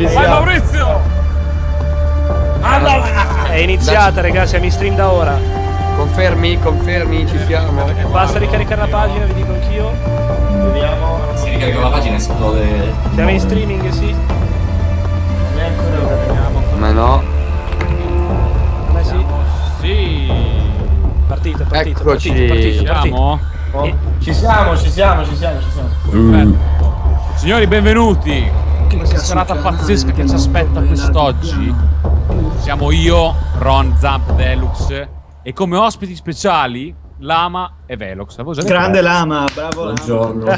Ci Vai siamo. Maurizio! È iniziata, raga, siamo in stream da ora. Confermi, confermi, ci siamo. Basta ricaricare la pagina, vi dico anch'io. Vediamo. Si ricarica la pagina e esplode. Siamo in streaming, sì. Ma no. A me sì. Sì! Partito, partito, Eccoci. partito, partito, partito. Siamo? Oh, Ci siamo, ci siamo, ci siamo, ci siamo. Perfetto. Signori, benvenuti. Questa serata pazzesca che ci aspetta quest'oggi. Siamo io, Ron Zamp Deluxe e come ospiti speciali Lama e Velox. Grande lama, bravo lama. Buongiorno. Lama.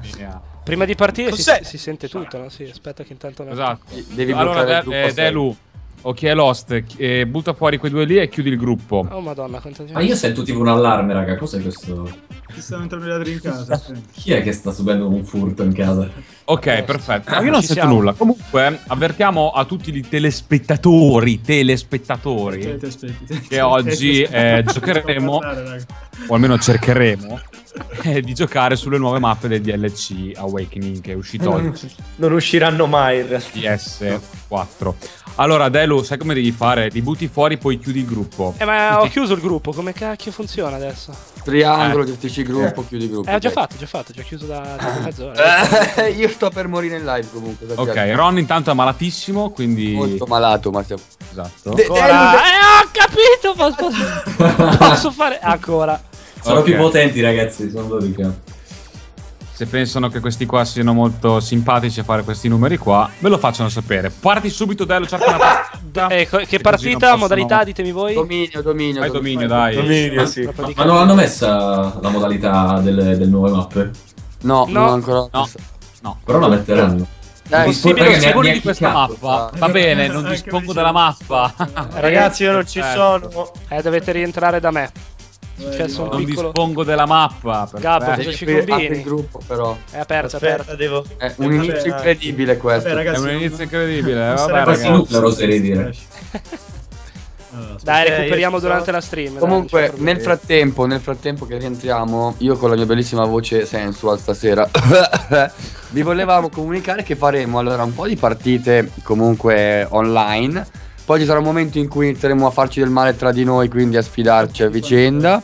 Via. Prima di partire si, si sente tutto, no? Sì, aspetta che intanto... ne- Esatto. Devi allora, De- eh, sei. Delu, o chi è Lost, eh, butta fuori quei due lì e chiudi il gruppo. Oh madonna, quanta gente. Ma io sento tipo un allarme, raga. Cos'è questo? Ti stanno entrando i ladri in casa. sì. Chi è che sta subendo un furto in casa? Ok, perfetto. Ma io non Ci sento siamo. nulla. Comunque, avvertiamo a tutti i telespettatori, telespettatori, Aspetta, aspetta. che oggi eh, giocheremo, o almeno cercheremo, eh, di giocare sulle nuove mappe del DLC Awakening che è uscito oggi, Non usciranno mai in realtà. PS4. Allora, Delu, sai come devi fare? Li butti fuori, poi chiudi il gruppo. Eh, ma ho chiuso il gruppo, come cacchio funziona adesso? Triangolo, gestisci il gruppo, chiudi il gruppo. Eh, ho già ok. fatto, già fatto, già chiuso da, da mezz'ora. Eh, io sto per morire in live comunque. Ok, sappiate. Ron intanto è malatissimo, quindi... Molto malato, ma siamo... Esatto. De- Ancora. Eh, ho capito, posso, posso fare... Ancora. Sono Ok. più potenti, ragazzi. Sono loro che. Se pensano che questi qua siano molto simpatici a fare questi numeri qua, ve lo facciano sapere. Parti subito, Delu, cerca una partita. Eh, co- che così non partita, possono- modalità, ditemi voi. Dominio, dominio. Come dominio, fai? dai. Dominio, sì. Proprio di Ma non hanno messa la modalità delle, delle nuove mappe? No, No. non ancora. No. No. Però la metteranno. Dai, Possibile che ne di questa mappa? Va bene, non Anche dispongo della mappa. Ragazzi, io non ci Eh. sono. Eh, dovete rientrare da me. È successo un Non piccolo... dispongo della mappa. Gabbo, cosa ci combini? il gruppo però. È aperto, è Aspetta, aperto. devo. È un Vabbè, inizio dai. incredibile questo. Vabbè, È ragazzi, un non- inizio incredibile. non Vabbè, ragazzi. nulla, oserei dire. Allora. Dai, recuperiamo durante sono. la stream. dai, Comunque, non c'è nel frattempo, nel frattempo che rientriamo, io con la mia bellissima voce sensual stasera, vi volevamo comunicare che faremo allora un po' di partite comunque online. Poi ci sarà un momento in cui inizieremo a farci del male tra di noi, quindi a sfidarci a vicenda.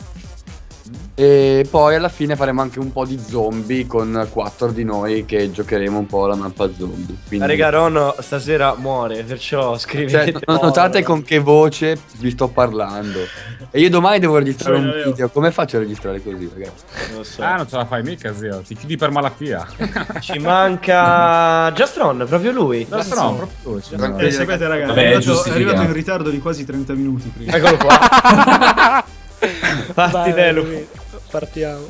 E poi alla fine faremo anche un po' di zombie con quattro di noi che giocheremo un po' la mappa zombie. Quindi... Raga, Ron stasera muore, perciò Cioè, scrivete. no- notate con che voce vi sto parlando. E io domani devo registrare un video. Come faccio a registrare così, ragazzi? Non lo so. Ah, non ce la fai mica, zio. Ti chiudi per malattia. Ci manca Justron, proprio lui. No, proprio lui. ci Tranquilli. Eh, sapete, ragazzi, Vabbè, è, arrivato, è arrivato in ritardo di quasi 30 minuti prima. Eccolo qua. Vai, Delu. Partiamo.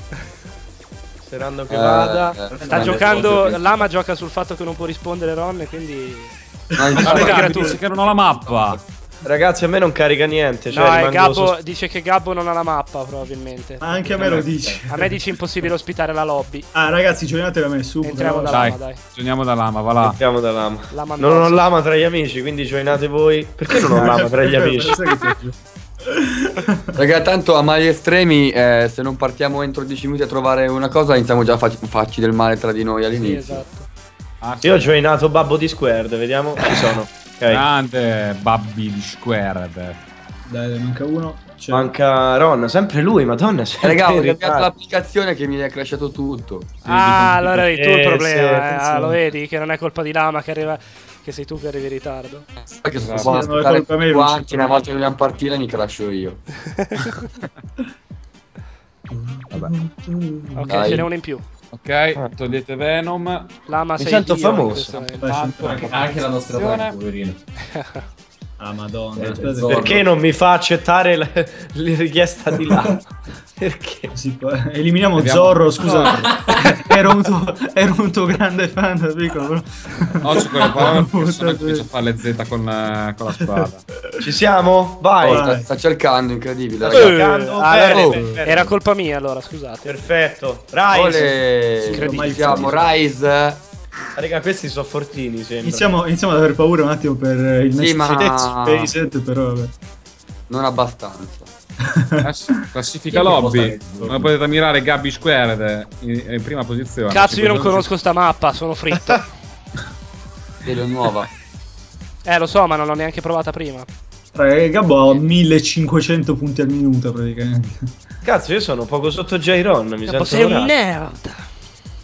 Sperando che Eh, vada. eh, Sta giocando. Lama gioca sul fatto che non può rispondere Ron, e quindi... infatti- dice che non ho la mappa. Ragazzi, a me non carica niente. Cioè, no, eh, Gabbo, sos- dice che Gabbo non ha la mappa, probabilmente. Ma anche a me lo dici. A me dice impossibile ospitare la lobby. Ah, ragazzi, gioinate da me su. Entriamo da Dai, Lama, dai. giochiamo da lama, va là. Entriamo da Lama. Lama Non ho. Lama tra gli amici, quindi joinate voi. Perché non ho Lama tra gli amici? Raga, tanto a mali estremi, eh, se non partiamo entro 10 minuti a trovare una cosa, iniziamo già a fac- farci del male tra di noi Sì, all'inizio. esatto. Ah, sì. Io ho joinato Babbo di Squared, vediamo. Ci sono. Ok. Grande Babbi di Squared. Dai, manca uno. C'è- Manca Ron, sempre lui, madonna. Sempre Raga, ho cambiato l'applicazione che mi è crashato tutto. Ah, allora eri tu il Eh, problema, sì, eh. Ah, lo vedi che non è colpa di Lama che arriva che sei tu che arrivi in ritardo. Perché Sì, mia, più non avanti, c'è una volta che dobbiamo partire mi crasho io. Ok, Dai. ce n'è uno in più. Ok, togliete Venom. Lama Mi sei sento Dio famoso. Tanto, Anche, anche la nostra tank, poverino. Ah, madonna. Eh. Perché non mi fa accettare la, la richiesta di Lama? Perché? si può- Eliminiamo Vediamo. Zorro, scusa. ero, un tuo, ero un tuo grande fan da piccolo. Oggi quella parola persona Puttana. che comincia a fare le Z con, eh, con la spada. Ci siamo? Vai. Oh, sta, sta cercando, incredibile. Sta cercando. Ah, Bene, allora, bene, bene. Era colpa mia allora, scusate. Perfetto. Rise. Ci siamo, Rise. Raga, questi sono fortini, sembra. Iniziamo, iniziamo ad avere paura un attimo per eh, il Sì, ma- Spaced, però vabbè. Non abbastanza. Classifica lobby. Come potete ammirare, Gabby Squared in, in prima posizione. Cazzo, io non conosco sta mappa, sono fritto. È nuova. Eh, lo so, ma non l'ho neanche provata prima. Raga, Gabbo ha 1500 punti al minuto praticamente. Cazzo, io sono poco sotto Jairon, mi Gabbo, sento sei un nerd.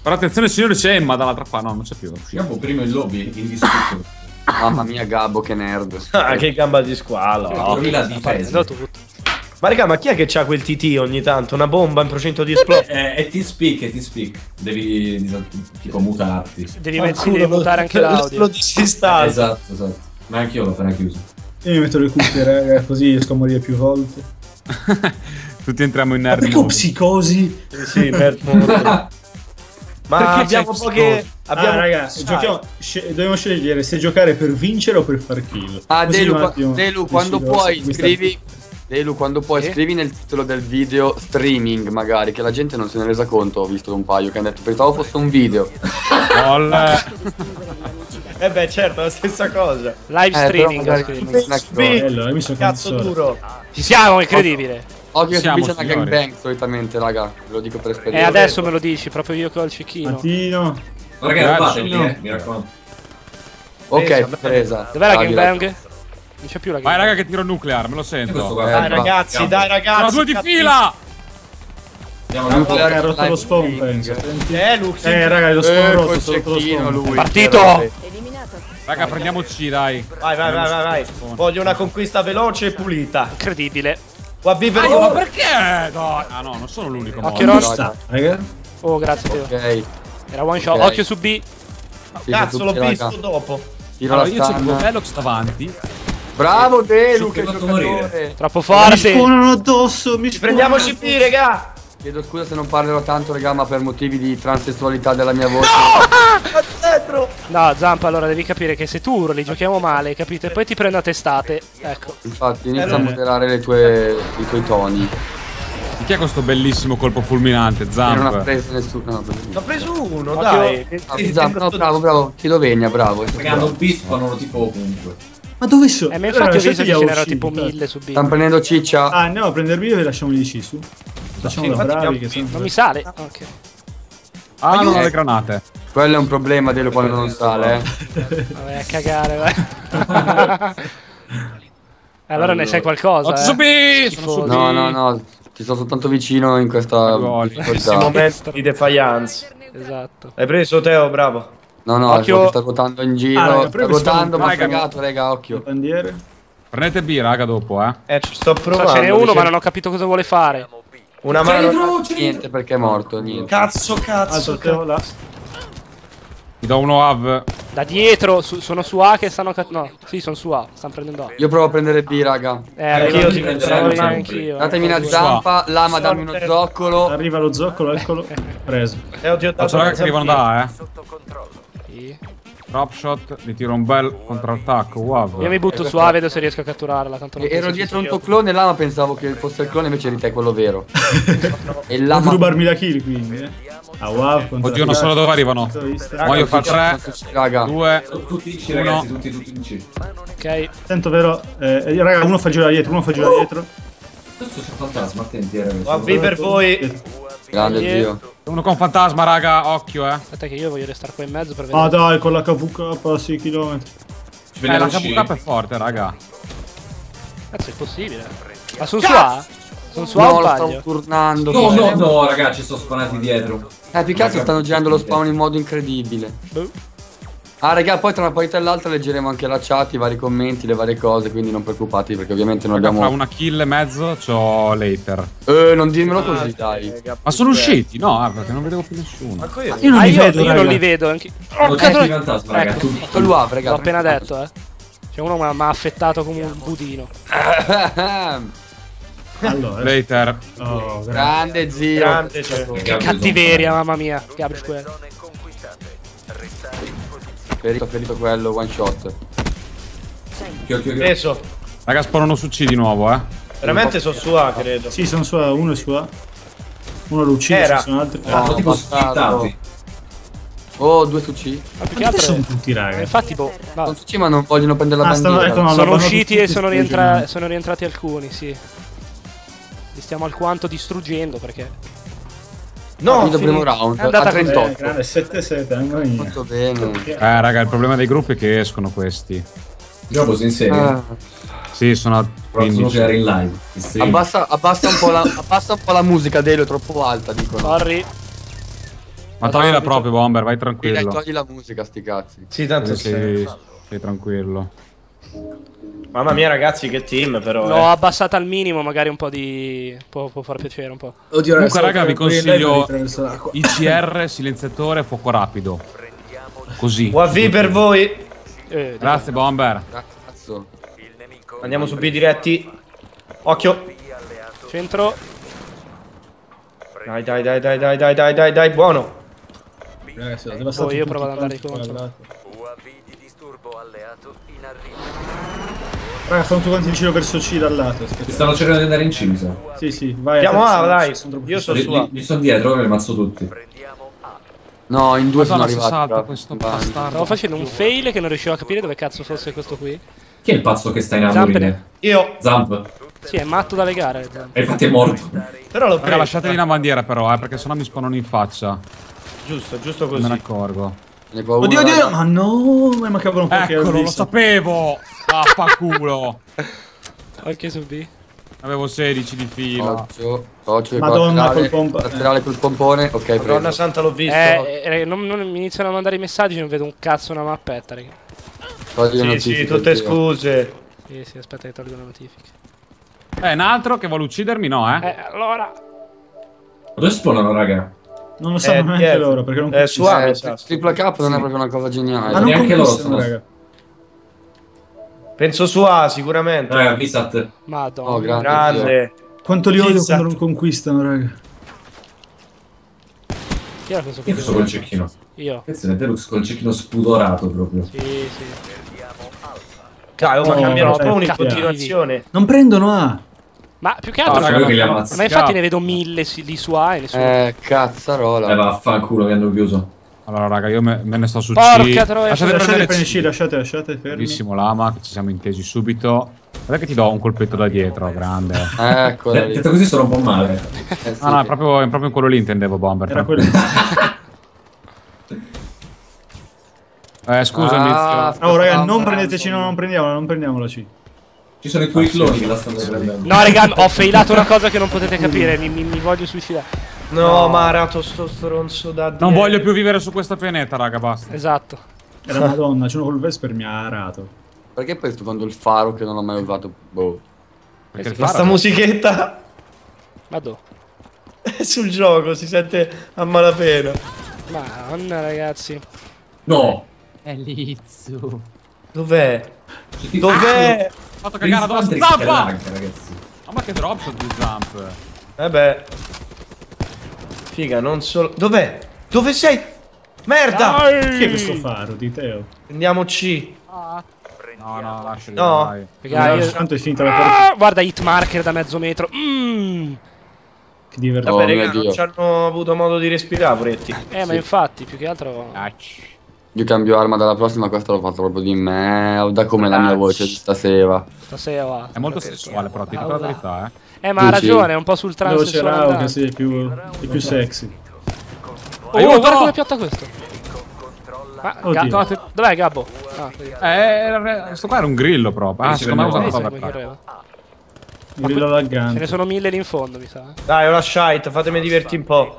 Però attenzione signori, c'è Emma dall'altra parte. No, non c'è più. Usciamo primo in lobby, indiscutibile. Mamma mia, Gabbo, che nerd. Ah, che gamba di squalo. Trovi la difesa. tutto. Ma raga, ma chi è che c'ha quel TT ogni tanto? Una bomba in procinto di esplodere? Eh, è team speak, è team speak. Devi tipo mutarti. Devi, met- sì, devi mutare anche Lo l'audio. disinstato. Esatto, esatto. Ma anch'io l'ho appena chiuso. Io mi metto le cuffie, raga, così riesco a morire più volte. Tutti entriamo in Ma ho mode. psicosi? Sì, nerd mode. Ma Perché abbiamo poche. Abbiamo... Ah, raga, Sai, giochiamo, sce- dobbiamo scegliere se giocare per vincere o per far kill. Ah, Delu, Delu, quando puoi scrivi. Delu, quando puoi Sì? scrivi nel titolo del video streaming, magari, che la gente non se ne è resa conto. Ho visto un paio che hanno detto pensavo fosse un video. Gol. Eh beh, certo, è la stessa cosa. Live Eh, streaming. magari-. Bello, eh, mi sono Cazzo duro. Ci siamo, incredibile. Occhio che Siamo, subisce una gangbang solitamente, raga. Ve lo dico per E esperienza. adesso me lo dici, proprio io che ho il cecchino. Mattino. Rubatemi, no. eh, mi raccomando. Ok, Presa. Dov'è la gangbang? Non c'è più la Vai raga che tiro il nuclear, me lo sento. Eh, Dai ragazzi, Andiamo. dai ragazzi. Sono due di fila! Andiamo Non a puoi- Raga, ha rotto lo spawn, penso. Eh, Lux. Eh, raga, lo Eh, spawn rotto, col solo lo spawn. lui. Partito! Raga, prendiamo C, dai. Vai, vai, vai, vai, vai. Voglio una conquista veloce e pulita. Incredibile. Qua vivere Oh, io. perché? No. Ah no, non sono l'unico Occhio, raga? Oh, grazie Teo. Ok. Era one shot. Occhio su B. Cazzo, l'ho visto dopo. Tiro Allora, la io c'ho stun. Velox davanti. Bravo Delu, Su, che che fatto giocatore. Troppo Mi forte. spawnano addosso, mi spawnano Prendiamoci P, regà. Chiedo scusa se non parlerò tanto, raga, ma per motivi di transessualità della mia voce. Dentro. No, Zampa, allora devi capire che se tu urli giochiamo male, capito? E poi ti prendo a testate. Ecco. Infatti, inizia a Eh. moderare le tue, i tuoi toni. Di chi è questo bellissimo colpo fulminante? E non ha Zamp. preso nessuno. No, ho preso uno, Occhio. dai. Ah, esatto, no, bravo, bravo. Chiedo vegna, bravo. Perché hanno un spawnano tipo ovunque. Ma dove sono? E Eh, ma infatti ho Raga, visto che tipo mille su B. Stanno prendendo ciccia. Ah, andiamo a prendervi e lasciamoli di C su. Facciamo Sì, bravi che sono. Non mi sale. Ok. Ah, non ho le granate. Quello è un problema Delu quando non sale, eh. Vabbè, a cagare, vai. allora ne sai qualcosa. Occhio eh. Sono. No, no, no. Ti sto soltanto vicino in questa Gol. Questi difficoltà. momenti di defiance. Esatto. Hai preso Teo, bravo. No, no, Occhio. che sta ruotando in giro. Ah, raga, sta ruotando, ma fregato, raga, occhio. bandiere. Prendete B, raga, dopo, eh. Eh, ci sto So, provando. ce n'è uno, ma non ho capito cosa vuole fare. Una mano. Niente perché è morto, niente. Cazzo, Alto cazzo. Là. Ti do uno av. Da dietro, su- sono su A che stanno. no, sì, sono su A. Stanno prendendo A. Io provo a prendere B, raga. Eh, Anch'io ti venire anch'io. eh. Datemi una zampa, lama dammi uno zoccolo. Arriva lo zoccolo, eccolo. Preso. Teo, ti ho dato Faccio raga che arrivano da A, eh. Sì. Drop shot, mi tiro un bel contrattacco. Wow. Io mi butto su A, vedo se riesco a catturarla. Tanto non E- Ero dietro un tuo clone, lama pensavo che fosse il clone, invece eri te quello vero. e Devo lama. rubarmi la kill quindi, eh. Ah, wow. Oddio, non so da dove arrivano. Voglio far 3, Raga, 2. Tutti in C, Uno. ragazzi, tutti, tutti in C. Ok. Sento vero. Eh, eh, raga, uno fa girare dietro, uno fa girare dietro. Questo c'è fantasma, attenti, eh. Va B per voi. grande Yeah. zio. Uno con fantasma, raga, occhio, eh. Aspetta che io voglio restare qua in mezzo per vedere. Ah, dai, con la KVK a 6 km. Ci Eh, la. KVK è forte, raga. Cazzo, è possibile. Ma sono su A? Sono su A No, stavo turnando. No, no, no, ragazzi, sto spawnati dietro. Eh, più che altro stanno girando lo spawn in modo incredibile. Boh. Ah, raga, poi tra una partita e l'altra leggeremo anche la chat, i vari commenti, le varie cose, quindi non preoccupatevi perché ovviamente non Raga, fra abbiamo... una kill e mezzo c'ho later. Eh, non dirmelo così, dai. Ma sono usciti? No, ah, perché non vedevo più nessuno. Manco io. Io non Ah, li io, vedo, io raga. non li vedo. Anche... Ho Oh, cazzo, i fantasma, raga, Ecco. Tutto l'UAV, raga. l'ho appena detto, eh. C'è uno mi ha affettato come un budino. Allora. Later. Oh, grazie. Grande zio. Grande, cioè. Che Cattiveria, mamma mia. Gabriel Square. Ferito, ferito quello, one shot. Occhio, occhio, occhio. Preso. Raga, spawnano su C di nuovo, eh. Veramente sono su A, credo. Sì, sono su A, uno è su A. Uno lo uccide, Era. ci sono altri. Ah, sono tipo schittati. Oh, due su C. Ma più che Perché altro. sono tutti, raga? Infatti, boh. no. Sono su C ma non vogliono prendere la Ah, stanno- bandiera. ecco, no, sono usciti e sono, rientra- sono rientrati alcuni, sì. Li stiamo alquanto distruggendo perché. No, finito il primo round. È andata a così. Eh, 38. grande 7-7, mamma mia. Molto bene. Eh, raga, il problema dei gruppi è che escono questi. Gioco in serie. Ah, Sì, sono a Prossimo 15. creare in live. stream. abbassa, abbassa, un po la, abbassa un po' la musica, Delo, è troppo alta, dicono. Sorry. Ma toglila proprio, Bomber, vai Dai, tranquillo. togli la musica, sti cazzi. Sì, tanto Sì, sei. sì, sei tranquillo. Mamma mia, ragazzi, che team, però. L'ho eh. abbassata al minimo, magari un po' di. Può, può far piacere un po'. Oddio, Comunque, raga, vi consiglio ICR, silenziatore, fuoco rapido. Così. UAV per voi. Eh, Grazie, bomber. Cazzo. Andiamo su B diretti. Occhio. Centro. Dai, dai, dai, dai, dai, dai, dai, dai, buono. Ragazzi, eh, io provo ad andare di contro qua Raga, sono tutti quanti in giro verso C dal lato. Aspetta. stanno cercando di andare in C, mi. Sì, sì, vai. Andiamo A, dai. sono Io sono su A. li- li sono dietro, li ammazzo tutti. No, in due sono Madonna, arrivati. salta però. questo bastardo. Stavo facendo un fail che non riuscivo a capire dove cazzo fosse questo qui. Chi è il pazzo che sta in amorine? Io. Zamp. Sì, è matto da legare. E infatti è morto. Però l'ho preso. lasciatevi una bandiera però, eh, perché sennò mi spawnano in faccia. Giusto, giusto Non me ne così. accorgo. Ne uno, Oddio, oddio, raga. ma no, mi mancavano pochi Eccolo, lo sapevo! Vaffanculo! Anche su B. Avevo 16 di fila. Occhio, occhio, Madonna, col pompa- laterale col pompone. Ok, Madonna preso. santa, l'ho visto. Eh, eh, non, non mi iniziano a mandare i messaggi, non vedo un cazzo una mappetta, raga. Togli sì, sì, tutte scuse. Sì, sì, aspetta che tolgo le notifiche. Eh, un altro che vuole uccidermi, no, eh? Eh, allora. Dove spawnano, raga? Non lo sanno Eh, neanche dietro. loro perché non Eh, su A, Eh, triple K non è proprio una cosa geniale. Ma non Neanche loro sono- raga. Penso su A, sicuramente. Raga, Visat. Madonna. Oh, grazie. Grande. Quanto li odio quando non conquistano, raga. Chi era questo Io qui? sto col cecchino. Io. Cazzo, è Deluxe col cecchino spudorato proprio. Sì, sì. Cavolo, ma Oh, cambiano vabbè, spawn in continuazione. Non prendono A. Ma più che Ah, altro. quello che li ma- infatti ne vedo mille si- lì su A e. Eh, cazzarola. Eh, vaffanculo, mi hanno chiuso. Allora, raga, io me, me ne sto su Porca C. troia, Lasciate Lasciate prendere C. Lasciate, lasciate, fermi. Bravissimo Lama, che ci siamo intesi subito. Guarda che ti do un colpetto da dietro, grande. Eccola lì. Detto così sono un po' male. Eh, sì. No, no, è proprio, è proprio in quello lì intendevo Bomber. Era tranquillo. quello. Eh, scusa, Ah, inizio. Oh, raga, non Ah, prendeteci, no, non prendiamola, non prendiamola C. Ci sono i tuoi cloni che la stanno prendendo. No, raga, ho failato una cosa che non potete capire. Mi, mi- mi voglio suicidare. No, ma ha arato sto stronzo da Non voglio più vivere su questa pianeta, raga, basta. Esatto. Era madonna, c'è uno col Vesper mi ha arato. Perché poi sto usando il faro che non ho mai usato? Boh. Perché il Ma sta faro- musichetta Ma dove? è sul gioco, si sente a malapena. Madonna, ragazzi. No! È Lizzu. Dov'è? Dov'è? Ho fatto cagare addosso. Zampa! ragazzi. Mamma che dropshot di Zamp. Vabbè. Figa, non solo... Dov'è? Dove sei? Merda! Chi è questo faro di Teo? Prendiamo C. No, no, lasciali, No. dai. Raga, io- Tanto è finita la partita. Ah, guarda, hitmarker da mezzo metro. Mm. Che divertente. Vabbè, Oh, raga, non ci hanno avuto modo di respirare, poretti. Eh, ma infatti, più che altro. Io cambio arma dalla prossima, questa l'ho fatta proprio di merda come la mia voce di stasera. Stasera. È molto sessuale, però, ti dico la verità, eh. Eh, ma ha ragione, è un po' sul La voce trans. rauca, sì, è più, è più sexy. Oh, Aiuto! guarda come piotta questo. Ma. Ga- no, dov'è Gabbo? Ah. Eh, era- sto qua era un grillo proprio. Ah, secondo me sì, usato correva. Grillo Ce ne laggante. sono mille lì in fondo, mi sa. eh. Dai, una shite, fatemi divertire un po'.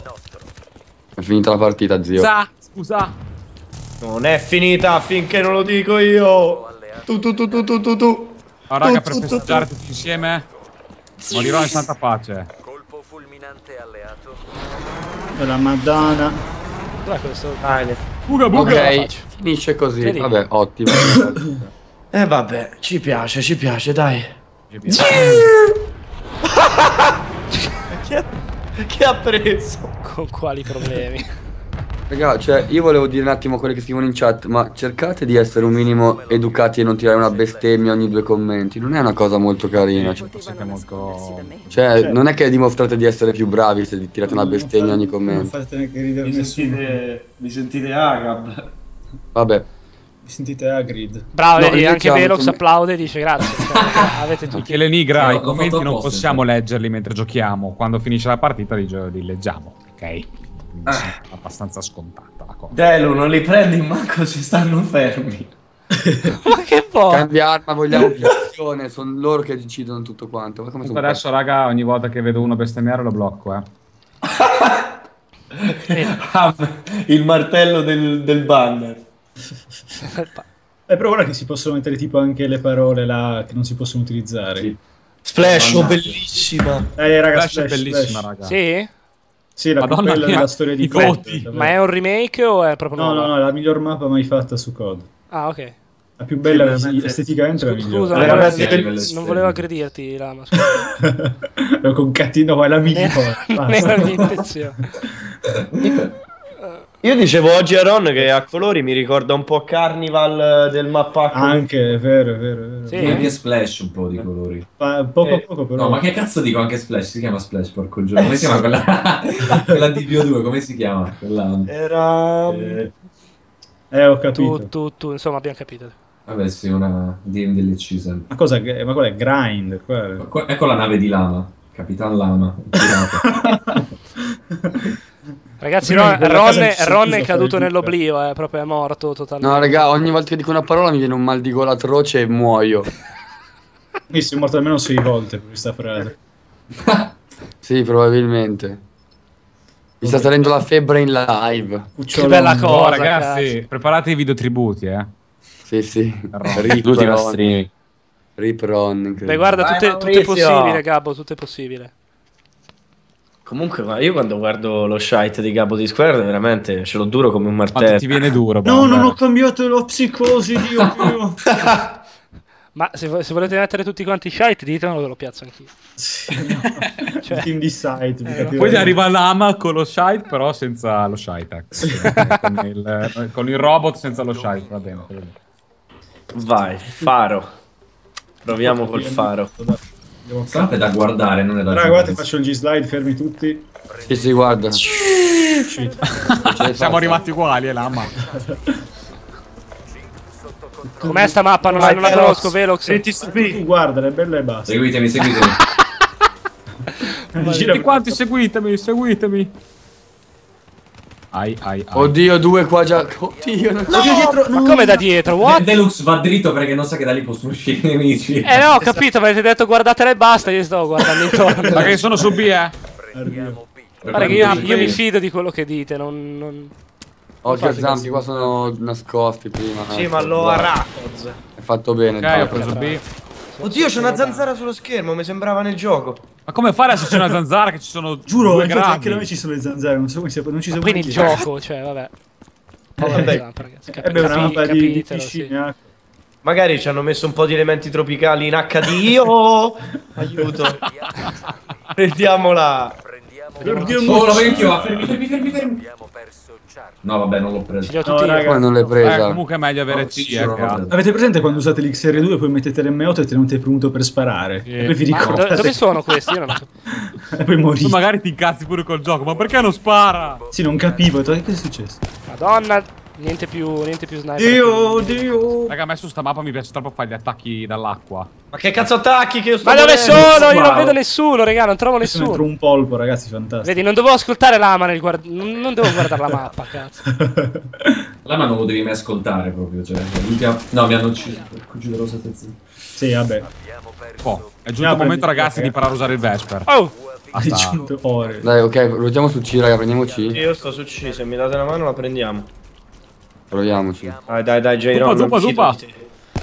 È finita la partita, zio. Scusa, scusa. Non è finita finché non lo dico io. Tu, tu, tu, tu, tu, tu, tu. Oh, raga, Tu, per festeggiare tu. tutti insieme, morirò in santa pace. E la Madonna. Dov'è questo? Dai. Buga, buga. Ok, finisce così. Vedi? Vabbè, ottimo. Eh vabbè, ci piace, ci piace, dai. Chi ha, chi ha preso? Con quali problemi? Raga, cioè, io volevo dire un attimo a quelli che scrivono in chat, ma cercate di essere un minimo educati e non tirare una bestemmia ogni due commenti. Non è una cosa molto carina. Cioè, Siete molto... cioè, non è che dimostrate di essere più bravi se tirate una Non bestemmia ogni Non commento. fate neanche ridere Vi nessuno. sentite, vi sentite Agab? Vabbè. Vi sentite Agrid. Bravo, No, vedi, anche Velox come- applaude e dice grazie. Cioè, avete tutti. Anche le nigra, i commenti non possiamo leggerli mentre giochiamo. Quando finisce la partita li, gio- li leggiamo. Ok. Quindi sì, abbastanza scontata la cosa. Delu, non li prendi in manco se stanno fermi. Ma che po'? Cambia arma, vogliamo più azione. Sono loro che decidono tutto quanto. Ma come sono Comunque adesso, raga, ogni volta che vedo uno bestemmiare lo blocco, eh. Ah, Il martello del, del banner. Eh, però guarda che si possono mettere tipo anche le parole là che non si possono utilizzare. Sì. Splash, oh, bellissima. Eh, raga, Flash è Splash, bellissima, Splash. raga. Sì? Sì, la più Madonna bella mia, della storia di COD. Ma è un remake o è proprio No, no, no, è la miglior mappa mai fatta su COD. Ah, ok. La più bella Sì, veramente. esteticamente è la Scusa, migliore. non Veramente volevo, a livello non esterno. volevo aggredirti, Lama. scusa. Con Cattino, ma è la migliore. non era la mia intenzione. Io dicevo oggi a Ron che a colori mi ricorda un po' Carnival del mappack. Anche, è vero, è vero, è vero. Sì. Anche Splash un po' di colori. Ma poco Eh, poco però. No, ma che cazzo dico anche Splash? Si chiama Splash, porco giorno. Come si chiama quella? quella di Bio2, come si chiama? Quella... Era... Eh, Eh, ho capito. Tu, tu, tu, insomma, abbiamo capito. vabbè, sì, una DLC sempre. Ma cosa? Ma qual è? Grind? Qual Ecco- Ecco la nave di Lama, Capitan Lama. Ragazzi, Prima Ron, Ron è, che è caduto nell'oblio, eh, proprio è morto totalmente. No, raga, ogni volta che dico una parola mi viene un mal di gola atroce e muoio. Io sono morto almeno sei volte per questa frase. Sì, probabilmente. Mi sta salendo la febbre in live. Cucciolo bella lungo. cosa. Oh, ragazzi, cazzo. preparate i video tributi, eh. Sì, sì. Ron. nostri... Rip Ron. Beh, guarda, Vai, tutte, tutte Maurizio. possibili, Gabbo, tutte possibili. Comunque, io quando guardo lo shite di Gabo di Square, veramente ce l'ho duro come un Quanto martello. ti viene duro, No, non ho cambiato la psicosi, Dio mio. Ma se, se volete mettere tutti quanti shite, ditemelo che lo piazzo anch'io. Sì, no. Cioè- Team di site, Eh. Poi arriva l'ama con lo shite, però senza lo shite. ecco. con, il, con il robot senza lo shite, va bene. va bene. Vai, faro. Proviamo col faro. Devo- Stampa è da guardare, non è da Raga, guardate, faccio il G-slide, fermi tutti. Sì, sì, guarda. Siamo arrivati uguali, è l'ama. Com'è sta mappa? Non, la- non la conosco, Velox. Senti Tu guarda, è bella e basta. Seguitemi, seguitemi. Tutti quanti seguitemi, seguitemi. Ai, ai, ai. Oddio, due qua già. Oddio, non Oddio, dietro, Ma no. come da dietro? What? Deluxe va dritto perché non sa che da lì possono uscire i nemici. Eh no, ho capito, avete detto guardatela e basta, io sto guardando intorno. Ma che sono su B, eh. Arrivo. Guarda che io, io mi fido di quello che dite, non... non... Occhio Infatti, zampi, qua sono nascosti prima. Sì, Ecco, ma l'ho guarda. aracoz. È fatto bene. Ok, dai. ho preso B. Oddio, c'è una zanzara sullo schermo, mi sembrava nel gioco. Ma come fare se c'è una zanzara che ci sono Giuro, due infatti anche da me ci sono le zanzare, non so come sia, non ci siamo Quindi il mai- gioco, cioè, vabbè. Vabbè. Ragazzi, capi- Eh beh, una mappa di, sì. piscine, acqua. Magari ci hanno messo un po' di elementi tropicali in HD. Io aiuto. Prendiamola. Oh, la vecchio, va, fermi, fermi, fermi, fermi. No, vabbè, non l'ho preso. Ce li ho No, tutti raga. Non l'hai Eh, presa? comunque è meglio avere Oh, C, eh. Avete presente quando usate l'XR2 poi mettete l'M8 e tenete premuto per sparare? Sì. E poi vi Ma ricordate dove, dove sono questi? Io non ho e poi Tu morite. magari ti incazzi pure col gioco, ma perché non spara? Sì, non capivo, che è successo? Madonna, niente più, niente più sniper. Dio, Dio. Raga, a me su sta mappa mi piace troppo fare gli attacchi dall'acqua. Ma che cazzo attacchi che io sto Ma dove sono? Io non vedo nessuno, raga, non trovo nessuno. un polpo, ragazzi, fantastico. Vedi, non dovevo ascoltare l'ama nel guard... Non, devo guardare la mappa, cazzo. La ma non lo devi mai ascoltare proprio, cioè. l'ultima- No, mi hanno ucciso. Ucciderò sette zero. sì, vabbè. Oh, è giunto il momento, ragazzi, di imparare a usare il Vesper. Oh! Ore. Dai, ok, ruotiamo su C, raga, prendiamo C. Io sto su C, se mi date una mano la prendiamo. Proviamoci. Dai, dai, dai, Jay fido zuppa. di te.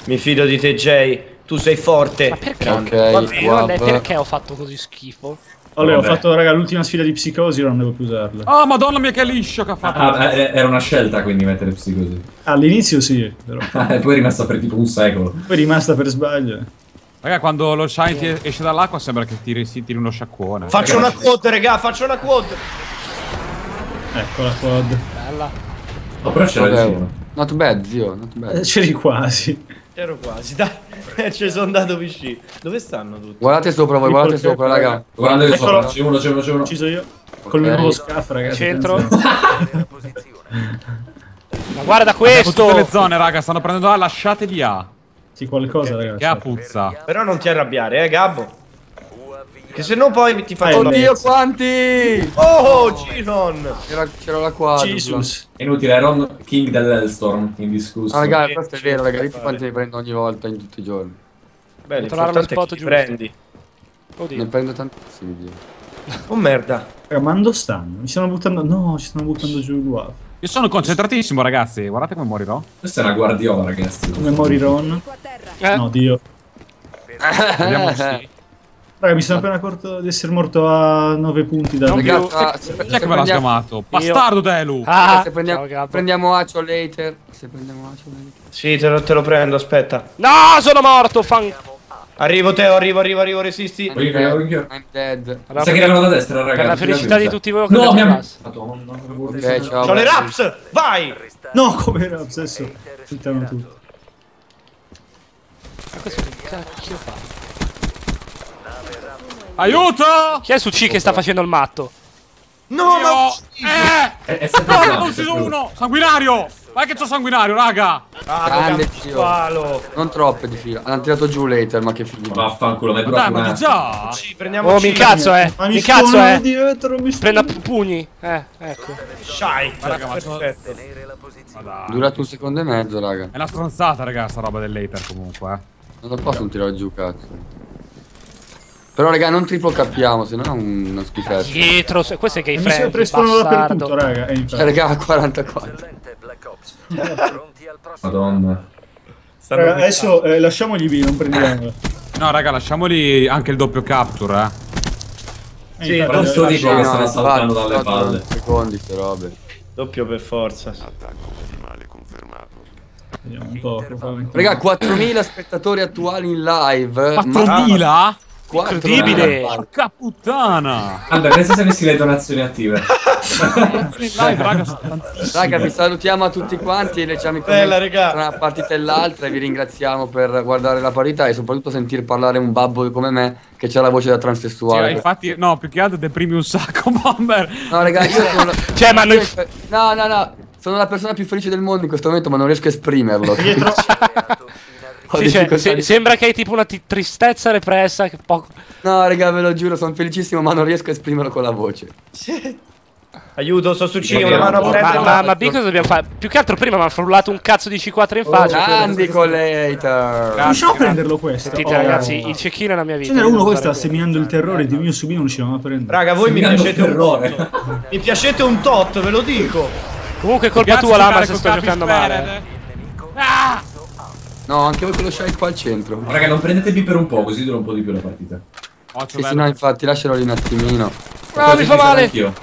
Mi fido di te, Jay. Tu sei forte. Ma perché? Ok, swap. perché ho fatto così schifo? Allora, ho Vabbè. fatto, raga, l'ultima sfida di psicosi, ora non devo più usarla. Oh, madonna mia, che liscio che ha fatto. Ah, eh, era una scelta quindi mettere psicosi. All'inizio sì, però. E poi è rimasta per tipo un secolo. Poi è rimasta per sbaglio. Raga, quando lo shine esce dall'acqua sembra che tiri, si tiri uno sciacquone. Faccio una quad, regà, faccio una quad. Ecco la quad. Bella. No, però c'era Vabbè, vicino. Not bad, zio, not Eh, bad. C'eri quasi. Ero quasi, dai. Eh, ci sono andato vicino. Dove stanno tutti? Guardate sopra voi, guardate sopra, raga. Guardate sopra, c'è uno, c'è uno, c'è uno. Ucciso io. Col Ok. mio nuovo scaff, ragazzi. Centro. Ma guarda Abbiamo tutte le questo! zone, raga, stanno prendendo A, lasciate di A. Sì, qualcosa, ragazzi. Che A puzza. Però non ti arrabbiare, eh, Gabbo. Che se no poi ti faccio Oddio quanti! Oh, Giron! C'era, la quadrupla. Jesus. È inutile, è Ron King dell'Hellstorm, indiscusso. Ah, raga, questo è vero, raga, vedi quanti ne prendo ogni volta in tutti i giorni. Lo l'importante è spot che giusto. prendi. Ne Oddio. prendo tantissimi, Dio. Oh merda. Raga, ma dove stanno? Mi stanno buttando... No, ci stanno buttando giù il WAF. Io sono concentratissimo, ragazzi. Guardate come morirò. Questa è una guardiola, ragazzi. Come morirò? Eh, No, Dio. Vediamo sì. Raga, mi sono appena accorto di essere morto a 9 punti da... Non Raga, più. Raga, se, se, Chi è che me l'ha sgamato? Bastardo Delu! Ah, se prendiamo, ciao, prendiamo Acio later. Se prendiamo Acio later. Sì, te lo, te lo prendo, aspetta. No, sono morto, fan... Arrivo Teo, arrivo, arrivo, arrivo, resisti. Voglio che- I'm dead. Sa che erano da destra, ragazzi. Per la felicità di tutti voi che No, classe. Madonna, avevo Ok, deciso- ciao. C'ho le raps! Vai! No, come era adesso? Sentiamo tutto. Ma questo che cacchio fa? Aiuto! Chi è su C che sta facendo il matto? No, ma... Io... Eh! È, è sempre No, esatto, ucciso uno! Sanguinario! Vai che c'ho sanguinario, raga! Ah, Grande zio. palo. Non troppe di fila. Hanno tirato giù later, ma che figo. Vaffanculo, mi hai Ma dai, provato ma già! Sì, prendiamo Oh, mi C. incazzo, eh! Ma Mi mi incazzo, spawnano eh! dietro, mi Prenda pugni. Eh, ecco. Shai, Raga, ma. Ma dai. Durato un secondo e mezzo, raga. È una stronzata, raga, sta roba dell'hater comunque, eh. Non lo posso tirare giù, cazzo. Però, raga, non triplo cappiamo, se no è un- uno schifezzo. Dietro, se- questo è gay Mi friend, sempre spawnano bastardo. dappertutto, raga. E Cioè, infatti. raga, 44. Madonna. Raga, adesso eh, lasciamogli B, non prendiamolo. No, raga, lasciamoli anche il doppio capture, eh. Eh, Sì, però lascia- dico che stanno saltando dalle palle. secondi, ste robe. Doppio per forza. Vediamo un po'. Raga, 4.000 spettatori attuali in live. 4000? 4.000. Incredibile. Porca puttana! Vabbè, pensa se avessi le donazioni attive. Raga, vi salutiamo a tutti quanti e leggiamo i Bella, commenti tra una partita e l'altra e vi ringraziamo per guardare la partita e soprattutto sentir parlare un babbo come me che c'ha la voce da transessuale. infatti, no, più che altro deprimi un sacco, Bomber. No, raga, io sono. Cioè, ma noi- No, no, no, sono la persona più felice del mondo in questo momento, ma non riesco a esprimerlo. Dietro. Cioè, se- sembra che hai tipo una tristezza repressa che poco... No, raga, ve lo giuro, sono felicissimo, ma non riesco a esprimerlo con la voce. Aiuto, sto su C, Ma- una mano a ma- Ma, prendere. ma, ma B cosa dobbiamo fare? Più che altro prima mi ha frullato un cazzo di C4 in faccia. Grandi collator. Riusciamo a prenderlo questo? Sentite Oh. ragazzi, il cecchino è la mia vita. Ce n'era uno che sta seminando il terrore di mio su B non riuscivamo a prendere. Raga, voi mi piacete un tot. Mi piacete un tot, ve lo dico. Comunque colpa tua Lama se sto giocando male. Ah! No, anche voi quello shy qua al centro. Raga, non prendete B per un po', così dura un po' di più la partita. Occhio, Sì, sì, no, infatti, lascialo lì un attimino. Ah, Così mi fa male! anch'io.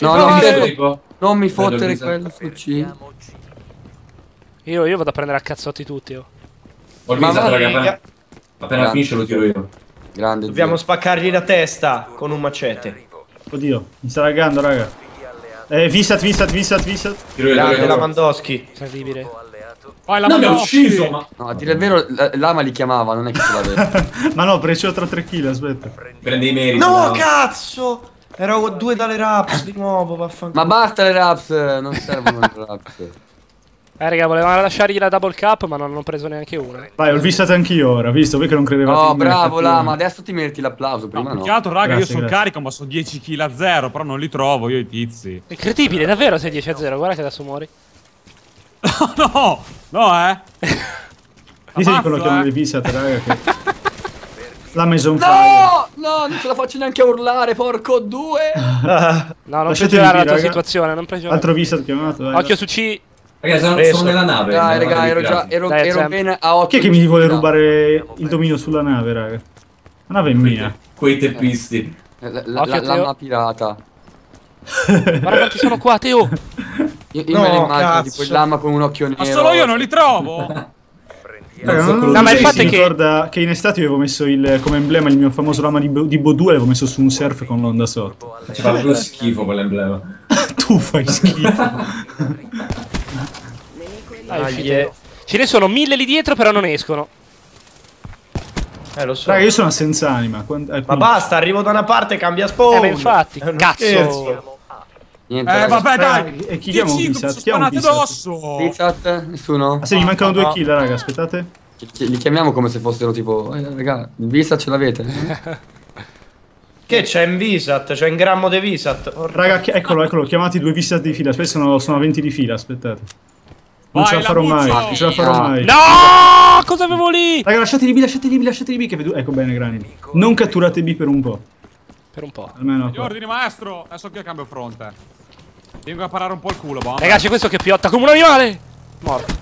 No, fa no, male. Tipo, non mi fottere quello su C. Io, io vado a prendere a cazzotti tutti. oh. Ho il Ma raga, appena, raga. appena Grande. finisce lo tiro io. Grande. Dobbiamo zio. spaccargli la testa con un macete. Oddio, mi sta laggando, raga. Eh, Visat, Visat, Visat, Visat. Tiro io, Grande tiro la io. Mandoschi. Incredibile. Vai, la No, mi ha ucciso, ma... No, a dire il vero, la- Lama li chiamava, non è che ce l'aveva. Ma no, c'ho tra 3 kill, aspetta. Prende i meriti. No, cazzo! Ero due dalle raps di nuovo, vaffanculo. Ma basta le raps, non servono le raps. Eh raga, volevamo lasciargli la double cup ma non hanno preso neanche una. Vai, ho Visat anch'io ora, visto? Voi che non credevate No, me, bravo. Lama, adesso ti meriti l'applauso, No, prima no. che altro, raga, io Grazie, sono grazie. carico, ma sono 10 kill a 0, però non li trovo io i tizi. Incredibile, davvero sei 10 a 0, guarda che adesso muori. no, no, eh. Dite di quello Ammazzo, che hanno eh. le Visat, raga, che... La Maison Fire. No, no, non ce la faccio neanche a urlare, porco due. No, non peggiorare la tua raga. situazione, non peggiorare. altro Visat chiamato, dai. Occhio su C. Raga, sono, sono nella nave. Dai, nella raga, nave ero già, ero, Dai, ero bene a 8 Chi è che mi vuole rubare il dominio sulla nave, raga? La nave è mia. Quei teppisti. La, la, Occhio, la- Teo. lama pirata. Guarda quanti sono qua, Teo. Io, io No, me ne immagino cazzo. tipo il lama con un occhio nero. Ma solo io non li trovo. Quello non ma il fatto si è che- ricorda che in estate io avevo messo il, come emblema il mio famoso lama di, Bo, di Bo 2 l'avevo messo su un surf con l'onda sotto. Ci fa proprio schifo quell'emblema. tu fai schifo. Dai, Ah. Ce ne sono mille lì dietro, però non escono. Eh, lo so. Raga, io sono senza anima. Eh, Ma basta, arrivo da una parte e cambia spawn. Eh, ma infatti, uno cazzo. scherzo. Niente, Eh, vabbè, Raga, dai. e chi chiama un Visat? Chi ha Visat? addosso. Pizzat? Nessuno? Ah, sì, mi mancano due kill, raga, aspettate. Li chiamiamo come se fossero tipo, eh, raga, il vista ce l'avete? Che c'è in Visat? C'è in grammo di Visat. Porca- Raga, chi- eccolo, eccolo, chiamati due visat di fila. Aspetta, sono, sono a 20 di fila, aspettate. Non Vai, ce la farò mai, Lamuzzo! non ce la farò mai. No! Cosa avevo lì? Raga, lasciateli B, lasciateli B, lasciateli B che vedo... Ecco bene, Grani. Non catturate B per un po'. Per un po'. Almeno Gli ordini, maestro. Adesso che cambio fronte. Vengo a parare un po' il culo, bomba. Ragazzi, questo che piotta come un animale! Morto.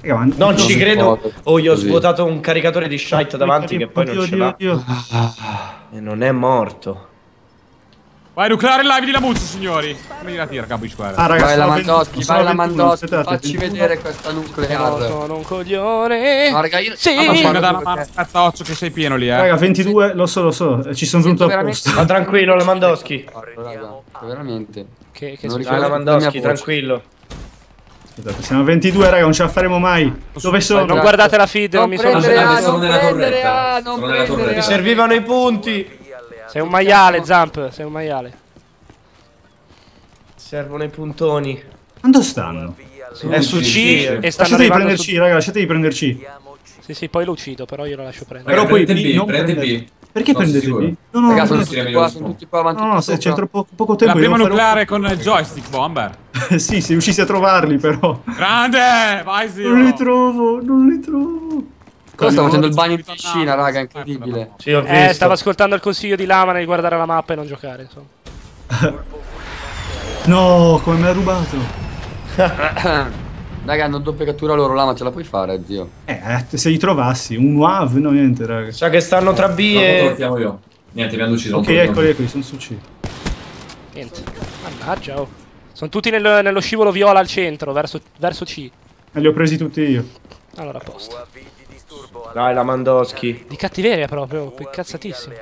Raga, ma Non ci credo. può, Oh, gli ho così. svuotato un caricatore di shite davanti che poi non ce l'ha. E non è morto. Vai, nucleare live di Lamuzzo, signori. Come la tira, Capo Square. Ah, raga, Vai la Mandoschi, 21, vai la sono 21, Mandoschi, aspettate, facci 21. vedere questa No, nucleare. sono un coglione. No, raga, io... Sì. Ah, ma la perché- mano, aspetta, Occhio, che sei pieno lì, eh. Raga, 22, lo so, lo so. Ci sono venuto veramente- apposta. Ma tranquillo, Lamandowski. Raga, veramente. Che, che Non succede? Dai, ricordo Lamandowski, tranquillo. Aspettate, siamo a 22, raga, non ce la faremo mai. Dove sono? Non guardate la feed, non Non mi sono... Sono A, sono non nella torretta. A, Sono nella torretta. Mi servivano i punti. Sei un maiale, Zamp, sei un maiale. Servono i puntoni. Quando stanno? È su C. C e stanno Lasciatevi prenderci, su... raga, lasciatevi prenderci. Sì, sì, poi lo uccido, però io lo lascio prendere. Però poi prende B, B, prende. B. Perché No, prendete. B? No, no, Raga, no, sono tutti qua, sono tutti qua avanti. no, no, c'è troppo poco La tempo. prima devo nucleare con il joystick, bomber. sì, se riuscissi a trovarli, però. Grande! Vai, zio! Non li trovo, non li trovo. Cosa sta facendo il bagno in piscina, raga, incredibile. Sì, ho Eh, visto. stavo ascoltando il consiglio di Lamana di guardare la mappa e non giocare, insomma. No, come mi ha rubato. Raga, hanno doppia cattura loro là, ma ce la puoi fare, zio. Eh, se li trovassi, un WAV, no niente, raga. Sa che stanno tra B lo e... chiamo io. Niente, mi hanno ucciso. Ok, lo eccoli, eccoli, sono su C. Niente. Mannaggia, oh. Sono tutti nel- nello scivolo viola al centro, verso, verso C. E li ho presi tutti io. Allora, a posto. Dai, Lamandowski. Di cattiveria proprio, incazzatissimo.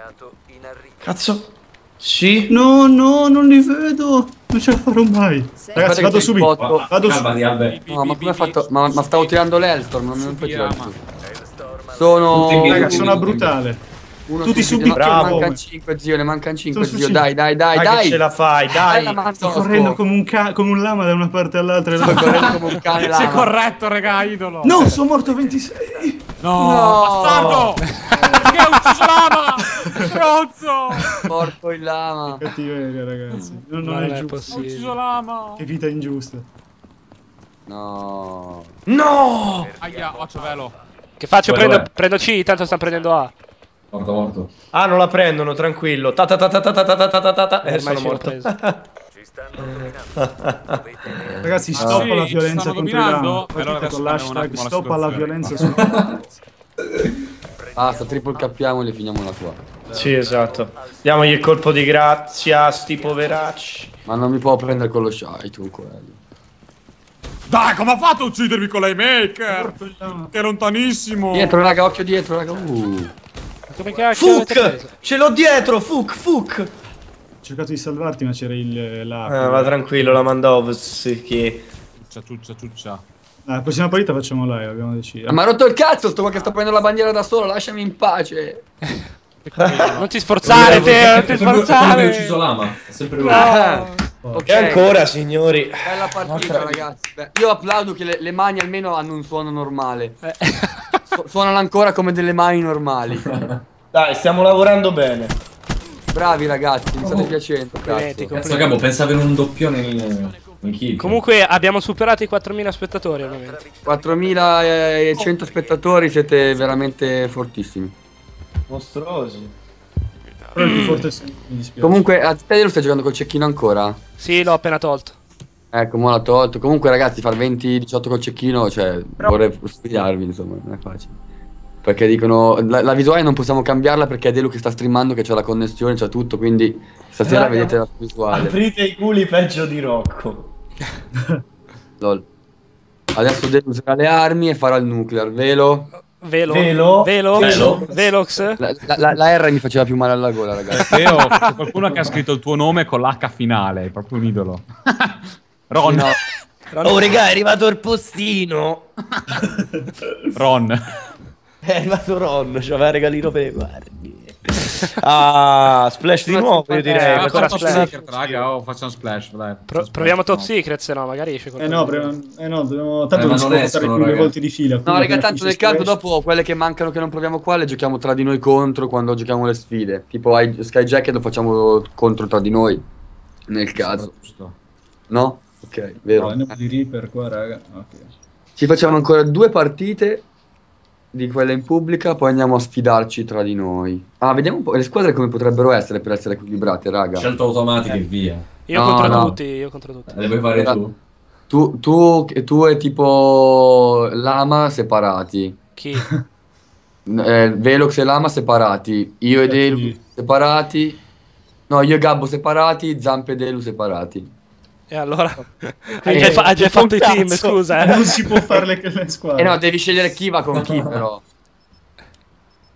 Cazzo. Sì. No, no, non li vedo. Non ce la farò mai. Ragazzi, che vado subito. Vado Calma, su. di Albe. No, ma come ha fatto? Ma, ma stavo tirando l'Hellstorm, non mi puoi tirare Rama. tu. Sono... Tutti in B, Raga, tutti in sono brutale. Uno tutti su su B, B, ne bravo. mancano 5, zio, ne mancano 5, Sono su zio. Dai, dai, dai, Dai, dai. ce la fai, Dai, dai. Sto correndo come un, come un lama da una parte all'altra. Sto correndo come un cane Sei lama. corretto, raga, idolo. No, sono morto 26. No, No. bastardo! Perché hai ucciso Lama? Stronzo! Porco il lama. Cattiveria, ragazzi. Non, non Non è è giusto. Hai ucciso possibile. Lama! Che vita ingiusta. No. No! Aia, occhio velo. Che faccio? Quello Prendo, è. prendo C, tanto stanno prendendo A. Morto, morto. Ah, non la prendono, tranquillo. Ta ta ta ta ta ta ta ta ta ta ta. Eh, sono morto. Ragazzi, stop alla violenza contro i. E adesso con un l'hashtag stop alla violenza su Basta, triple cappiamoli e finiamola qua. Sì, esatto. Diamogli il colpo di grazia sti poveracci. Ma non mi può prendere con lo shite tu quello. Dai, come ha fatto a uccidermi con l'I-Maker? Che lontanissimo! Dietro, raga, occhio dietro, raga. Uh. Come cacchio? Fuck! Ce l'ho dietro, fuck, fuck! Ho cercato di salvarti, ma c'era il la. Eh, va tranquillo, la Mandowski. Ciuccia, ciuccia, ciuccia. La prossima partita facciamo live, abbiamo deciso. Ma ha rotto il cazzo sto qua che sto prendendo la bandiera da solo, lasciami in pace. Non ti sforzare, te, non ti sforzare. ucciso Lama. È sempre lui. Ok. E ancora, signori. Bella partita, ragazzi. Beh, io applaudo che le, le mani almeno hanno un suono normale. Eh. Su- suonano ancora come delle mani normali. Dai, stiamo lavorando bene. Bravi ragazzi, mi state piacendo. Complimenti, Cazzo. Cazzo, Gabo, pensavo in un doppione Comunque abbiamo superato i 4.000 spettatori ovviamente. 4100 spettatori, siete veramente fortissimi. Mostruosi. Però il più forte è sempre, mi dispiace. Comunque, a te lo stai giocando col cecchino ancora? Sì, l'ho appena tolto. Ecco, mo l'ha tolto. Comunque, ragazzi, far 20-18 col cecchino, cioè, vorrei sfidarvi, insomma, non è facile. Perché dicono, la, la visuale non possiamo cambiarla perché è Delu che sta streamando, che c'ha la connessione, c'ha tutto, quindi stasera Raga, vedete la visuale. Aprite i culi peggio di Rocco. Lol. Adesso Delu userà le armi e farà il nuclear, velo. Velo. Velo. Velo. Velo. Velox. La, la- la- R mi faceva più male alla gola, ragazzi. Teo, c'è qualcuno che ha scritto il tuo nome con l'H finale, è proprio un idolo. Ron, No. Oh, regà, è arrivato il postino. Ron. È arrivato Ron, c'aveva regalino per le guardie. Ah, splash di nuovo, io Eh, direi. ancora Facciamo top splash. secret, raga. Oh, facciamo splash, dai. Pro- Facciamo proviamo top splash. secret, se no magari esce Eh no, pre- eh no, dobbiamo- tanto Eh, non non può più due volte di fila. No, raga, tanto nel caso dopo quelle che mancano che non proviamo qua le giochiamo tra di noi contro quando giochiamo le sfide. Tipo ai Skyjacket lo facciamo contro tra di noi. Nel caso. No? Ok, No, vero. andiamo di Reaper qua, raga. Ok. Ci facciamo ancora due partite di quelle in pubblica, poi andiamo a sfidarci tra di noi. Ah, vediamo un po' le squadre come potrebbero essere per essere equilibrate, raga. Scelta automatica e via. Io No, contro no. tutti, io contro tutti. Le vuoi fare tu? Tu, tu, tu e tipo Lama separati. Chi? Eh, Velox e Lama separati. Io e Delu separati. No, io e Gabbo separati. Zampe e Delu separati. E allora? hai già, fa- hai già fatto i team, scusa. Eh. Non si può fare le, le squadre. E no, devi scegliere chi va con chi, però.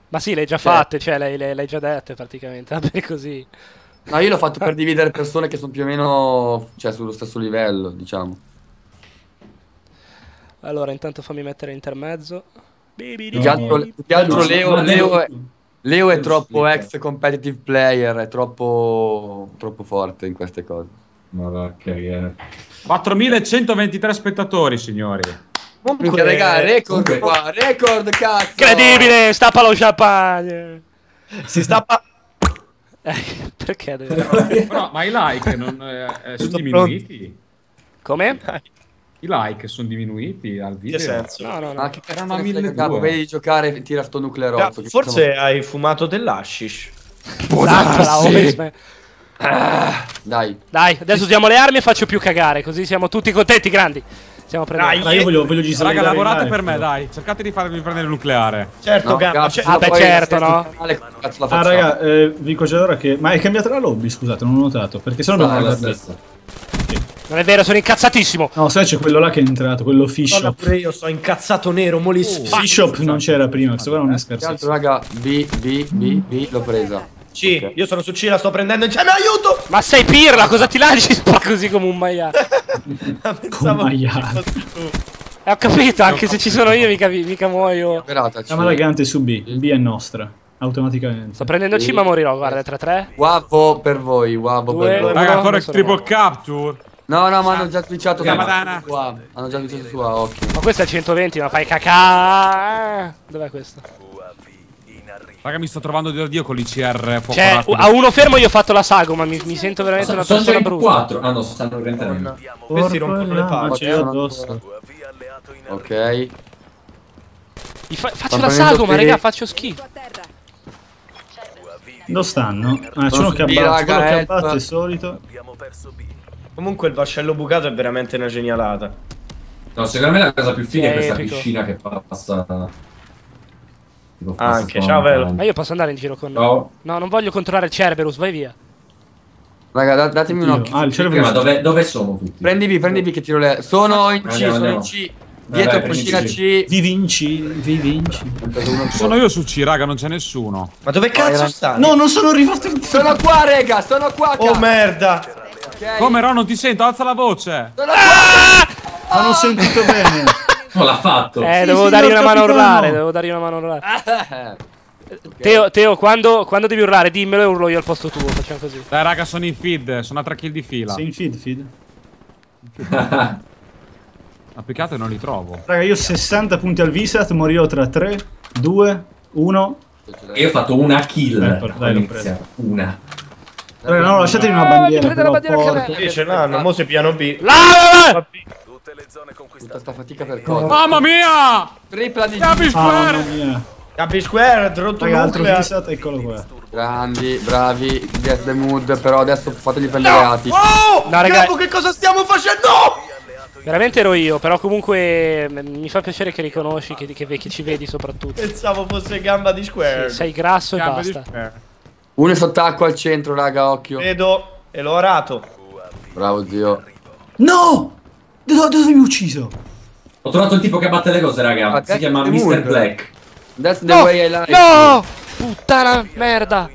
Ma sì, le hai già Cioè- fatte, cioè le, le- le hai già dette praticamente. Vabbè, così. No, io l'ho fatto per dividere persone che sono più o meno, cioè, sullo stesso livello, diciamo. Allora, intanto fammi mettere intermezzo. Più che altro, più che altro No, Leo, Leo è, Leo è troppo ex competitive player, è troppo, troppo forte in queste cose. Ma va, che eh. 4123 spettatori, signori. Minchia, raga, record comunque- qua, record, cazzo! Incredibile, stappa lo champagne. Si sta pa- Eh, perché deve... Però, ma i like non, eh, eh, sono diminuiti? Come? I like sono diminuiti al Che video? senso? No, no, no. Ma che cazzo ne frega, 1200. capo, vedi di giocare e tira sto Già, nuclearozzo. che forse hai fumato dell'ashish. Zaccola, Dai, Dai, adesso usiamo le armi e faccio più cagare, così siamo tutti contenti, grandi. Stiamo prendendo. Dai, io voglio, voglio gli Raga, lavorate per me, dai. Cercate di farvi prendere il nucleare. Certo, no, Gabbo, cazzo, cioè- Ah, beh, certo, no? come cazzo la Ah, raga, eh, vi dico già ora che. Ma hai cambiato la lobby, scusate, non ho notato. Perché sennò non No, è ho la stessa. Non è vero, sono incazzatissimo. No, sai, c'è quello là che è entrato, quello fish Guarda shop. pure io sto incazzato nero, mo li sfascio. Fish shop non c'era prima, questo qua non è Che altro, scherzo. raga, B, B, B, B, l'ho presa. C, Ok. io sono su C, la sto prendendo insieme, aiuto! Ma sei pirla, cosa ti lanci così come un maiale? Come che maiale. Eh, ho capito, anche se ci sono io mica, mica muoio. Perata, La Malagante su B, B è nostra, automaticamente. Sto prendendo C ma morirò, guarda, 3-3. Guavo per voi, guavo Due, per voi. Raga, ancora il triple capture. No, no, ma hanno già switchato su A. Hanno già switchato su A, occhio. Ma questo è il 120, ma fai cacà. Dov'è questo? Raga, mi sto trovando Dio Dio con l'ICR fuoco Cioè, rapido. a uno fermo io ho fatto la sagoma, mi, mi sento veramente una Sono persona in brutta. 4. Ah no, stanno rientrando. Questi rompono le c'è addosso. Ok. Gli fa- faccio Sto la sagoma, raga, faccio schifo. Dove stanno? Ah, c'è uno che abbatte, quello che abbatte è solito. Comunque il vascello bucato è veramente una genialata. No, secondo me la cosa più figa È è questa epico. piscina che passa. Anche, ciao, Velo. Ma io posso andare in giro con... Ciao. No, non voglio controllare il Cerberus, vai via. Raga, da- datemi un Io. occhio. Ah, il ma dove, dove sono tutti? Prendi B, prendi B che tiro le... Sono in C, Andiamo, sono in andiamo. C. Dietro piscina prendi C. Vi vinci, vi vinci. Sono io su C, raga, non c'è nessuno. Ma dove cazzo stanno? No, non sono arrivato in Sono qua, raga, sono qua, Oh cazzo. merda! ok? Come, Ron, non ti sento? Alza la voce. Sono qua. Ma non ho sentito bene. No, l'ha fatto. Eh, Sì, devo sì, dargli ho una mano a urlare, devo dargli una mano a urlare. Eh, Teo, Teo, quando, quando devi urlare, dimmelo e urlo io al posto tuo, facciamo così. Dai, raga, sono in feed. Sono a 3 kill di fila. Sei in feed, feed. Ma peccato che non li trovo. Raga, io 60 punti al VSAT, morirò tra 3, 2, 1. Io ho fatto una kill. Ecco, dai. Una. Raga, no, lasciatemi una Ah, bandiera, la però, bandiera che porca. Sì, ce l'hanno, mo se piano B. Là, là, là! Tutta sta fatica per cosa? Mamma mia! Tripla di Gabi Square! mamma mia. Capi Square, rotto Raga, altro nucleo. VSAT, eccolo qua. Grandi, bravi, get the mood, però adesso fategli prendere ati. Oh! No, raga- Gabbo, che cosa stiamo facendo? No! Veramente ero io, però comunque mm, mi fa piacere che riconosci, che, che, che ci vedi soprattutto. Pensavo fosse gamba di Square. Sei grasso e Gambe di basta. Uno è sott'acqua al centro, raga, occhio. Vedo e l'ho arato. Bravo zio. No! Dove, dove mi ha ucciso? Ho trovato il tipo che batte le cose, raga. Ah, si chiama Mr. Mood. Black. That's the No! way I like. No! Puttana merda!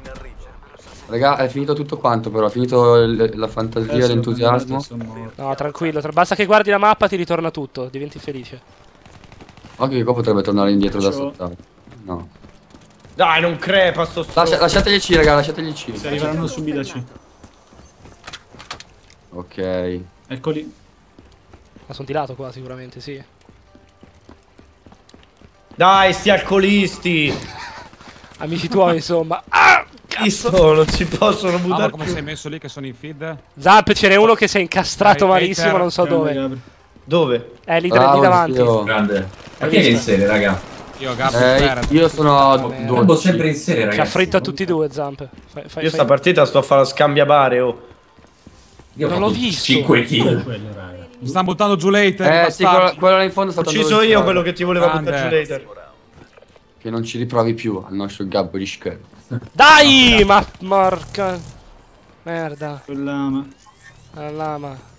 Raga, è finito tutto quanto, però. È finito la fantasia, l'entusiasmo. No, tranquillo, tra- basta che guardi la mappa ti ritorna tutto, diventi felice. Occhio che qua potrebbe tornare indietro da sott'acqua. No. Dai, non crepa sto Lascia, stronzo. lasciategli C, raga, lasciategli C. Si arriveranno su B da C. Ok. Eccoli. Ma sono di lato qua sicuramente, sì. Dai, sti alcolisti. Amici tuoi, insomma. Ah! Chi sono? Non si possono Ah, ma buttare come più. sei messo lì che sono in feed? Zamp, ce n'è uno che si è incastrato Dai, malissimo, non so dove. Dove? È lì, Bravo, lì davanti. zio. Grande. Ma chi è in serie, raga? Io, Gabbo, Eh, io sono. Gabbo 12. sempre in serie, Ci ragazzi. affretta tutti e due, Zamp. Fai, fai, Io fai- sta partita sto a fare la scambiabare, oh. Io Non l'ho visto. 5 kill. Mi stanno buttando giù later. Eh, sì, quello, quello là in fondo sta Ho ucciso io quello che ti voleva Grande. buttare giù later. Che non ci riprovi più al nostro gabbo di scherzo. Dai! Ma porca. Merda. Quella, ma... La lama.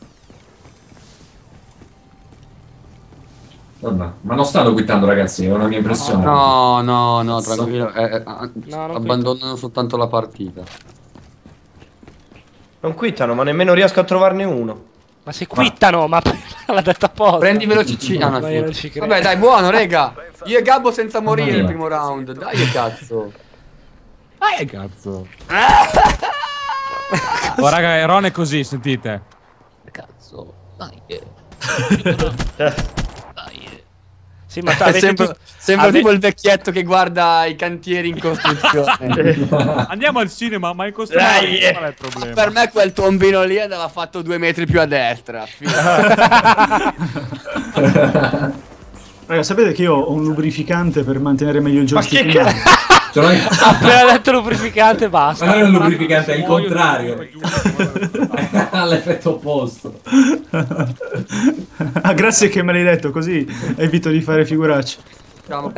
Vabbè, ma non stanno quittando, ragazzi, è una mia impressione. No, no, no, tranquillo. eh, eh, ah, No, abbandonano soltanto la partita. Non quittano, ma nemmeno riesco a trovarne uno. Ma se quittano, ma l'ha detto apposta. Prendi veloci C. Ah, no, Ma. Vabbè, dai, buono, rega. Io e Gabbo senza morire il primo round. Dai, che cazzo. Dai, cazzo. oh, raga, Ron è così, sentite. Cazzo. Dai. eh. Sì, ma sembra, tu- sembra ave- tipo il vecchietto che guarda i cantieri in costruzione. Andiamo al cinema, ma in costruzione Dai, eh. qual è il problema? per me quel tombino lì andava fatto due metri più a destra. Raga, sapete che io ho un lubrificante per mantenere meglio il Ma joystick che in- Appena detto lubrificante, basta. Ma non è un lubrificante, è il contrario. Ha l'effetto opposto. Ah, grazie che me l'hai detto, così evito di fare figuracce. Siamo.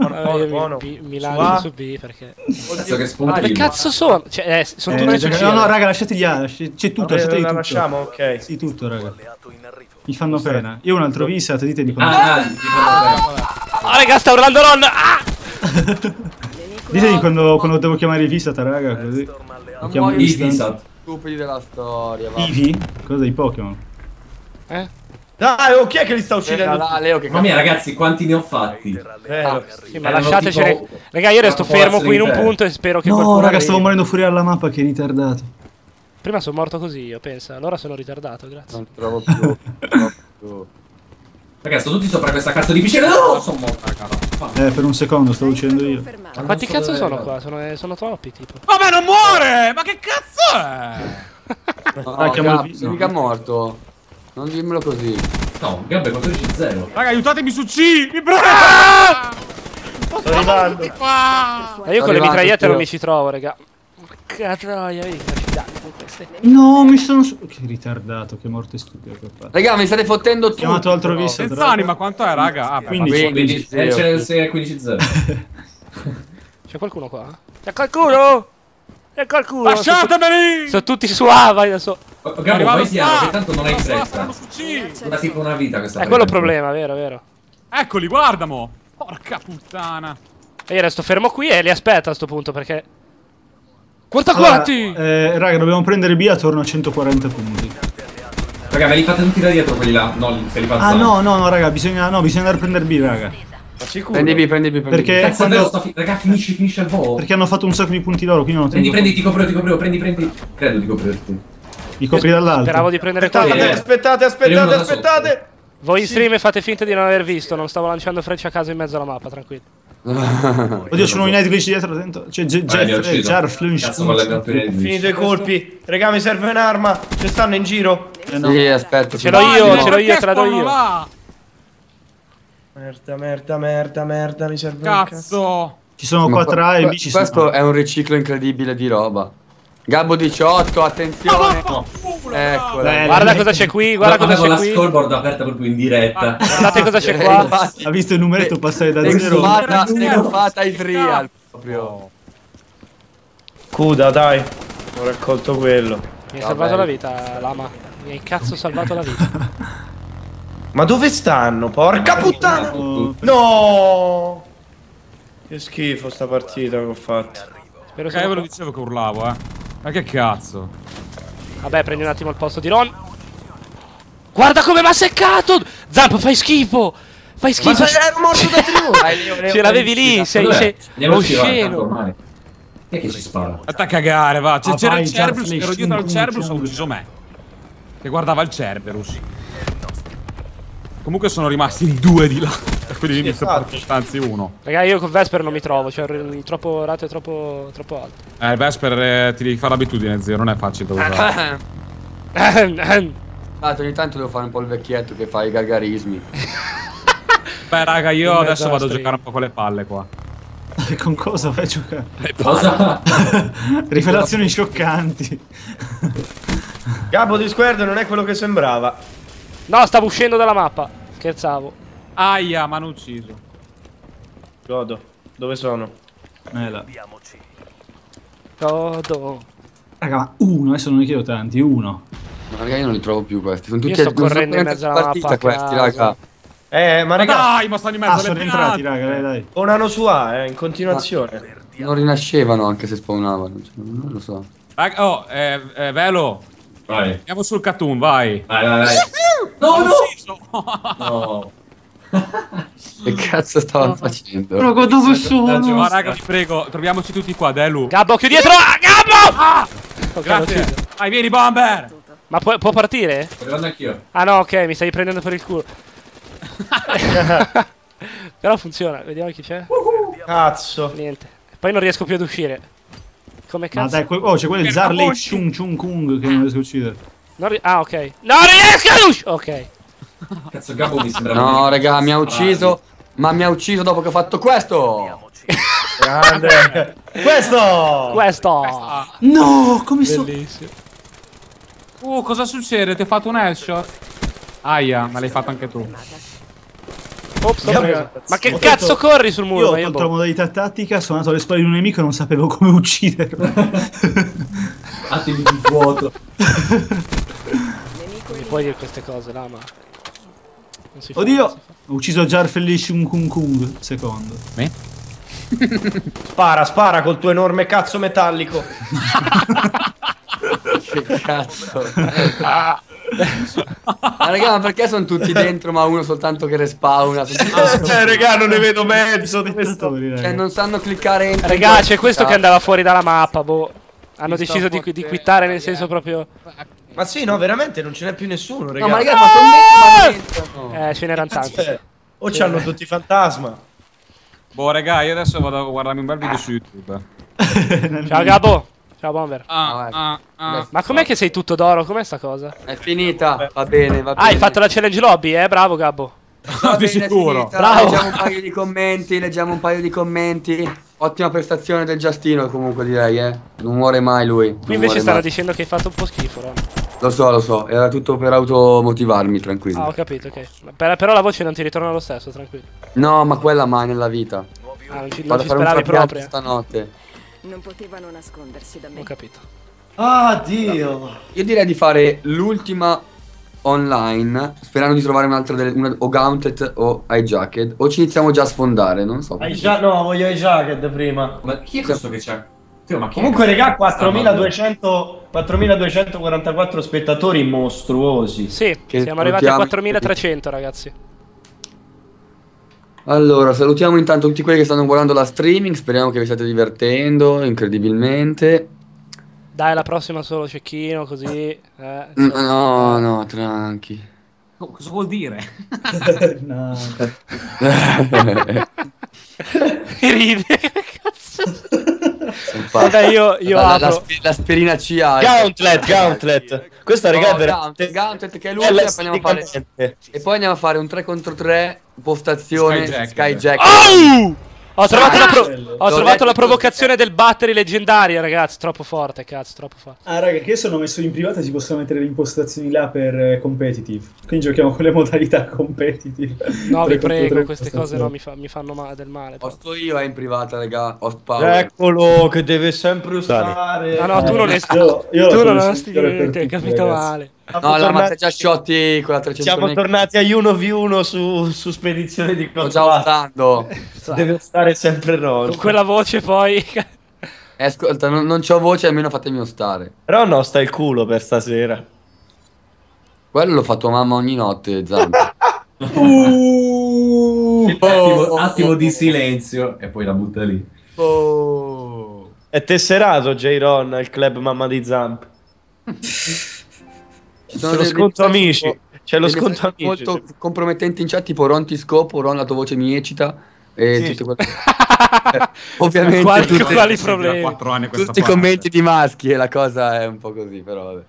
Allora, io buono. Su A. B perché. Cazzo che spunti. Che cazzo sono? Cioè, eh, sono Eh, tutti no, no, raga, lasciategli A, lasci- c'è tutto, Eh, lasciategli la tutto. lasciamo, ok. Sì, tutto, raga. Mi fanno pena. Io ho un altro visat, dite di quando... Ah, ah, Oh, raga, sta urlando Ron! Ah! Dite di quando, quando devo chiamare i visat, raga, così. Lo chiamo muoio bene. instant. Isat. Stupidi della storia. Va. Eevee? Cosa i Pokémon? Eh? Dai, oh, chi è che li sta uccidendo? là, Leo, che Mamma mia, ragazzi, quanti ne ho fatti? Vero. Sì, ma Erano lasciatecene. tipo- Raga, io resto fermo qui in un punto e spero che No, qualcuno. raga, arrivi. stavo morendo fuori dalla mappa, che ritardato. Prima sono morto così, io penso. Allora sono ritardato, grazie. Non trovo più. più. Ragazzi, sto tutti sopra questa cazzo di piscina. No, sono morto, raga. Eh, per un secondo, stavo dicendo io. Ma quanti cazzo sono qua? Sono, eh, sono troppi, tipo. Vabbè, non muore! Ma che cazzo è? No, Ah, il Gab, sei mica morto. Non dimmelo così. No, Gabbe 14-0. Raga, aiutatemi su C! Mi prego! Sto arrivando. Ma io con le mitragliette non mi ci trovo, raga. Porca troia, vedi che. No, mi sono... Che ritardato, che morte stupida che ho fatto. Raga, mi state fottendo Ho tutti. chiamato altro però. visat. Senza anima, quanto è, raga? Ah, beh, Quindi- vabbè. 15, eh, zero. c'è il 6 15-0. C'è qualcuno qua? C'è qualcuno? C'è qualcuno? Lasciatemeli! Sono tutti su A, vai adesso. Oh, È Gabbo, vai piano, tanto non hai fretta. Da tipo una vita questa È quello il problema, vero, vero. Eccoli, guardamo! Porca puttana! E io resto fermo qui e li aspetto a sto punto perché. Guarda Allora, quanti! eh, raga, dobbiamo prendere B attorno a 140 punti. Raga, ve li fate tutti da dietro quelli là. No, se li fa Ah, no, no, no, raga, bisogna, no, bisogna andare a prendere B, raga. Ma sicuro? Prendi B, prendi B, prendi Perché-. Cazzo, quando- sto fi- raga, finisci, finisci al volo. Perché hanno fatto un sacco di punti loro, quindi non ho Prendi, tempo. prendi, ti copro, ti copro, prendi, prendi. Credo di coprirti. Li copri dall'alto. Speravo di prendere Aspettate, quelli. Eh. aspettate, aspettate, aspettate. Voi in stream fate finta di non aver visto, non stavo lanciando frecce a caso in mezzo alla mappa, tranquillo. Oddio, uno in glitch dietro, attento. C'è Jeff, avventure di Finito i colpi. Regà, mi serve un'arma. Ci stanno in giro. Eh, no. Sì, aspetta. Ce l'ho io, ce l'ho io, te la do io. Merda, merda, merda, merda. Mi serve un cazzo. Ci sono Ma 4A e B ci Questo sono. è un riciclo incredibile di roba. Gabbo 18, attenzione. Eccola. Beh, Guarda cosa c'è qui, guarda cosa la c'è qui. scoreboard aperta proprio in diretta. Guardate cosa c'è Eh, qua. Ha visto il numeretto passare da Sei 0 gufata, sei gufata ai trial proprio. Cuda, dai. Ho raccolto quello. Mi hai salvato la vita, Lama. Mi hai cazzo salvato la vita. Ma dove stanno? Porca puttana! Oh, No! Che schifo sta partita che ho fatto. Spero sia io ve lo dicevo che urlavo, eh. Ma che cazzo? Vabbè, prendi un attimo il posto di Ron. Guarda come mi ha seccato! Zamp, fai schifo! Fai Ma schifo. se ero morto da Leo, Leo, Ce l'avevi lì, sei, sei tanto osceno. è che ci spara? Aspetta a cagare, va. Ah, c'era il Cerberus, ero dietro al Cerberus, ha punto. ucciso me. Che guardava il Cerberus. Comunque sono rimasti in due di là. Quindi mi sono esatto. portato anzi uno. Raga, io con Vesper non mi trovo, cioè il troppo rato è troppo, troppo alto. Eh, il Vesper eh, ti devi fare abitudine, zio. Non è facile da usare. Tanto ogni tanto devo fare un po' il vecchietto che fa i gargarismi. Beh, raga, io In adesso vado a giocare un po' con le palle qua. Con cosa vai a giocare? Cosa? Rivelazioni scioccanti. Capo di Squared non è quello che sembrava. No, stavo uscendo dalla mappa. Scherzavo. Aia, mi hanno ucciso. Godo. Dove sono? Eh là. Godo. Raga, ma uno, adesso non ne chiedo tanti, uno. Ma raga, io non li trovo più questi. Sono tutti sto non sono correndo in mezzo alla partita mappa questi, raga. Eh, ma Ma raga, dai, ma stanno in mezzo Ah, alle sono entrati, raga, dai, dai. spawnano su A, eh, in continuazione. Non rinascevano anche se spawnavano. cioè, non lo so. Raga, oh, eh, eh, Velo. Vai, Andiamo sul cartoon, vai. vai, vai. vai. No, no! No. Che cazzo stavano facendo? Raga, dove sono? Ma raga, vi prego, troviamoci tutti qua, Delu. Gabbo, occhio dietro! Ah, Gabbo! Ah! Ok, l'ho Grazie. Vai, vieni, bomber! Ma può, può partire? Sto arrivando anch'io. Ah no, ok, mi stai prendendo per il culo. Però funziona, vediamo chi c'è. Cazzo. Niente. Poi non riesco più ad uscire. Come Ma cazzo? dai, que- oh, c'è quello di Zarley? Chung Chung Kung che non riesco a uccidere. Non ri- ah, ok. Non riesco ad uscire! Ok. Cazzo, Gabbo mi sembra. No, raga, mi ha ucciso. Ma mi ha ucciso dopo che ho fatto questo. Grande. Questo! Questo! No, come so... Bellissimo. Uh, cosa succede? Ti ho fatto un headshot? Aia, me l'hai fatto anche tu. Ops, preso. Ma che ho cazzo tolto- corri sul muro? Io ho tolto la modalità tattica, sono andato alle spalle di un nemico e non sapevo come ucciderlo. Attimi di vuoto. Mi puoi dire queste cose, là, ma... Oddio! fa. Ho ucciso Jarfelli Chung Kung Kung, secondo. Me? Spara, spara col tuo enorme cazzo metallico. Che cazzo. Ma raga, ma perché sono tutti dentro ma uno soltanto che respawna? Tutti- Eh, raga, non ne vedo mezzo di questo. Cioè, non sanno cliccare entro. Raga, c'è questo che andava fuori dalla mappa, boh. Hanno Mi deciso di, di quittare nel senso proprio... Ma sì, no, veramente non ce n'è più nessuno, raga. No, ma raga, ma sono dentro, ma dentro. Eh, ce n'erano tanti. Eh, O c'hanno tutti i fantasma. Boh, raga, io adesso vado a guardarmi un bel video su YouTube. Ciao Gabbo. Ciao Bomber. Ah, vai. ah, ah. Ma com'è che sei tutto d'oro? Com'è sta cosa? È finita. Va bene, va bene. Ah, hai fatto la challenge lobby, eh? Bravo Gabbo. Va di bene, è sicuro. finita. Bravo. Leggiamo un paio di commenti, leggiamo un paio di commenti. Ottima prestazione del Giustino comunque direi, eh. Non muore mai lui. Qui invece mai. dicendo che hai fatto un po' schifo, Ron. Lo so, lo so, era tutto per automotivarmi, tranquillo. Ah, ho capito, ok. Per- però la voce non ti ritorna lo stesso, tranquillo. No, ma quella mai nella vita. Ah, non ci, non Vado a ci fare un speravi proprio. stanotte. Non potevano nascondersi da me. Ho capito. Ah, Dio. Io direi di fare l'ultima online, sperando di trovare un'altra delle, una, o Gauntlet o Hijacked, o ci iniziamo già a sfondare, non so. Già, no, voglio i jacket prima. Ma chi è questo che c'ha? Tio, ma chi è Comunque, 4200, 4244 spettatori mostruosi. Sì, Che siamo arrivati a salutiamo. 4300, ragazzi. Allora, salutiamo intanto tutti quelli che stanno guardando la streaming, speriamo che vi stiate divertendo incredibilmente. Dai, la prossima solo cecchino, così. Eh. No, no, tranqui. Oh, cosa vuol dire? no. Ride. Vabbè, io, io la, la, sp- l'aspirina CA. Gauntlet, Gauntlet. Questa, raga, è Oh, veramente... Gauntlet, Gauntlet che è è l'ultima, andiamo a fare... E poi andiamo a fare un 3 contro 3 postazione Skyjack. Skyjack. Au! Ho trovato, la, pro- ho trovato la provocazione del battery leggendaria, ragazzi. Troppo forte, cazzo, troppo forte. Ah, raga, che io sono messo in privato si possono mettere le impostazioni là per eh, competitive. Quindi giochiamo con le modalità competitive. No, vi prego, queste cose no, mi, fa- mi fanno male del male. Ho sto io eh, in privata, raga. Ho power. Eccolo, che deve sempre stare. Ah no, tu non ne Io- io tu non hai tutti, capito ragazzi. male. Siamo No, la tornati- matta già sciotti con la 300 Siamo tornati a 1v1 su, su spedizione di Sto già Cosmo. ostando. Deve stare sempre Ron. Con quella voce poi... Eh, ascolta, non, non c'ho voce, almeno fatemi ostare. Però no, sta il culo per stasera. Quello lo fa tua mamma ogni notte, Zampa. Uh, attimo di silenzio e poi la butta lì. Oh. È tesserato J-Ron, il club mamma di Zamp. C'è lo sconto amici. tipo- C'è lo sconto amici. Molto compromettenti in chat, tipo Ron ti scopo, Ron la tua voce mi eccita. E Sì. tutte quelle... Ovviamente Quali- tutti, quali problemi? tutti i commenti di maschi e la cosa è un po' così, però vabbè.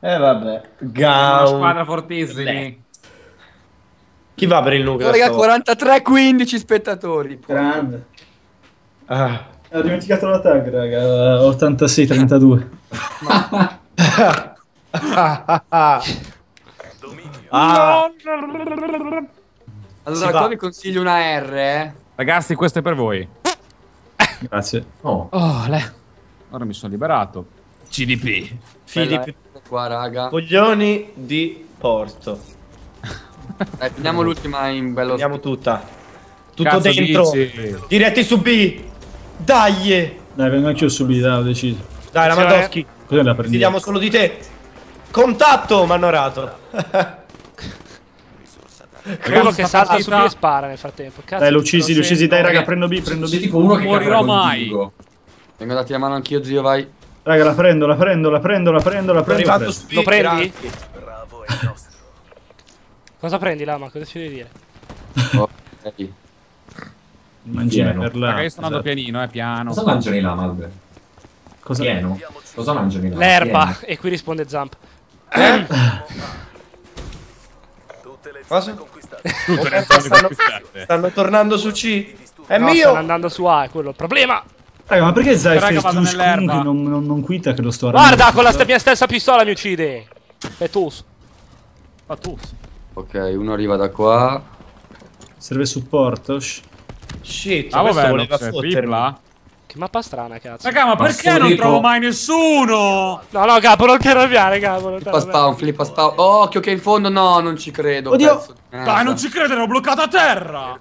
Eh vabbè. Una Gaun. squadra fortissimi. Chi va per il nucleo? Raga, stavolta? 43-15 spettatori. Grande. Ah. Ho dimenticato la tag, raga. 86-32. Ah. Allora, qua vi consiglio una R, eh. Ragazzi, questo è per voi. Grazie. Oh, Oh, le. Ora mi sono liberato. CDP. Bella Fili R qua, raga. coglioni di Porto. Dai, finiamo l'ultima in bello Andiamo tutta. Tutto Cazzo dentro. dici? Diretti su B. Dai. Dai, vengo anch'io subito, dai, ho deciso. Dai, Attenzione. Lamandowski. Cos'è la prendi? Fidiamo solo di te. Contatto, mannorato. Quello che salta su B e spara nel frattempo. Cazzo, Dai, l'ho uccisi, l'ho uccisi. Dai, raga, Ok. prendo B, prendo c'è B. tipo uno che Morirò mai. Vengo dati la mano anch'io, zio, vai. Raga, la prendo, la prendo, la prendo, la prendo, la prendo. la. Lo prendi? grazie. Cosa prendi, Lama? Cosa ci devi dire? Ok. Mangina Pieno. per là. Raga, io sto andando pianino, eh, piano. Cosa mangiano i lama, Albe? Cosa? Pieno? Cosa mangiano i lama? L'erba. E qui risponde Zamp. Cosa? Tutte le zone Stanno, conquistate. stanno tornando su C. È No, mio. stanno andando su A, è quello il problema. Raga, ma perché Zai nell'erba. comunque non, non, non quita che lo sto Guarda, con la st- mia stessa pistola mi uccide. Petus. Ma tu. Ok, uno arriva da qua. Serve supporto. Shit, Ah, questo vabbè, voleva fottermi. Mappa strana, cazzo. Raga, ma Ma perché non trovo mai nessuno? No, no, capo, non ti arrabbiare, capo. Non Flippa spawn, flippa spawn. Oh, occhio che in fondo. No, non ci credo. Oddio. Dai, non ci credo, ero bloccato a terra.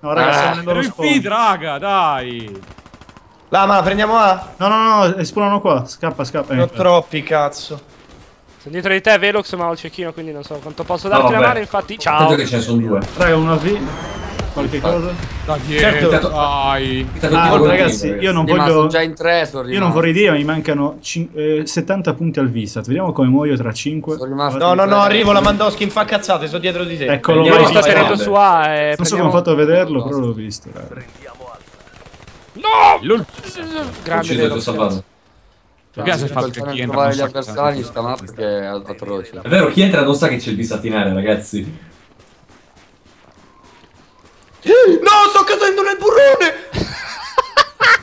No, raga, Ah, sto venendo Ero lo in spawn. feed, raga, dai. Lama, prendiamo A. No, no, no, esplorano qua. Scappa, scappa. Ho Eh, troppi, cazzo. Sono dietro di te, Velox, ma ho il cecchino, quindi non so quanto posso No, darti la vabbè. mano, infatti. Ciao. Tanto che ce ne sono due. Raga, una V. Qualche cosa. Da Certo. dietro, dai. Intanto Ah, ragazzi, io non voglio. già in tre, sono Io non vorrei dire, ma mi mancano cin- eh, 70 punti al Visat. Vediamo come muoio tra 5. Sono rimasto No, no, no, arrivo, Lamandowski, fa cazzate, sono dietro di te. Eccolo Io qua. li Andiamo sto vai, tenendo vai. su A e Non so come prendiamo... ho fatto a vederlo, però l'ho visto. raga. No! Lul- Grande Velox. salvato. Perché se Sto fate cercando chi di entra trovare non gli sa perché è atroce. È vero, chi entra non sa che c'è il bisatinare, ragazzi. No, sto cadendo nel burrone!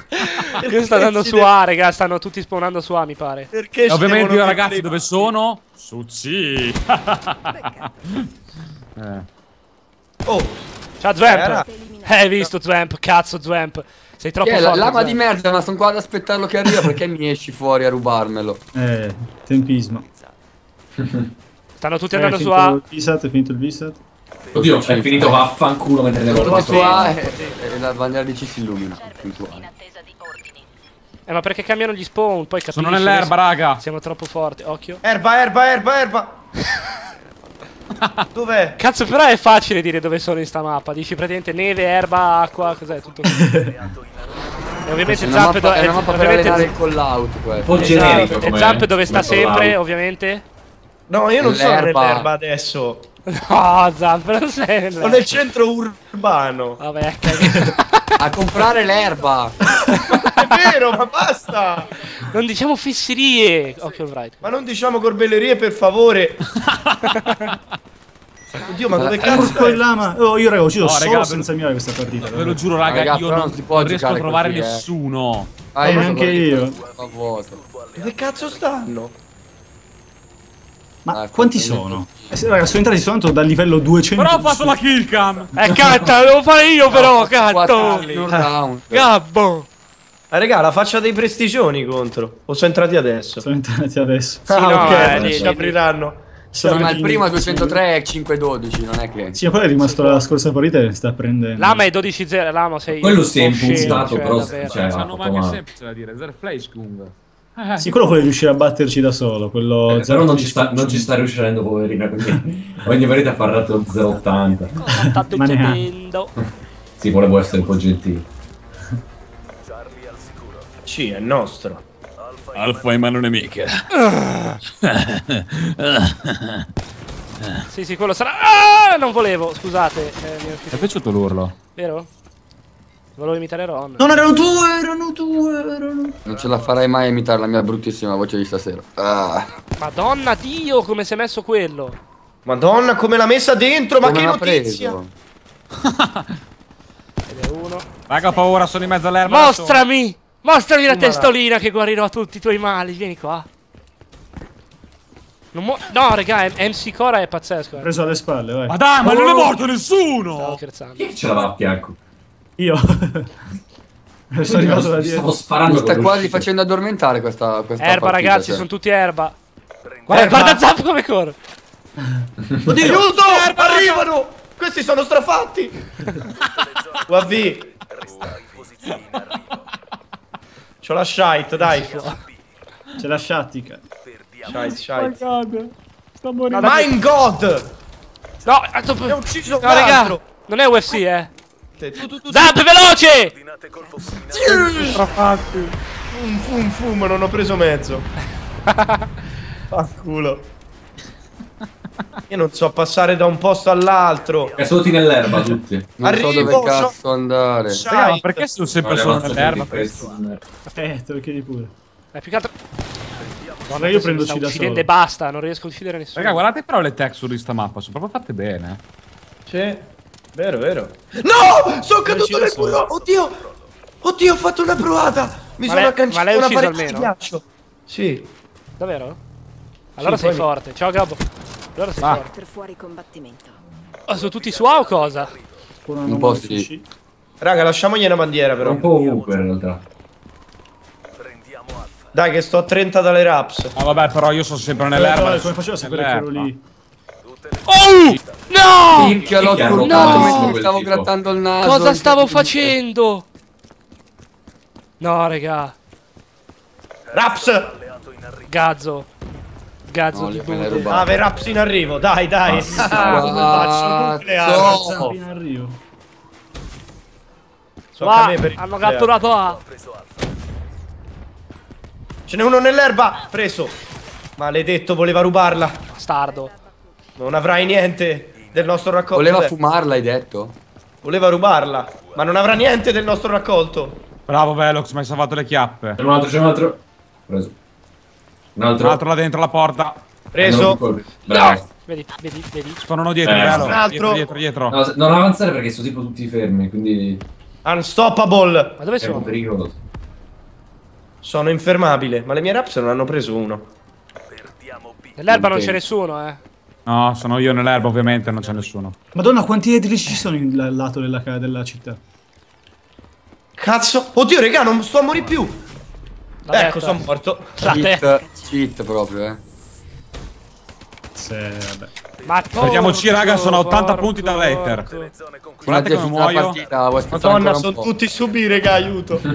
Che sta andando su A, raga, stanno tutti spawnando su A, mi pare. Perché E ovviamente io ragazzi dove sono? Su C. eh. Oh, Ciao. Zwamp. Eh, hai visto Zwamp? Cazzo Zwamp. Sei troppo è la forte. lama di merda, ma sono qua ad aspettarlo che arriva perché mi esci fuori a rubarmelo. Eh, tempismo. Stanno tutti Eh, è andando su finito A. il Visat, è finito il Visat. Oddio, è finito vaffanculo mentre ne Sono avevo su A e, e la bandiera di C si illumina. puntuale. Eh, ma perché cambiano gli spawn? Poi capisci. Sono nell'erba, raga. Siamo troppo forti. Occhio. erba, erba, erba, erba. Dov'è? Cazzo, però è facile dire dove sono in sta mappa. Dici praticamente neve, erba, acqua, cos'è? Tutto. E ovviamente È una Zamp è una eh, mappa per ovviamente- allenare il call out Un questo. po' generico Esatto. E Zamp dove sta sempre, ovviamente. No, io non sono L'erba. nell'erba adesso. No, sei Sono nel centro urbano. Vabbè. A comprare l'erba. È vero, ma basta. non diciamo fesserie. Occhio right. Ma non diciamo corbellerie, per favore. Oddio, ma dove cazzo il lama. Oh, io raga, ho ucciso No, solo raga, senza mia questa partita. Ve lo giuro, raga, Raga, io non, non si può non riesco a giocare trovare così, eh. nessuno. Ah, Eh, sono anche partito io. Dove cazzo stanno? Ma Ah, quanti sono? Eh, raga, sono entrati soltanto dal livello 200. Però ho fatto la kill cam. Eh, catta, devo fare io però, Quattro catto. un round. Gabbo. Ah, raga, la faccia dei prestigioni contro. O sono entrati adesso? Sono entrati adesso. Sì, ah, no, ok, eh, ci apriranno. Sono Sì, ma il primo è 203 e 512, non è che... Sì, ma poi è rimasto la scorsa partita e sta prendendo. Lama è 12-0, Lama sei Quello si è impugnato, cioè, però davvero. cioè, ha Sanno fatto ma anche male. semplice da dire. Zer Fleischkung. Sì, quello vuole riuscire a batterci da solo. Quello Eh, però non ci, sta, non ci sta riuscendo, poverina, quindi ogni partita fa il ratto 0,80. Cosa neanche. chiedendo? Sì, volevo essere un po' gentile. C è nostro. Alfa in mano nemica. Sì, sì, quello sarà... Ah, non volevo, scusate. Eh, mi è Ti è uscito. piaciuto l'urlo? Vero? Volevo imitare Ron. Non erano due, erano due, erano Non ce la farai mai a imitare la mia bruttissima voce di stasera. Ah. Madonna Dio, come si è messo quello. Madonna, come l'ha messa dentro, ma Come che l'ha notizia! preso? Ed è uno. Raga, ho paura, sono in mezzo all'erba. Mostrami! Mostrami la ma- testolina che guarirò tutti i tuoi mali. Vieni qua. No, raga, MC Cora è pazzesco. Eh. preso alle spalle, vai. Ma dai, ma non è morto Stavo nessuno! scherzando. Chi che ce l'aveva a fianco? Io. Sono Stavo, arrivato da dietro. sparando. Mi sta quasi l'uscita. facendo addormentare questa, questa Erba, partita, ragazzi, cioè. sono tutti erba. Guarda, Erba. guarda Zap come corre. Oddio, aiuto! Arrivano! Questi sono strafatti! UAV! C'ho la shite, dai. C'è la sciattica. Shite, shite. Sto morendo. Mine God! No, ha ucciso no, un raga. altro! Non è UFC, eh. Tu, tu, tu, Zap, veloce! Fum, fum, fum, non ho preso mezzo. Fa culo. Io non so passare da un posto all'altro. Caduti nell'erba tutti. Non so Arrivo, dove so- cazzo andare. Raga, ma perché sono sempre No, solo nell'erba? Eh, te lo chiedi pure. Eh, più che altro... Guarda, io prendo C da solo. e basta, non riesco a uccidere nessuno. Raga, guardate però le texture di sta mappa, sono proprio fatte bene. Sì, vero, vero. No! Sono caduto nel burro! Oddio! Oddio, ho fatto una provata! Mi Ma sono agganciato una parete di almeno? ghiaccio. Sì. Davvero? Allora Sì, sei poi- forte. Ciao Gabbo. Allora sei Va. forte. Per fuori combattimento. Oh, sono tutti su A o cosa? Un po' sì. Raga, lasciamogli una bandiera però. Un po' ovunque in realtà. Dai, che sto a 30 dalle raps. Ah vabbè, però io sono sempre nell'erba. come faceva a sapere che ero lì? Oh! No! Minchia, l'ho no! stavo grattando il naso. Cosa stavo facendo? No, raga. Raps! Gazzo. Gazzo No, di rubato. Ave raps in arrivo, dai, dai. Ah, come faccio nucleare. In arrivo. So Va, hanno catturato A. Ce n'è uno nell'erba, preso. Maledetto, voleva rubarla. Bastardo. Non avrai niente del nostro raccolto. Voleva fumarla, hai detto? voleva rubarla, ma non avrà niente del nostro raccolto. Bravo Velox, mi hai salvato le chiappe. C'è un altro, c'è un altro. Preso. Un altro. Un altro là dentro la porta. Preso. Colpi. Bravo. Vedi, vedi, vedi. Sono dietro, Eh, Velox. un altro. Dietro, dietro, dietro. No, non avanzare perché sono tipo tutti fermi, quindi Unstoppable. Ma dove è sono? pericoloso. Sono infermabile, ma le mie raps non hanno preso uno. Nell'erba non c'è nessuno, eh. No, sono io nell'erba, ovviamente, non c'è nessuno. Madonna, quanti edili ci sono in- al lato della, della città? Cazzo. Oddio, regà, non sto a morire più. L'ha ecco, sono morto. Cheat, cheat proprio, eh. Se, vabbè. Ma Vediamoci, raga, sono a 80 porco, punti da porco. Guardate come muoio. partita, Madonna, sono tutti su B, regà, aiuto.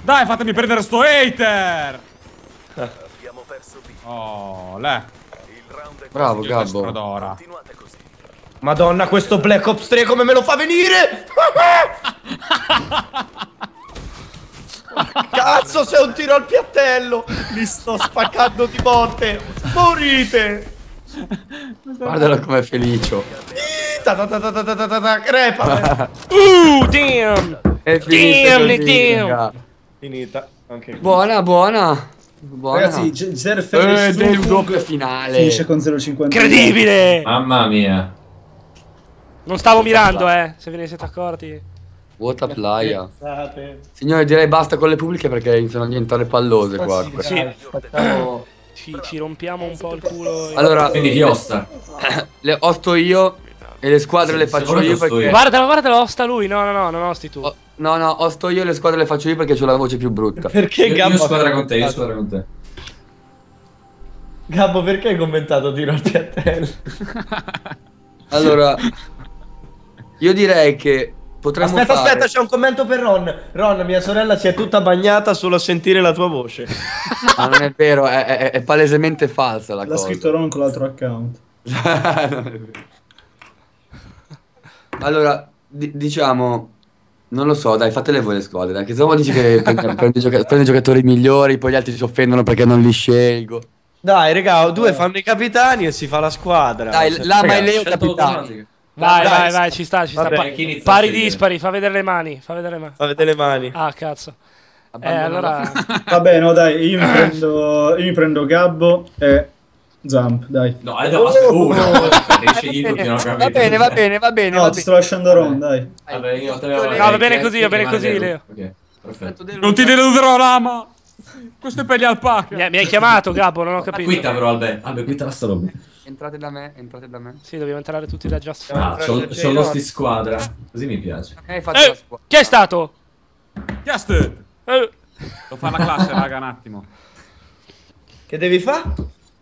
Dai, fatemi prendere sto hater! Oh, le. Bravo Gabbo. Madonna, questo Black Ops 3 come me lo fa venire? Cazzo, se un tiro al piattello! Mi sto spaccando di botte! Morite! Guardalo com'è felice. Crepa! Uh, damn! È finita. Damn, damn. Finita. Anche buona, buona. Buona. Ragazzi, G- Zer eh, del doppio finale. finisce con 0,50. Incredibile! Mamma mia. Non stavo mirando, eh. Se ve ne siete accorti. What a playa. Signore, direi basta con le pubbliche perché iniziano a diventare pallose qua. Sì. Facciamo... Ci, ci rompiamo un po' il culo. Allora, Quindi chi osta? le osto io e le squadre Sì, le faccio io perché... io. Guarda, guarda, lo osta lui. No, no, no, non osti tu. Oh, no, no, osto io e le squadre le faccio io perché ho la voce più brutta. Perché Io, Gabbo... io squadra con te, io squadra con te. Gabbo, perché hai commentato tiro al piattello? Allora, io direi che Potremmo Aspetta, fare... aspetta, c'è un commento per Ron. Ron, mia sorella si è tutta bagnata solo a sentire la tua voce. Ma non è vero, è, è- è palesemente falsa la L'ha cosa. scritto Ron con l'altro account. Non è vero. Allora, di- diciamo... Non lo so, dai, fatele voi le squadre, dai, che se no dici che gioca- prendi giocatori migliori, poi gli altri si offendono perché non li scelgo. Dai, raga, due fanno i capitani e si fa la squadra. Dai, Cioè, Lama e Leo capitani. Vai, Dai, vai, vai, ci sta, ci sta. vabbè, Pa- chi inizia a pari scegliere? dispari, fa vedere le mani, fa vedere le mani. Fa vedere le mani. Ah, cazzo. Eh, Abbandona allora... Vabbè, no, dai, io mi prendo, io mi prendo Gabbo e Zamp, dai. No, eh, no, aspetta, no, aspetta, scegli tutti, non ho capito. Va bene, va bene, va bene. No, va ti bene. sto lasciando Ron, dai. Vabbè, io te No, va bene così, va bene così, Leo. Ok, perfetto. Non ti deluderò, Lama! Questo è per gli alpaca. Mi, mi hai chiamato, Gabbo, non ho capito. Quitta però, Albe. Albe, quitta la sta roba. Entrate da me, entrate da me. Sì, dobbiamo entrare tutti da Just Ah, c'ho, il c'ho lo J-Ron. sti squadra. Così mi piace. Eh, chi è stato? Just! Eh, Devo fare la classe, raga, un attimo. Che devi fare?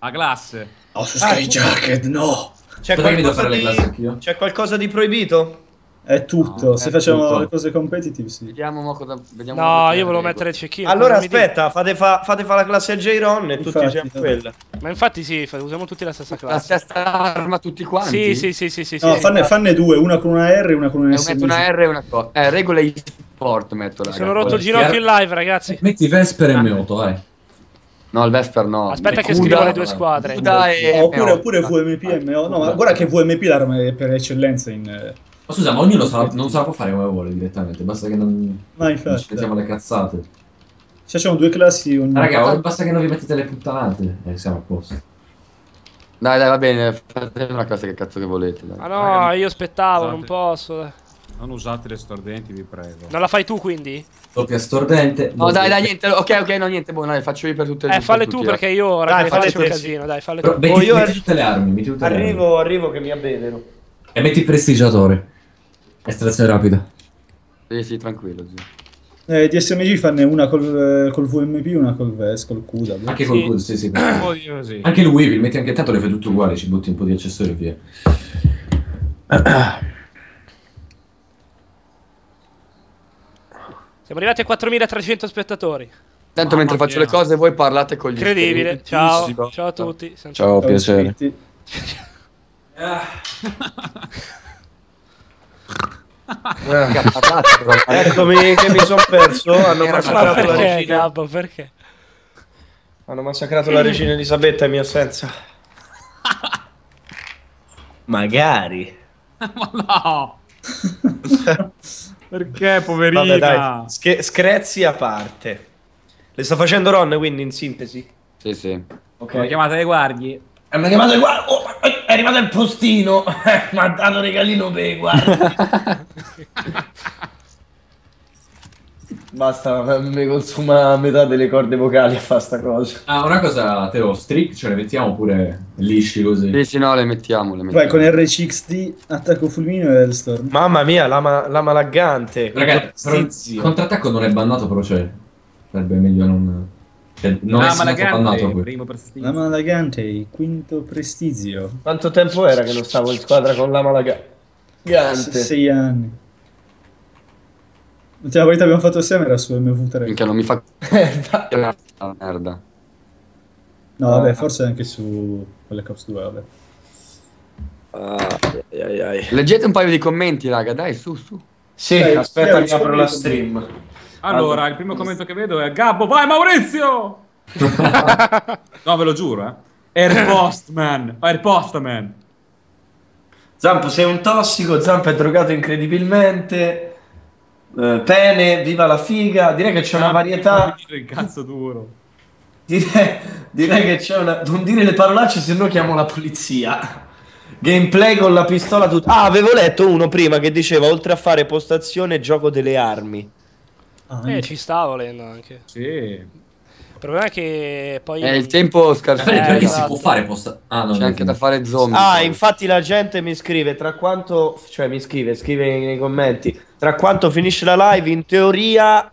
La classe. Oh, su Sky Jacket, no! C'è qualcosa, fare di... C'è qualcosa di proibito? È tutto, No, se è facciamo tutto. le cose competitive, sì. Vediamo mo cosa. Vediamo no, io volevo mettere il cecchino. Allora aspetta, fate fa, fate fa la classe a J-Ron e tutti Infatti, siamo sì. quella. Ma infatti sì, fa- usiamo tutti la stessa La classe. stessa arma tutti quanti? Sì, sì, sì, sì, sì. No, sì. fanne, fanne due, una con una R e una con una Eh, S. metto una R e una cosa. Eh, regole e-sport metto, Mi raga. sono rotto il ginocchio in live, ragazzi. Metti Vesper e Meoto, vai. No, il Vesper no. Aspetta che Cuda- scrivo le due squadre. Cuda e oppure, oppure VMP e MO. No, ma guarda che VMP l'arma è per eccellenza in... eh, Ma scusa, ma ognuno sa- non se la può fare come vuole direttamente. Basta che non, No, non infatti. ci mettiamo le cazzate. Se facciamo due classi ognuno. Raga, basta che non vi mettete le puttanate. E siamo a posto. Dai, dai, va bene. Fate una classe che cazzo che volete. Dai. Ma no, io aspettavo, non posso. Non usate le stordenti, vi prego. Non la fai tu quindi? Doppia stordente. No, dai, dai, niente. Ok, ok, no, niente. Boh, dai, faccio io per tutte le Eh, falle tu perché io ora Dai, faccio un casino, dai, falle Però tu. metti, Oh, io metti tutte le armi, metti tutte le armi. Arrivo, arrivo che mi avveleno. E metti il prestigiatore. Estrazione rapida. Sì, sì, tranquillo. Zio. Eh, DSMG fanne una col, eh, col VMP e una col VES, col CUDA. Anche Sì. col col, sì, sì. Così. Anche il Weevil, metti anche tanto le fai tutte uguali, ci butti un po' di accessori e via. Siamo arrivati a 4300 spettatori. Tanto mentre faccio le cose voi parlate con gli Incredibile. Ciao. Ciao a tutti. Ciao, Ciao, piacere. però. Eccomi che mi sono perso. Hanno massacrato la perché, regina. Gabbo, perché? Hanno massacrato la regina Elisabetta in mia assenza. Magari. Ma no! Perché, poverina? Vabbè, dai. Sch- screzi a parte. Le sta facendo Ron, quindi in sintesi. Sì, sì. Come chiamate le guardie? E mi ha chiamato il guarda. Oh, è arrivato il postino. mi ha dato regalino per i guardi. Basta, mi consuma metà delle corde vocali a fare sta cosa. Ah, una cosa, Teo, streak ce le mettiamo pure lisci così. Sì, sì, no, le mettiamo, le mettiamo. Vai con RCXD, attacco fulmineo e Hellstorm. Mamma mia, lama, lama laggante. Raga, però il Stizio. contrattacco non è bannato, però c'è. Sarebbe meglio non... Cioè, non ah, è ma stato la bannato qui. primo per La Malagante, quinto prestigio. Quanto tempo era che non stavo in squadra con lama laggante? sei anni. L'ultima volta che abbiamo fatto assieme era su MV3. Minchia, non mi fa... Merda. No, vabbè, forse anche su Black Ops 2, vabbè. Ah, ai, ai, ai. Leggete un paio di commenti, raga, dai, su, su. Sì, Dai, aspetta che apro la stream. Allora, il primo commento che vedo è Gabbo, vai Maurizio! no, ve lo giuro, eh. Air Postman, Air Postman. Zampo, sei un tossico, Zampo è drogato incredibilmente. Eh, pene, viva la figa. Direi che c'è una varietà. Il cazzo duro. Direi, direi che c'è una. Non dire le parolacce, se no chiamo la polizia. Gameplay con la pistola tut- Ah, avevo letto uno prima che diceva oltre a fare postazione gioco delle armi. Ah, Eh, ci sta volendo anche. Sì. Il problema è che poi... Eh, il tempo scarso. Aspetta, perché si può fare posta... Ah, no, C'è anche da fare zombie. Ah, poi. infatti la gente mi scrive tra quanto, cioè mi scrive, scrive nei commenti, tra quanto finisce la live, in teoria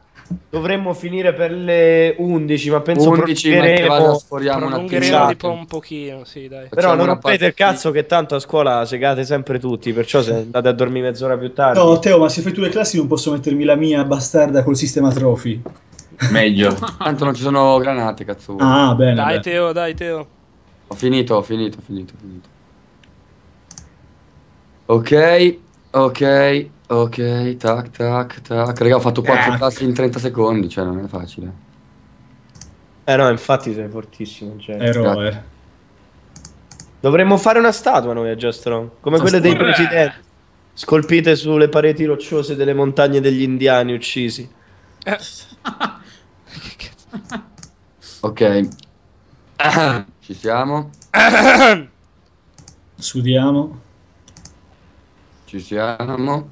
Dovremmo finire per le 11, ma penso 11 mentre vado a prolungheremo. sforiamo un Prolungheremo po' un pochino, sì, dai. Però Facciamo non rompete il cazzo che tanto a scuola segate sempre tutti, perciò se andate a dormire mezz'ora più tardi. No, Teo, ma se fai tu le classi non posso mettermi la mia bastarda col sistema trophy. Meglio. Tanto non ci sono granate, cazzo. Ah, bene. Dai, beh. Teo, dai, Teo. Ho finito, ho finito, ho finito, ho finito. Ok, ok, ok, tac, tac, tac. Raga, ho fatto 4 Tac. classi in 30 secondi, cioè non è facile. Eh no, infatti sei fortissimo. Cioè. Eroe. Dovremmo fare una statua noi a Just come quelle dei presidenti. Scolpite sulle pareti rocciose delle montagne degli indiani uccisi. Eh, Ok. Ci siamo, Sudiamo. ci siamo,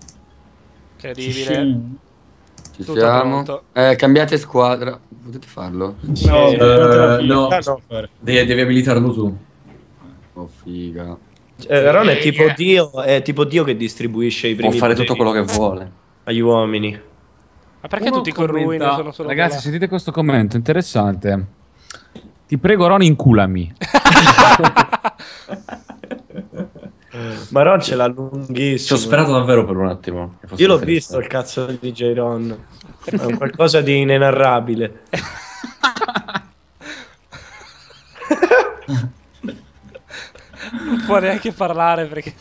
Incredibile. ci Tutto siamo. pronto. Eh, cambiate squadra. Potete farlo? No, Eh, fila, no. fare. Devi, devi abilitarlo tu. Oh, figa. Eh, Ron è tipo Dio, è tipo Dio che distribuisce i Può primi fare tutto quello che vuole. agli uomini. Ma perché Uno tutti con sono solo Ragazzi, quella? sentite questo commento interessante. Ti prego, Ron, inculami. Ma Ron ce l'ha Ci lunghissimo. ho sperato davvero per un attimo. Io l'ho visto il cazzo di DJ Ron. È un qualcosa di inenarrabile. Non può neanche parlare perché...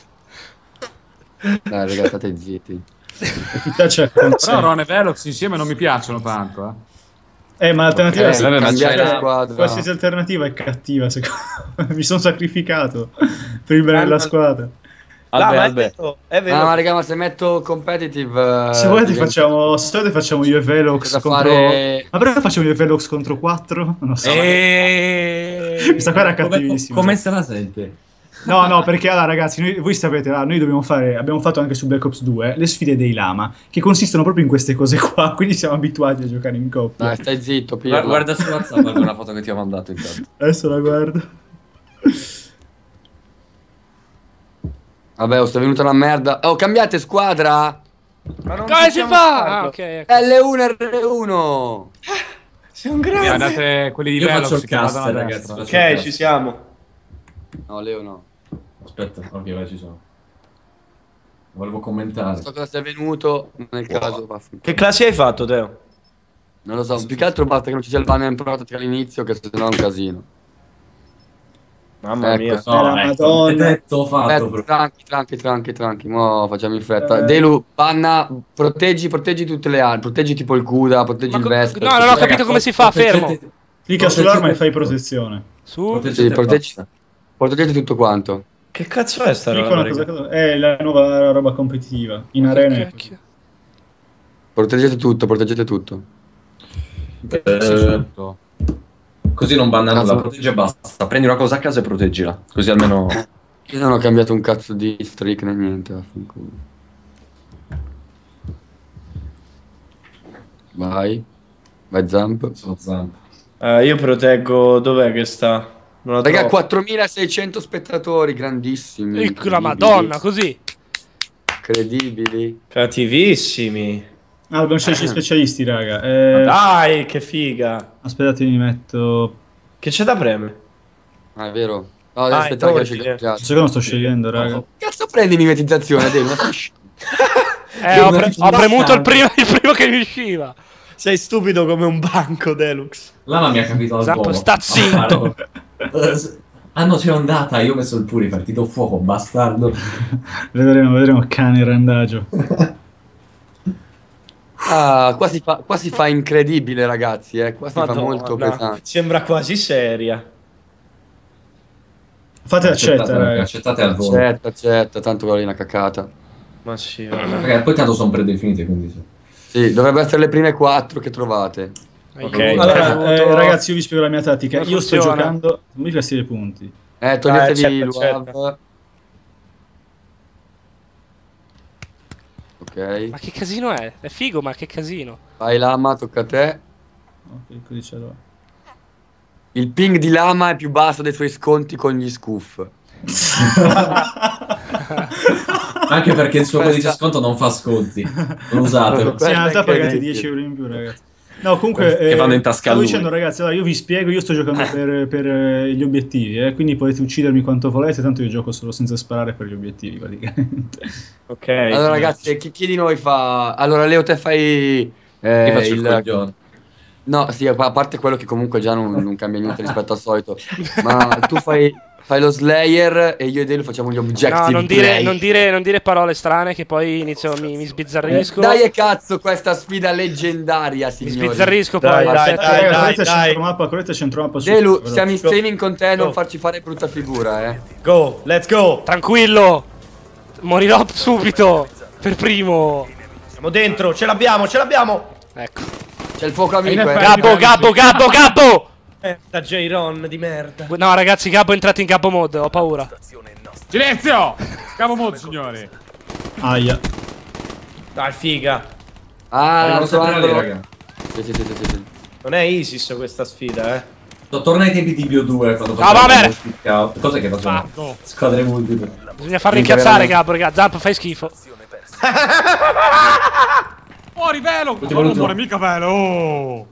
Dai, raga, state zitti. Efficacia Però consente. Ron e Velox insieme non mi piacciono tanto. Eh. Eh, ma l'alternativa Ok, è vabbè, ma cioè, cambiare la squadra. Qualsiasi alternativa è cattiva, secondo me. Mi sono sacrificato per il bene della squadra. Ah, Albe, ma albe. È vero, è vero. Ah, ma raga, ma se metto competitive... eh, Se volete diventa- facciamo, se volete facciamo io e Velox contro... fare- Ma perché facciamo io e Velox contro 4? Non lo so. E... Questa qua era Come- cattivissima. Come se la sente? No, no, perché allora ragazzi, noi- voi sapete, allora, noi dobbiamo fare, abbiamo fatto anche su Black Ops 2 le sfide dei lama, che consistono proprio in queste cose qua, quindi siamo abituati a giocare in coppia. Dai, stai zitto, Guarda, Pirla. guarda su WhatsApp guarda una foto che ti ho mandato intanto. Adesso la guardo. Vabbè, oh, sta venuta una merda. Oh, cambiate squadra! Ma non Come si fa? Ah, ok. ecco. L1 R1! Sei un grande. Guardate quelli di Io Velox faccio il che caster, ragazzi. Ok, ci siamo. No, Leo no. Aspetta, ok, vai, ci sono. Volevo commentare. So cosa sia venuto, nel caso vaffanculo. Che classi hai fatto, Teo? Non lo so, più che altro basta che non ci sia il banner in prototipo all'inizio, che sennò è un casino. Mamma Ecco, mia. Eh, la Madonna. è detto fatto. Eh, però. tranqui, tranqui, tranqui, tranqui, mo facciamo in fretta. Eh. Delu, panna, proteggi, proteggi tutte le armi, proteggi tipo il Cuda, proteggi Ma il Vesper. no, non ho capito come si fa, fermo. Proteggete- Clicca sull'arma e fai protezione. Su. proteggete Sì, proteggi, basta. proteggete tutto quanto. Che cazzo è sta roba? cosa, cosa- è la nuova roba competitiva. In Che arena. Proteggete tutto, proteggete tutto. Eh, così non banna nulla, proteggi e basta. Prendi una cosa a casa e proteggila. Così almeno. Io non ho cambiato un cazzo di streak né niente. Vai. Vai Zamp. Sono zampe. Eh, io proteggo. Dov'è che sta? Raga, trovo. 4600 spettatori, grandissimi. Ecco la madonna, così. Incredibili. Cattivissimi. Ah, abbiamo scelto gli specialisti, raga. Eh, Dai, che figa. aspettate, mi metto... Che c'è da premere? Ah, è vero. No, Ah, aspettare che ordine. campionato. Secondo sto scegliendo, raga. Cazzo prendi mimetizzazione, Delu? Ma sei sci- Eh, ho, pre- ho premuto il primo, il primo che mi usciva. Sei stupido come un banco, Deluxe. Lama mi ha capito al Zampo, volo. sta zitto. Ah no, c'è ondata, io ho messo il purifier, ti do fuoco, bastardo. Vedremo, vedremo cane randagio. Ah, qua si, fa, qua si fa incredibile, ragazzi. Eh. Qua si fa Madonna, molto pesante. Sembra quasi seria. Fate accetta, Accettate, raga. accettate al volo. Accetta, accetta, tanto quella lì è una cacata. Ma sì, vabbè. Perché poi tanto sono predefinite, quindi sì. Sì, dovrebbero essere le prime quattro che trovate. Ok. Allora, eh, ragazzi, io vi spiego la mia tattica. Io sto giocando... Non mi classi dei punti. Eh, toglietevi l'UAV. accetta. Ok. Ma che casino è? È figo, ma che casino. Vai Lama, tocca a te. Ok, così ce l'ho. Il ping di Lama è più basso dei suoi sconti con gli scoof. Anche perché il suo codice sconto non fa sconti. Non usatelo. Sì, in realtà pagate incredibile. 10 euro in più, ragazzi. No, comunque. Che eh, vanno in tasca Stavo lui. dicendo, ragazzi, allora io vi spiego. Io sto giocando per, per, eh, gli obiettivi, eh, quindi potete uccidermi quanto volete. Tanto io gioco solo senza sparare per gli obiettivi, praticamente. Ok. Allora, ragazzi, chi, chi di noi fa. Allora, Leo, te fai. eh, Io faccio il il... coglione. No, sì, a a parte quello che comunque già non, non cambia niente rispetto al solito. Ma tu fai, fai lo Slayer e io e Delu facciamo gli objective. No, non dire, play. non, dire, non dire parole strane che poi inizio, mi, mi sbizzarrisco. Dai e cazzo questa sfida leggendaria, mi signori. sbizzarrisco Dai, poi. dai, dai, Eh, dai, dai. centromappa, corretta centromappa su Delu, siamo in streaming con te, non farci fare brutta figura, eh. Go, let's go. Tranquillo. Morirò subito. Per primo. Siamo dentro, ce l'abbiamo, ce l'abbiamo. Ecco. C'è il fuoco amico, eh. Gabbo, Gabbo, Gabbo, Gabbo. Eh, da J-Ron di merda. No, ragazzi, Gabbo è entrato in Gabbo mode. Ho paura. Silenzio! Cavo mod, signori. Aia. Dai, figa. Ah, non so raga. Sì, sì, sì, sì. Non è Isis questa sfida, eh. No, Torna ai tempi di Bio 2 quando Ah, vabbè. lo split out. Cos'è che facevamo? Fatto. Squadre multiple. Bisogna Minchia, incazzare. Gabbo, raga. Zamp, fai schifo. Fuori velo! Non muore mica velo! Oh.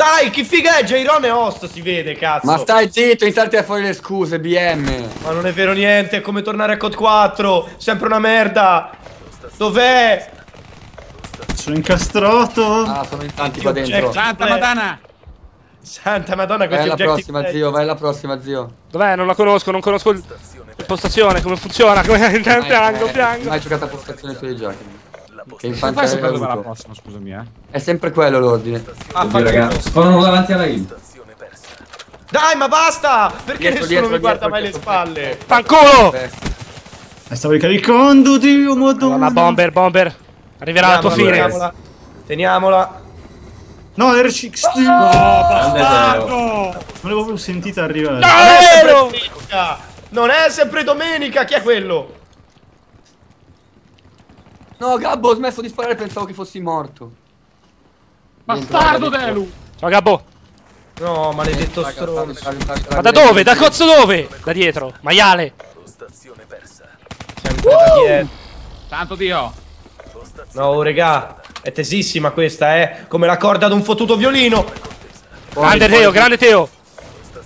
Dai, chi figa è J-Ron è host, si vede, cazzo. Ma stai zitto, iniziate a fuori le scuse, BM. Ma non è vero niente, è come tornare a Code 4. Sempre una merda. Dov'è? Sono incastrato. Ah, sono in tanti qua dentro. Santa. Madonna! Santa madonna, Vai questi alla objective prossima, play. zio, vai alla prossima, zio. Dov'è? Non la conosco, non conosco il- l'impostazione, come funziona. Come... piango, eh, piango. Mai giocato a postazione sui giochi. Che infanzia fai sapere dove è la prossima, scusami, eh. È sempre quello l'ordine. Ah, Oddio, fa- raga. Spawnano davanti alla hill. Dai, ma basta! Perché Dietro, nessuno dietro, mi guarda dietro, mai le spalle? Fanculo! Eh, Eh, stavo ricaricando, Dio, madonna. Madonna, bomber, bomber. Arriverà la tua Teniamola, fine. Teniamola. Teniamola. No, l'R60. Grande Teo. Non l'avevo proprio sentita arrivare. Non è sempre domenica! Non è sempre domenica, chi è quello? No, Gabbo, ho smesso di sparare, pensavo che fossi morto. Bastardo Delu! Ciao, Gabbo. No, maledetto stronzo. Ma da dove? Da cazzo dove? Da dietro. Maiale. Sempre da dietro. Santo Dio! No, oh, regà. È tesissima questa, eh. Come la corda ad un fottuto violino. Grande Teo, grande Teo.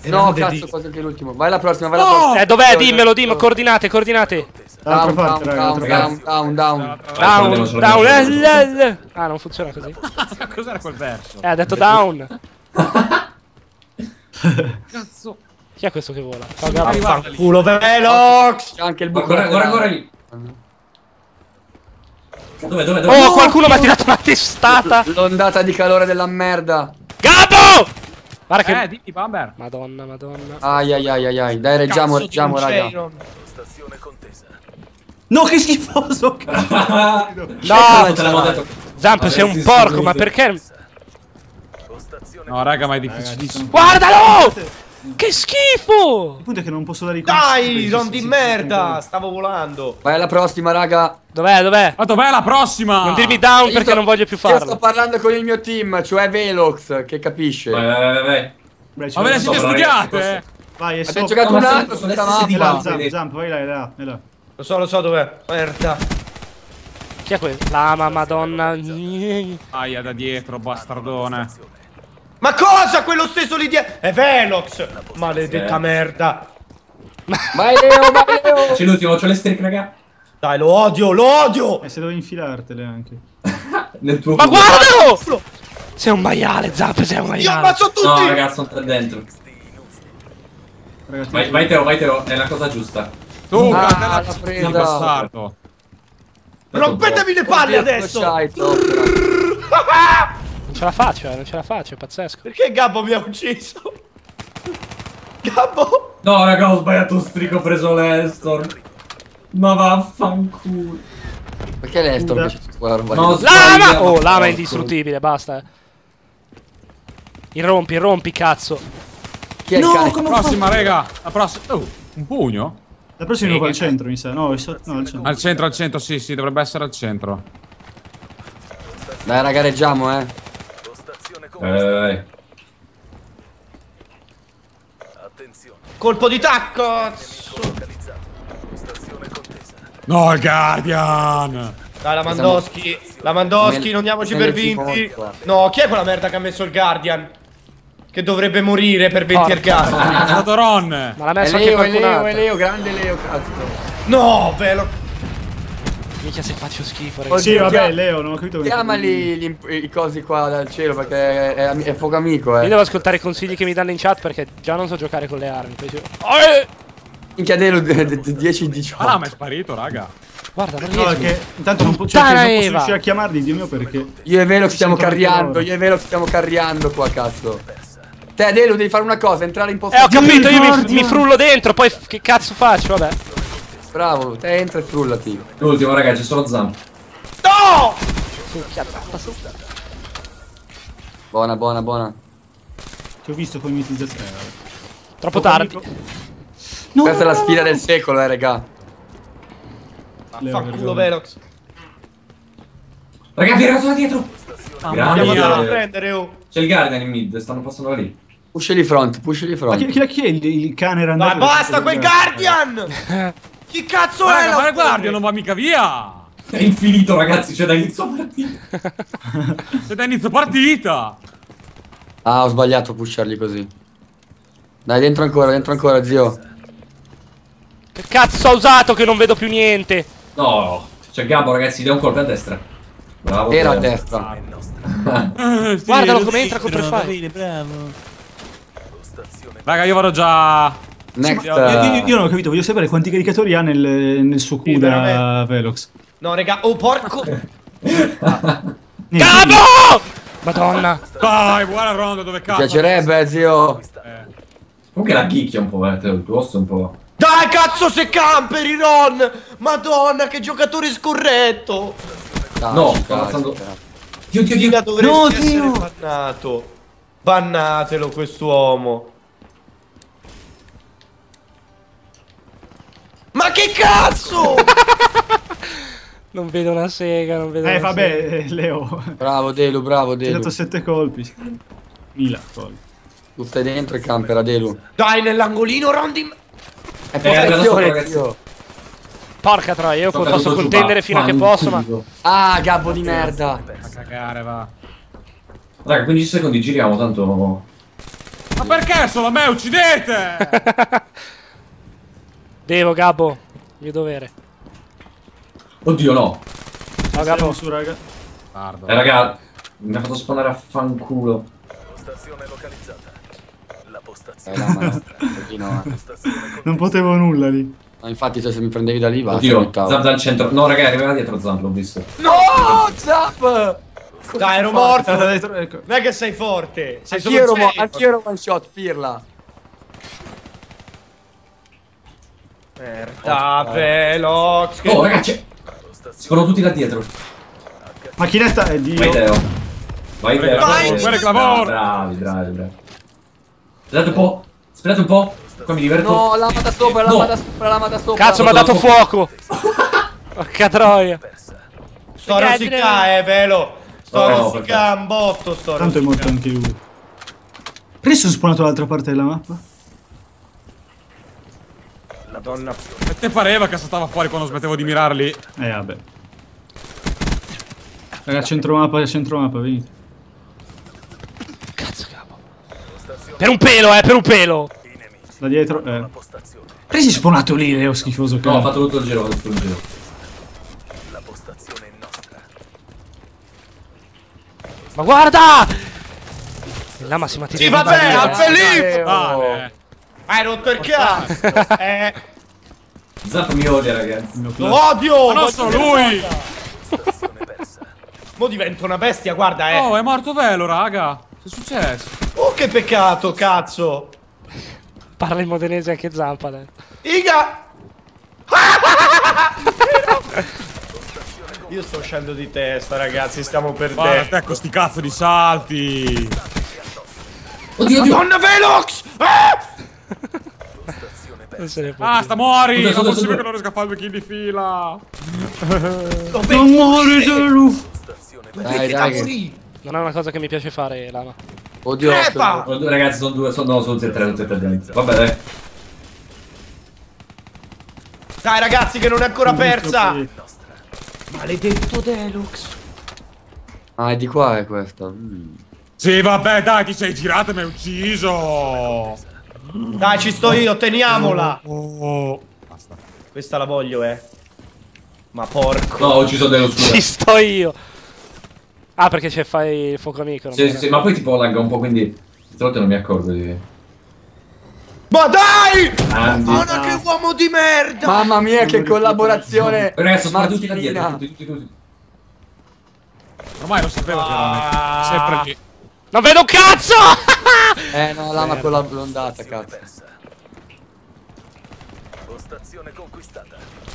No, cazzo, quasi anche l'ultimo. Vai alla prossima, vai alla prossima. Eh, dov'è? Dimmelo, dimmelo. Coordinate, coordinate. Dall'altra Down, down, raga, down, down, down, down. Down, eh, eh, eh. Ah, non funziona così. Cos'era quel verso? Eh, ha detto down. Cazzo! Chi è questo che vola? Culo Velox! C'è anche il buco. Guarda, guarda, guarda lì. Dove, dove, dove? Oh, qualcuno mi ha tirato una testata. L'ondata di calore della merda. Gabbo! Guarda che... Eh, dimmi, Bamber! Madonna, madonna. Ai ai ai ai ai. Dai, reggiamo, reggiamo, raga. J-Ron. No, che schifoso. cazzo. No, te l'avevo detto. Zamp, sei un porco, ma perché... No, raga, ma è difficilissimo. Guardalo! Che schifo! Il punto è che non posso dare i Dai, sì, di merda! Stavo volando. Vai alla prossima, raga. Dov'è, dov'è? Ma dov'è la prossima? Non dirmi down Io perché sto- non voglio più Io sto farlo. parlando con il mio team, cioè Velox, che capisce. Vai, vai, vai, vai. Beh, Ma ve vado. siete studiate? Vai, è Abbiamo sopra. giocato No, un altro sono È mappa. Zamp, vai là, è là, là. Lo so, lo so dov'è. Merda. Chi è quello? Lama, madonna. Aia, da dietro, bastardone. Ma cosa? Quello stesso lì dietro? È Velox! Maledetta merda. Vai Leo, vai Leo. C'è l'ultimo, c'ho le streak, raga. Dai, lo odio, lo odio! E se devo infilartele anche. Nel tuo Ma guardalo! Sei un maiale, Zamp, sei un Io maiale. ammazzo tutti! No, ragazzi, sono tre dentro. Ragazzi, Vai, vai Teo, vai Teo, è la cosa giusta. Tu, Ah, il presa. bastardo. Rompetemi le palle adesso! Ce la faccio, eh, non ce la faccio, è pazzesco. Perché Gabbo mi ha ucciso? Gabbo? No, raga, ho sbagliato un strico, ho preso l'Estor. Ma vaffanculo. Perché l'Estor invece c'è quella roba No? Lama! Oh, lama è indistruttibile, basta. eh. Irrompi, irrompi, cazzo. Chi è il cane? Prossima, raga. La prossima. Oh, un pugno? La prossima è nuovo al centro, mi sa. No, no, al centro. Al centro, al centro, sì, sì, dovrebbe essere al centro. Dai, raga, reggiamo, eh. Vai, vai, vai. Colpo di tacco! No, il Guardian! Dai, la Mandoschi. Lamandowski, non diamoci per vinti. No, chi è quella merda che ha messo il Guardian? Che dovrebbe morire per 20 Porca. ergastoli. È stato Ron. Ma l'ha È messo anche Leo, è qualcun Leo, è Leo, grande Leo, cazzo. No, velo. Minchia se faccio schifo, ragazzi. Sì, vabbè, Leo, non ho capito perché- Chiamali gli i cosi qua dal cielo perché è, è, è fuoco amico, Io eh. devo ascoltare i consigli che mi danno in chat perché già non so giocare con le armi. Poi dico, "Eh!" Minchia Delo 10-18. Ah, ma è sparito, raga. Guarda, non No, riesco. perché intanto non, po- cioè, non posso riuscire a chiamarli, Dio mio, perché... Io e Velo Ci stiamo carriando, io e Velo stiamo carriando qua, cazzo. Te, Delo, devi fare una cosa, entrare in Eh, ho capito, io mi, mi frullo dentro, poi che cazzo faccio? Vabbè. Bravo, te entra e frullati. L'ultimo, raga, c'è solo Zamp. Buona, buona, buona. Ti ho visto con i mimetizzazioni. Troppo tardi. No, Questa è la sfida del secolo, eh, raga. Leo, Fa culo vergogna. Velox. Raga, vi è arrivato da dietro. Andiamo Grande. a prendere, oh. C'è il Guardian in mid, stanno passando da lì. Pushali front, pushali Ma front. chi, chi, chi è il, il cane randaggio? Dai, basta quel Guardian! Chi cazzo è? Raga, la ma guardia, non va mica via. È infinito, ragazzi, c'è da inizio partita. Siete a inizio partita. Ah, ho sbagliato a pusharli così. Dai, dentro ancora, dentro ancora, zio. Che cazzo ho usato che non vedo più niente? No, c'è Gabbo, ragazzi, dia un colpo a destra. Bravo. Era a destra. Eh, sì, Guardalo lo come entra contro il file. Raga, io vado già. Next. Io, io- io non ho capito, voglio sapere quanti caricatori ha nel, nel suo Sì, CUDA veramente. Velox. No, raga, oh porco! Cavo! Madonna. Dai, buona ronda dove Mi cazzo. piacerebbe, zio. Comunque la ghicchia un po', eh, il tuo un po'. Dai, cazzo, se camperi, Ron! Madonna, che giocatore scorretto! No, Taci, sto ammazzando-. Dio, Dio, Dio. No, essere Dio! bannato. Bannatelo, quest'uomo. Ma che cazzo! Non vedo una sega, non vedo Eh, una vabbè, sega. eh, Leo. Bravo, Delu, bravo, Ti ho Delu. dato sette colpi. Mila colpi. Tu stai dentro e campera, Delu. Dai, nell'angolino, Rondi. È Eh, postazione, ragazzi. zio. Porca troia, io Sono posso contendere fino a che posso, ma... Ah, gabbo di merda. A cagare, va. Raga, 15 secondi, giriamo, tanto... Ma perché solo a me uccidete? Devo, Gabbo. Mio dovere. Oddio, no. No, Gabbo. su, raga. Tardo. Eh, raga, mi ha fatto spawnare a fanculo. Eh, no, ma no. Così no, eh. Non potevo nulla lì. No, infatti, se, se mi prendevi da lì, va. Oddio, Zamp dal centro. No, raga, arriva dietro Zamp, l'ho visto. No, Zap! Dai, ero morto. Guarda ecco. Non è che sei forte. Sei Anch'io ero, anch'io ero one shot, pirla. Merda, Oh, raga, c'è... Si vanno tutti là dietro. Macchinetta è Vai, Dio. Teo. Vai, Teo. Vai, lavoro. Bravi, bravi, bravi. Aspettate un po'. Aspettate un po'. Qua mi diverto. No, lama da sopra, No. lama da sopra, lama da sopra. Cazzo, mi ha dato fuoco. Porca troia. Sto rosicà, eh, Velo. Sto Oh, rosicà un botto, sto Tanto è morto anche lui. Perché sono spawnato dall'altra parte della mappa? Madonna. E te pareva che saltava fuori quando smettevo di mirarli? Eh, vabbè. Raga, centro mappa, centro mappa, venite. Cazzo, Gabbo. Per un pelo, eh, per un pelo. Da dietro, eh. Sei spawnato lì, Leo, schifoso che No, ho è? fatto tutto il giro, ho fatto tutto il giro. Ma guarda! Il lama si mattina. Sì, vabbè, a Felipe! Vale. Hai rotto il cazzo! eh, Zamp mi odia, ragazzi. Lo odio! Ma non dire lui! Mo divento una bestia, guarda, eh. Oh, è morto Velo, raga. Che è successo? Oh, che peccato, cazzo! Parla in modenese anche adesso. Iga! Io sto uscendo di testa, ragazzi, stiamo perdendo. te con sti cazzo di salti. Oddio, oddio. Madonna Velox! Ah! Non se ne può. Basta, muori! Non è possibile che non riesca a fare due kill di fila. Non muore Zelu! Dai, dai. che- Non è una cosa che mi piace fare, lama. Oddio. Sono due ragazzi, sono due, sono, no, sono tutti e tre, tutti e tre. Vabbè, dai. Dai, ragazzi, che non è ancora persa! Maledetto Deluxe! Ah, è di qua è questa. Mm. Sì, vabbè, dai, ti sei girato e mi hai ucciso. Dai, ci sto io, teniamola. Oh. Basta. Questa la voglio, eh. Ma porco. No, ho ucciso dello scudo. Ci sto io. Ah, perché c'è fai il fuoco amico. non Sì, sì, sì, ma poi tipo lagga un po', quindi stavolta non mi accorgo di... Ma dai! Andy. Madonna, che uomo di merda! Mamma mia, che collaborazione! Ragazzi, sono tutti là dietro, tutti, tutti, tutti. Ormai lo sapevo che erano sempre lì. Non vedo un cazzo! Eh no, lama con la blondata, cazzo.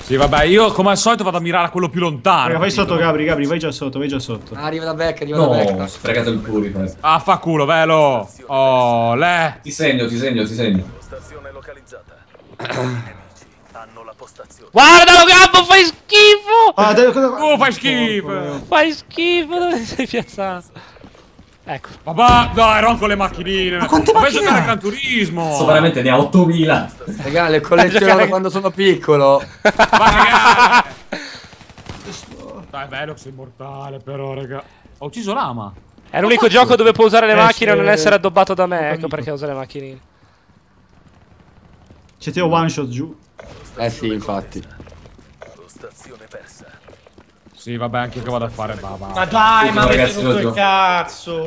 Sì, vabbè, io come al solito vado a mirare a quello più lontano. Raga, vai sotto? Gabri, Gabri, vai già sotto, vai già sotto. Ah, arriva da Becca, arriva da No, Becca. ho sprecato il purifier. Ah, fa culo, velo. Oh, le. Ti segno, ti segno, ti segno. Guardalo, Gabbo, fai schifo! Ah, dai, cosa... Oh, fai schifo. Fai schifo, dove sei piazzato? Ecco. Papà, dai, ron con le macchinine. Ma quante a macchine ha? Gran Turismo. Sto veramente ne ha 8000. Raga, le colleziono da quando sono piccolo. Raga. Dai, bello, sei immortale, però, raga. Ho ucciso Lama. È l'unico gioco dove puoi usare le Eh, macchine e non essere addobbato da me. Ecco Capito. perché uso le macchinine. C'è Teo one shot giù. Eh sì, infatti. Sì, vabbè, anche io che vado a fare baba. Ma dai, Ultimo, ma avete ragazzi, rotto il cazzo.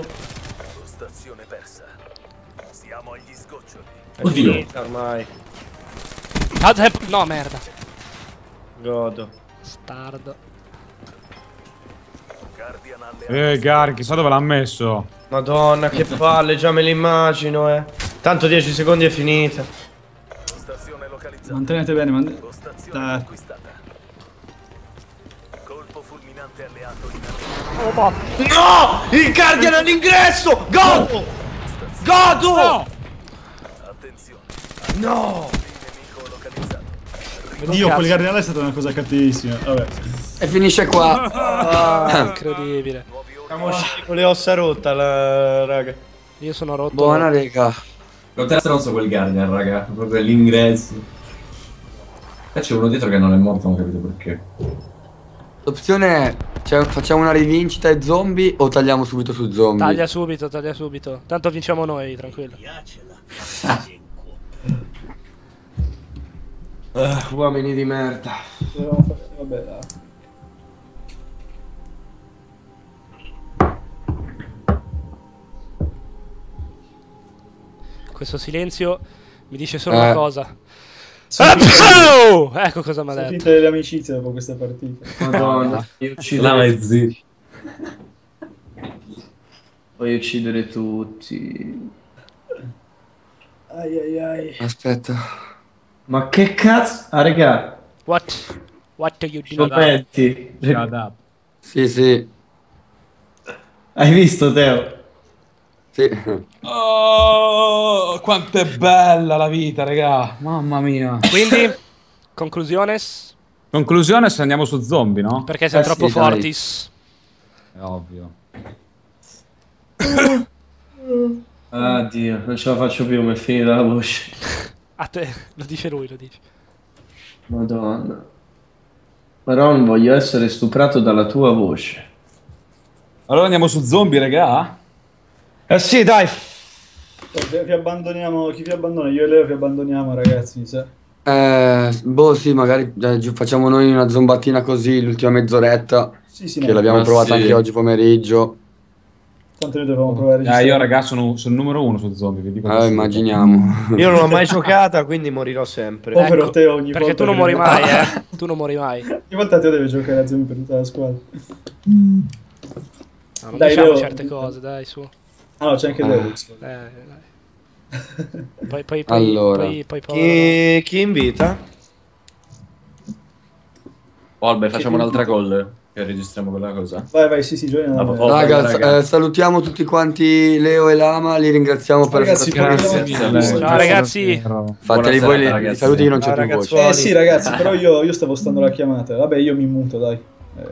È Oddio. finita ormai. Ah, eh, No, merda. Godo. Stardo. Eh, Gary, chissà dove l'ha messo. Madonna, che palle, già me l'immagino, eh. Tanto 10 secondi è finita. Mantenete bene, man... No! Il Guardian all'ingresso! Godo! Godo! No! No! Dio, quel cardinale è stata una cosa cattivissima. Vabbè. E finisce qua. Ah, incredibile. Siamo usciti con le ossa rotte, la... raga. Io sono rotto. Buona, raga. Lo terzo non so quel Guardian, raga. Proprio l'ingresso. E c'è uno dietro che non è morto, non ho capito perché. L'opzione è, cioè, facciamo una rivincita ai zombie o tagliamo subito su zombie? Taglia subito, taglia subito. Tanto vinciamo noi, tranquillo. Ah, uomini di merda. Vabbè, dai. Questo silenzio mi dice solo Eh. una cosa. Ah, oh! Ecco cosa mi ha detto. finite le amicizie dopo questa partita. Madonna. Lama uccidere, zitto. voglio uccidere tutti. Ai ai ai. Aspetta. Ma che cazzo? Ah, raga. What? What do you do? Scommetti. Shut up. Sì, sì. Hai visto, Teo? Sì. Oh, quanto è bella la vita, raga. Mamma mia. Quindi, conclusiones? Conclusione, se andiamo su zombie, no? Perché siamo Eh troppo sì, dai. fortis. È ovvio. Addio, non ce la faccio più, mi è finita la voce. A te, lo dice lui, lo dice. Madonna. Però non voglio essere stuprato dalla tua voce. Allora andiamo su zombie, raga? Eh sì, dai. Vi abbandoniamo, chi vi abbandona? Io e Leo vi abbandoniamo, ragazzi. mi sa. Eh, boh, sì, magari eh, facciamo noi una zombatina così l'ultima mezz'oretta. Sì, sì, Che no, l'abbiamo Ma provata sì. anche oggi pomeriggio. tanto noi dovevamo provare Eh, io, raga, sono, sono il numero uno su zombie. Vi dico Eh, subito. immaginiamo. Io non l'ho mai giocata, quindi morirò sempre. Povero Ecco, Teo ogni Perché volta tu non muori mai, eh. Tu non muori mai. Ogni volta Teo deve giocare a zombie per tutta la squadra. No, non Dai, diciamo Leo. certe cose, dai, su. Ah no, c'è anche Leo. Eh, dai. Poi, poi, poi, Allora. poi, poi, poi, Chi, chi invita? Oh, vabbè, facciamo un'altra call. Che registriamo quella cosa. Vai, vai, sì, sì, gioia. Ah, proprio. eh. Raga, eh, salutiamo tutti quanti Leo e Lama, li ringraziamo per Ragazzi, Grazie Grazie. Ciao, ragazzi. Fateli voi serata, i- i ragazzi. saluti che non c'è più ragazzi. voce. Eh sì, ragazzi, però io, io stavo stando la chiamata. Vabbè, io mi muto, dai. Eh,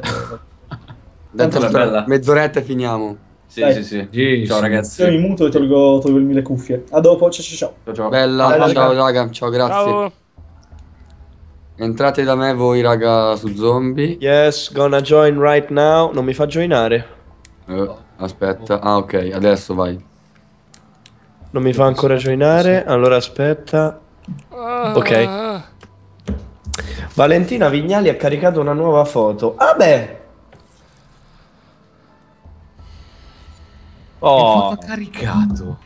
Tanto sta- bella. mezz'oretta e finiamo. Sì, Dai. sì, sì. Sì, Ciao ragazzi. io mi muto e tolgo, tolgo le mille cuffie. A dopo, ciao ciao ciao. Ciao, ciao. Bella, Bella, ciao raga. raga, ciao, grazie. Ciao. Entrate da me voi raga su zombie. Yes, gonna join right now. Non mi fa joinare. Eh, aspetta. Ah, ok, adesso vai. Non mi fa ancora joinare, allora aspetta. Ok. Ah, Valentina Vignali ha caricato una nuova foto. Ah beh! Oh, caricato.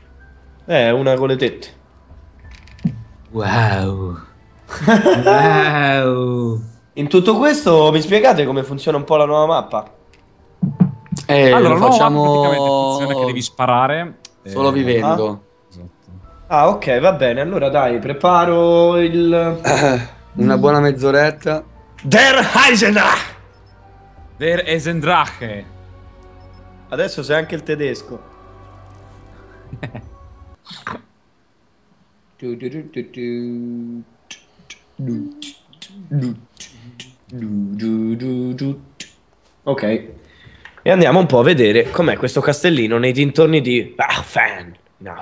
è una con le tette. Wow. wow. In tutto questo mi spiegate come funziona un po' la nuova mappa? Eh, allora, lo no, facciamo praticamente funziona che devi sparare. solo eh, vivendo. esatto. Ah ok, va bene, allora dai, preparo il... Una buona mezz'oretta. Der Heisenach! Der Esendrache. Adesso sei anche il tedesco. Ok. E andiamo un po' a vedere com'è questo castellino nei dintorni di Aachen. No,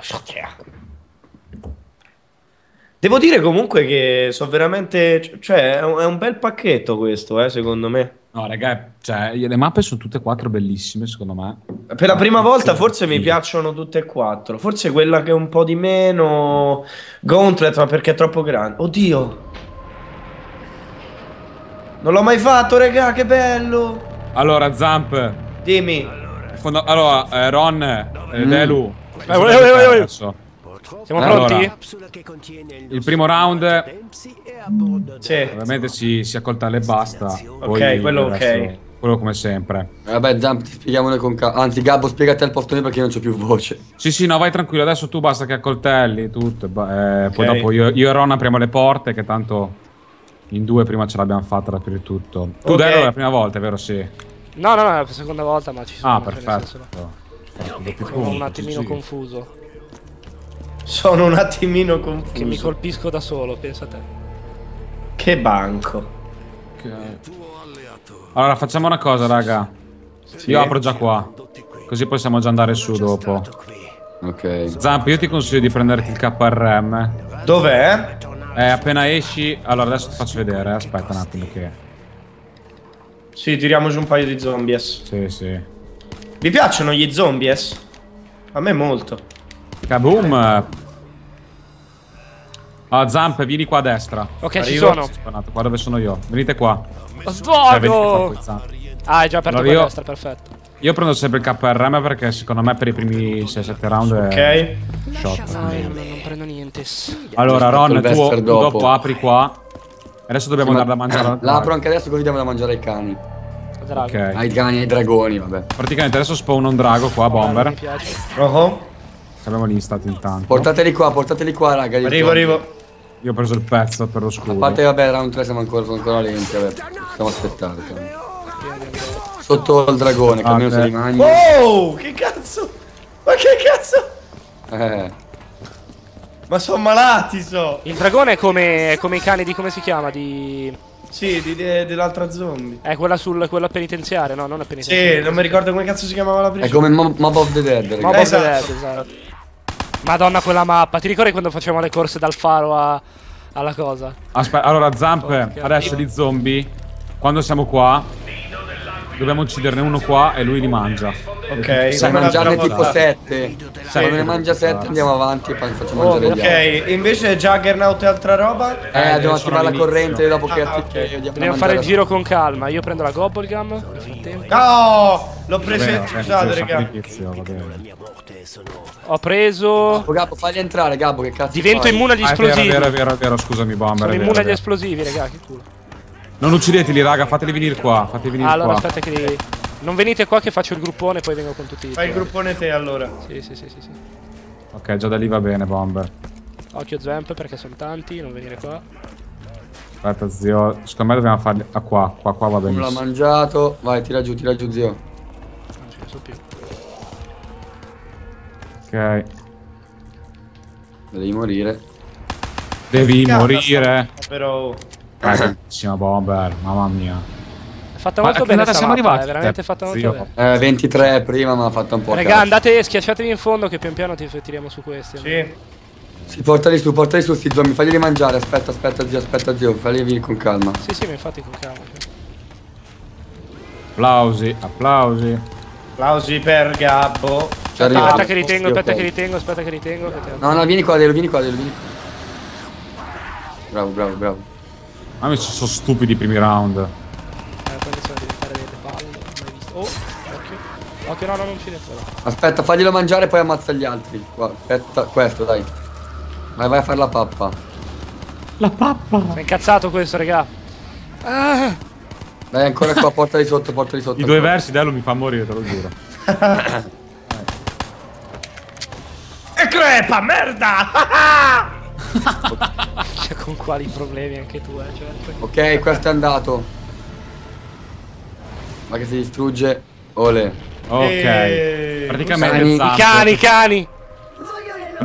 Devo dire comunque che so veramente... Cioè, è un, è un bel pacchetto questo, eh, secondo me. No, raga, cioè, le mappe sono tutte e quattro bellissime, secondo me. Per la prima volta forse mi piacciono tutte e quattro. Forse quella che è un po' di meno Gauntlet, ma perché è troppo grande. Oddio. Non l'ho mai fatto, regà, che bello. Allora, Zamp. Dimmi. fondo- Allora, eh, Ron, eh, Mm. Delu. Eh, eh, eh, eh, eh. adesso? Siamo Allora. pronti? Il primo round, Sì. ovviamente si, si accoltella e basta. Ok, quello ok. resto- Quello come sempre. Vabbè, Zamp, ti spieghiamo noi con calma. Anzi, Gabbo, spiegati al posto mio perché io non c'ho più voce. Sì, sì, no, vai tranquillo. Adesso tu basta che accoltelli tutto. e eh, Poi Ok. dopo io, io e Ron apriamo le porte, che tanto in due prima ce l'abbiamo fatta ad aprire tutto. Tu, Ok. Delu, è la prima volta, vero? Sì. No, no, no, è la seconda volta, ma ci sono. Ah, perfetto. Doppi Sono un attimino confuso. Sono un attimino Che mi confuso. colpisco da solo, pensa a te. Che banco. Allora, facciamo una cosa, raga. Sì. Io apro già qua. Così possiamo già andare su dopo. Ok. Zamp, io ti consiglio di prenderti il KRM. Dov'è? Eh, appena esci. Allora, adesso ti faccio vedere. eh, Aspetta un attimo che. Sì, tiriamoci un paio di zombies. Sì, sì. Vi piacciono gli zombies? A me molto. Kaboom! Ah, Zamp, vieni qua a destra. Ok, ci Arrivo. sono. Spanato, qua dove sono io. Venite qua. Cioè, Svago! poi, Zamp. Ah, è già aperto Allora io- destra, perfetto. Io prendo sempre il KRM perché secondo me per i primi 6-7 round è Ok. shot. No, io non, prendo niente. Allora, Ron, tu, dopo. dopo apri qua. Adesso dobbiamo Sì, ma- andare da mangiare al La apro anche adesso così diamo da mangiare ai cani. Drago. Ok. Ai cani, ai dragoni, vabbè. Praticamente adesso spawn un drago qua, Mi bomber. piace. Oh, Abbiamo gli stati intanto. Portateli qua, portateli qua, raga. Arrivo, arrivo. Io ho preso il pezzo per lo A scudo. parte, vabbè, round 3 siamo ancora, sono ancora lenti, vabbè. Stiamo aspettando. cani. Sotto il dragone, che almeno li mangi. Oh, che cazzo? Ma che cazzo? Eh. Ma sono malati, so. Il dragone è come, come i cani di come si chiama? Di. Sì, di- de- dell'altra zombie. È quella sul quella penitenziaria, no? Non è penitenziaria. Sì, non mi ricordo come cazzo si chiamava la prima. È come Mob, Mob of the Dead, raga. Mob of the Esatto. Dead, esatto. Madonna quella mappa, ti ricordi quando facevamo le corse dal faro a- alla cosa? Aspetta, allora Zamp, Porca adesso gli zombie, quando siamo qua, dobbiamo ucciderne uno qua e lui li mangia. Ok, Sai mangiarne tipo 7. Quando ne mangia 7 andiamo avanti e poi facciamo mangiare gli altri. Ok, invece Juggernaut e altra roba? Eh, Eh, dobbiamo attivare la corrente dopo che Ah, atti- ok. che diamo da Dobbiamo fare il mangiare. giro con calma. Io prendo la Gobblegum nel frattempo. Oh, l'ho preso. Scusate, bene, raga. Va bene. Ho preso. Oh, Gabbo, fagli entrare, Gabbo, che cazzo Divento fai? immune agli Ah, è vero, esplosivi. è vero, è vero, vero, scusami Bomber. Sono immune agli esplosivi, raga, che culo. Non uccideteli, raga, fateli venire qua, fateli venire allora qua. aspetta che li... Non venite qua che faccio il gruppone e poi vengo con tutti. i Fai il gruppone te allora. Sì, sì, sì, sì, sì. Ok, già da lì va bene, Bomber. Occhio Zamp perché sono tanti, non venire qua. Aspetta, zio. Secondo me dobbiamo farli. Ah, qua, qua, qua va Uno l'ha benissimo. mangiato. Vai, tira giù, tira giù, zio. Non ce ne so più. Ok. Devi morire. Devi Cazzo, morire. Però. Eh, tantissima Bomber, mamma mia. È fatta Ma molto bene sta siamo mappa, arrivati? È veramente Eh, fatta molto zio. bene. Eh, 23 prima, ma ha fatto un po' Raga, andate, schiacciatevi in fondo che pian piano ti tiriamo su questi. Sì. Sì, portali su, portali su sti zombie, faglieli mangiare. Aspetta, aspetta, zio, aspetta, zio. Fagli venire con calma. Sì, sì, ma infatti con calma. sì. Applausi, applausi. Applausi per Gabbo. Ci arriviamo. Aspetta che ritengo, aspetta che ritengo, aspetta che ritengo. No, no, vieni qua, Delo, vieni qua, Delo, vieni qua. Bravo, bravo, bravo. A me ci sono stupidi i primi round. Eh, delle palle. Visto. Oh, occhio. Occhio, no, no, non ci dentro. Aspetta, faglielo mangiare e poi ammazza gli altri. Qua, aspetta, questo, dai. Vai, vai a fare la pappa. Sei incazzato questo, raga. Ah, Dai, ancora qua, portali sotto, portali sotto. I due versi Dello mi fa morire, te lo giuro. E crepa, merda! cioè, con quali problemi anche tu, eh, certo. Ok, questo è andato. Ma che si distrugge. Ole. Ok. E- Praticamente Cani. I cani, i cani!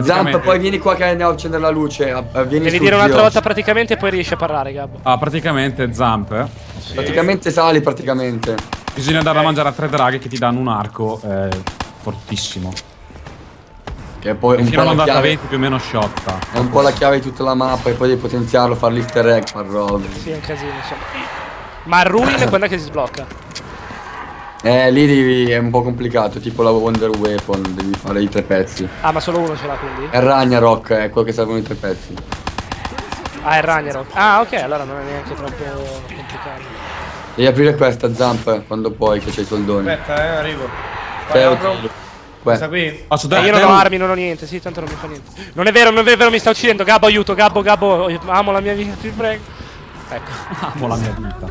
Zamp, poi vieni qua che andiamo a accendere la luce. a- a- Vieni Devi dire un'altra volta praticamente e poi riesci a parlare, Gabbo. Ah, praticamente Zamp. eh. Praticamente sali, praticamente. Bisogna dare da mangiare a tre draghi che ti danno un arco eh, fortissimo. Che è poi un fino po' la chiave. 20 più o meno sciotta. È un po' la chiave di tutta la mappa e poi devi potenziarlo, fare l'easter egg, far robe. Sì, è un casino, insomma. Ma il ruin è che si sblocca? Eh, lì devi- è un po' complicato, tipo la Wonder Weapon, devi fare i tre pezzi. Ah, ma solo uno ce l'ha quindi? È Ragnarok, è quello che servono i tre pezzi. Ah, è Ragnarok. Ah, ok, allora non è neanche troppo complicato. Devi aprire questa Zamp quando puoi, che c'hai i soldoni. Aspetta, eh, arrivo. Vai. Questa Que- qui? Posso Eh, dare io non ho armi, non ho niente, sì, tanto non mi fa niente. Non è vero, non è vero, mi sta uccidendo. Gabbo, aiuto, Gabbo, Gabbo, amo la mia vita, ti prego. Ecco, Amo la mia vita.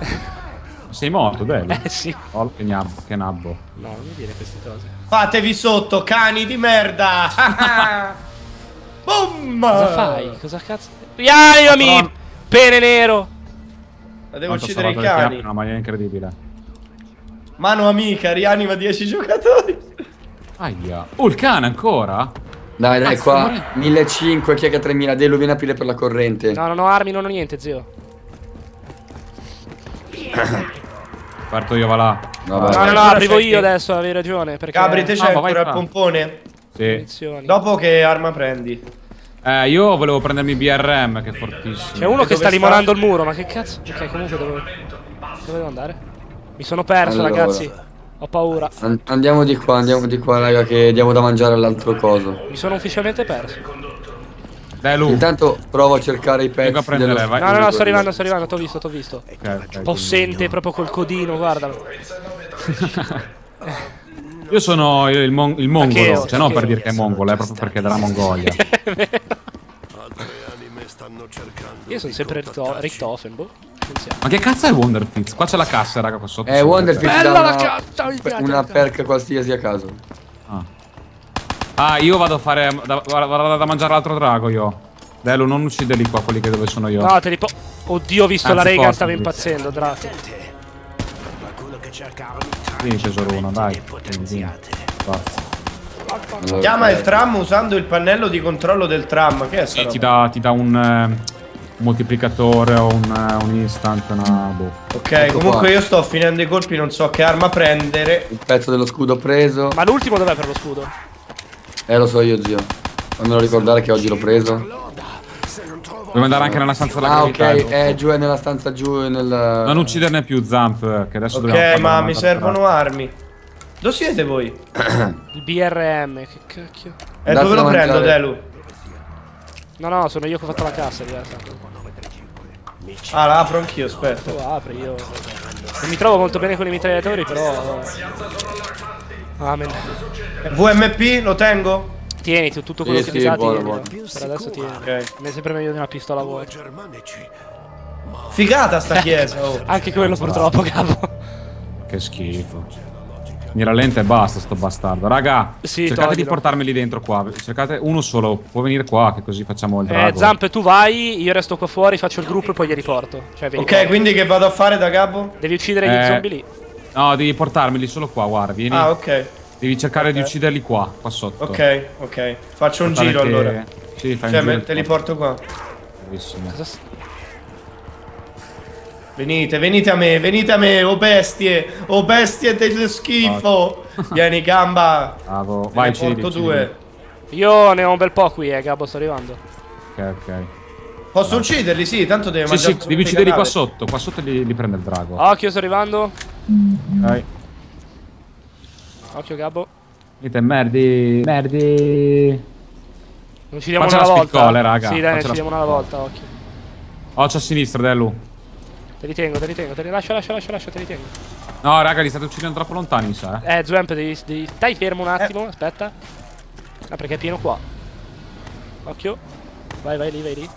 Sei morto, Dello? eh sì. Oh, che nabbo. Che nabbo. No, non mi dire queste cose. Fatevi sotto, cani di merda! Boom! Cosa fai? Cosa cazzo? Rianimami! Pene nero! La devo Quanto uccidere i cani. Una maniera incredibile. Mano amica, rianima 10 giocatori. Aia. Oh, il cane ancora? Dai, dai, Cazzo, qua amore. 1500, chi è che ha 3000? Delo, vieni a aprire per la corrente. No, non ho armi, non ho niente, zio. Parto io, va là. No, No, no, no, arrivo c'è io adesso, avevi ragione. Perché... Gabri, te Ah, ma vai ancora il pompone? Sì. Munizioni. Dopo che arma prendi? Eh, io volevo prendermi BRM, che è fortissimo. C'è uno che sta? limonando il muro, ma che cazzo? Ok, comunque devo. Dove devo andare? Mi sono perso, Allora. ragazzi. Ho paura. An- andiamo di qua, andiamo di qua, raga, che diamo da mangiare all'altro coso. Mi sono ufficialmente perso. Delu. Intanto provo a cercare i pezzi. Prendere, dello- vai. No, no, no, sto arrivando, sto arrivando, t'ho visto, t'ho visto. Ok, ok, Possente proprio col codino, guardalo. Io sono il, mon- il mongolo, Acheo, cioè non Acheo. per dire che è mongolo, è proprio perché è della Mongolia. Io sono sempre Richto- Richtofen, boh. Ma che cazzo è Wonderfits? Qua c'è la cassa, raga, qua sotto. Eh, Wonderfit Bella la una, cazzo, mi piace una perk qualsiasi a caso. Ah. Ah, io vado a fare. Da, vado da mangiare l'altro drago io. Delu, non ucciderli qua, quelli che dove sono io. No, te li po- Oddio, ho visto Anzi, la Reagan, stava impazzendo, Draco. Vieni, tesoro uno, dai. Allora, Chiama il tram usando il pannello di controllo del tram. Che è sta ti dà un eh, moltiplicatore o un, eh, un instant, una boh. Ok, Ecco comunque qua. io sto finendo i colpi, non so che arma prendere. Il pezzo dello scudo preso. Ma l'ultimo dov'è per lo scudo? Eh, lo so io, zio. Fammelo ricordare che oggi l'ho preso. Dobbiamo andare anche nella stanza della Ah, ok, gravità. è giù, è nella stanza giù, è nel... Non ucciderne più, Zamp, che adesso dobbiamo Ok, ma mi servono armi. Dove siete voi? Il BRM, che cacchio. E Datelo dove lo da prendo, mangiare. Delu? No, no, sono io che ho fatto la cassa, diversa. Ah, la apro anch'io, aspetta. Tu apri, io. Non mi trovo molto bene con i mitragliatori, però. Amen. VMP lo tengo? Tieni tu- tutto quello Sì, che sì, ti sa, buono. Per adesso tieni. Ok. Mi è sempre meglio di una pistola vuota. Figata sta chiesa, oh. Anche quello purtroppo, capo. Che schifo. Mi rallenta e basta sto bastardo. Raga, Sì, cercate di toglilo. portarmeli dentro qua. Cercate uno solo, può venire qua che così facciamo il drago. Eh, Zamp, tu vai, io resto qua fuori, faccio il gruppo e poi li riporto. Cioè, vieni Ok, qua. quindi che vado a fare da capo? Devi uccidere gli Eh, zombie lì. No, devi portarmeli solo qua, guarda, vieni. Ah, ok. Devi cercare di Ok. ucciderli qua, qua sotto. Ok, ok. Faccio un Guardate giro che- allora. Sì, fai Cioè, un giro. me- te li porto qua. Bravissimo. Cosa Venite, venite a me, venite a me, o bestie, o bestie dello schifo. Vieni, gamba. Bravo. Te Vai, ne uccidili. due. Io ne ho un bel po' qui, eh, Gabbo, sto arrivando. Ok, ok. Posso ucciderli? Sì, tanto deve Sì, mangiare sì, devi ucciderli qua sotto. Qua sotto li, li prende il drago. Occhio, sto arrivando. Ok. Occhio Gabbo. Dite merdi. Merdi. Non ci diamo Faccia una alla volta. spiccola, raga. Sì, dai, Faccia ci la diamo una alla volta, occhio. Occhio a sinistra, Delu. Te li tengo, te li tengo, te li lascio, lascio, lascio, lascio, te li tengo. No, raga, li state uccidendo troppo lontani, mi sa. eh. Eh, Zwamp, devi, devi... Stai fermo un attimo, aspetta. Ah, perché è pieno qua. Occhio. Vai, vai lì, vai lì.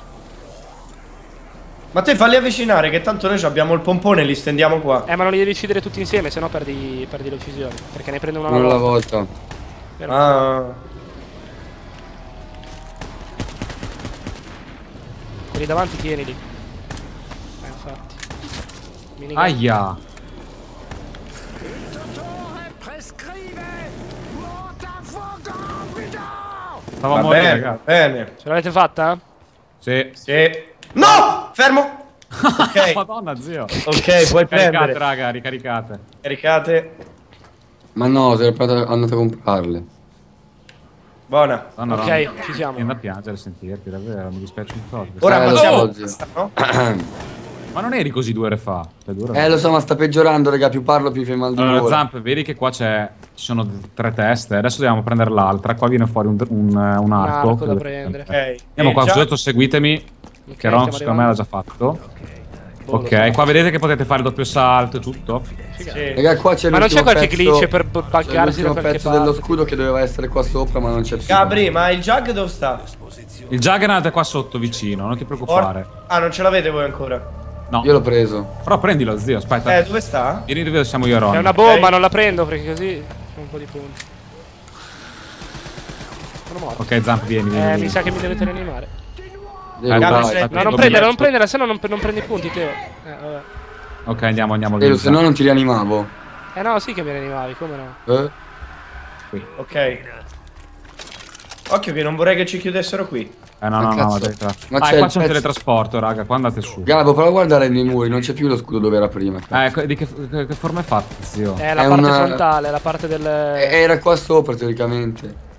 Ma te falli avvicinare, che tanto noi abbiamo il pompone e li stendiamo qua. Eh, ma non li devi uccidere tutti insieme, sennò perdi, perdi l'uccisione. Perché ne prende uno alla Uno alla volta. volta. Vero? Ah. Quelli davanti tienili. Minigun. Aia. Stavo a Va morire, bene, raga. va bene. Ce l'avete fatta? Sì. Sì. No! Fermo! Ok, Madonna, zio. ok, puoi Caricate, prendere. raga, ricaricate. Caricate. Ma no, sei appena andato a comprarle. Buona. Madonna, Ok, Ron. ci siamo. Viene da piangere sentirti, davvero, mi dispiace un po'. Ora Eh, facciamo no? Ma non eri così due ore fa. Cioè, due ore Eh, fa. lo so, ma sta peggiorando, raga. Più parlo, più fai mal di Allora. Zamp, vedi che qua c'è. Ci sono tre teste. Adesso dobbiamo prendere l'altra. Qua viene fuori un, un, eh, un arco. arco da prendere. Ok. Andiamo Eh, qua già- sotto, seguitemi. Ok, che Ron secondo me l'ha già fatto. Boh, lo Ok, so. qua vedete che potete fare doppio salto e tutto. Sì. Raga, qua c'è Ma non c'è qualche pezzo- glitch per buggarsi da l'ultimo qualche pezzo parte? dello scudo che doveva essere qua sopra, ma non c'è più. Gabri, ma il Jug dove sta? Il Juggernaut è qua sotto, vicino, non ti preoccupare. Or- ah, non ce l'avete voi ancora? No, Io l'ho preso. però prendilo, zio. Aspetta. Eh, dove sta? Vieni dove siamo io e Ron. È una bomba, non la prendo perché così ho un po' di punti. Sono morto. Ok, Zamp, vieni, vieni. Eh, vieni. mi sa che mi dovete rianimare. Devo Eh, aspetta, No, non prendere, non prendere, se no non, non prendi i punti, Teo. Eh, vabbè. Ok, andiamo, andiamo. Eh, vieni, se no non ti rianimavo. Eh no, sì che mi rianimavi, come no? Eh? Ok. Occhio che non vorrei che ci chiudessero qui. Eh, no, no, no, cazzo. ma Ah, c'è qua c'è un teletrasporto, raga. Qua andate su. Gabo, prova a guardare nei muri, non c'è più lo scudo dove era prima. Eh, di che, che- che forma è fatta, zio? È la È parte una- frontale, la parte del... Eh, Era qua sopra, teoricamente.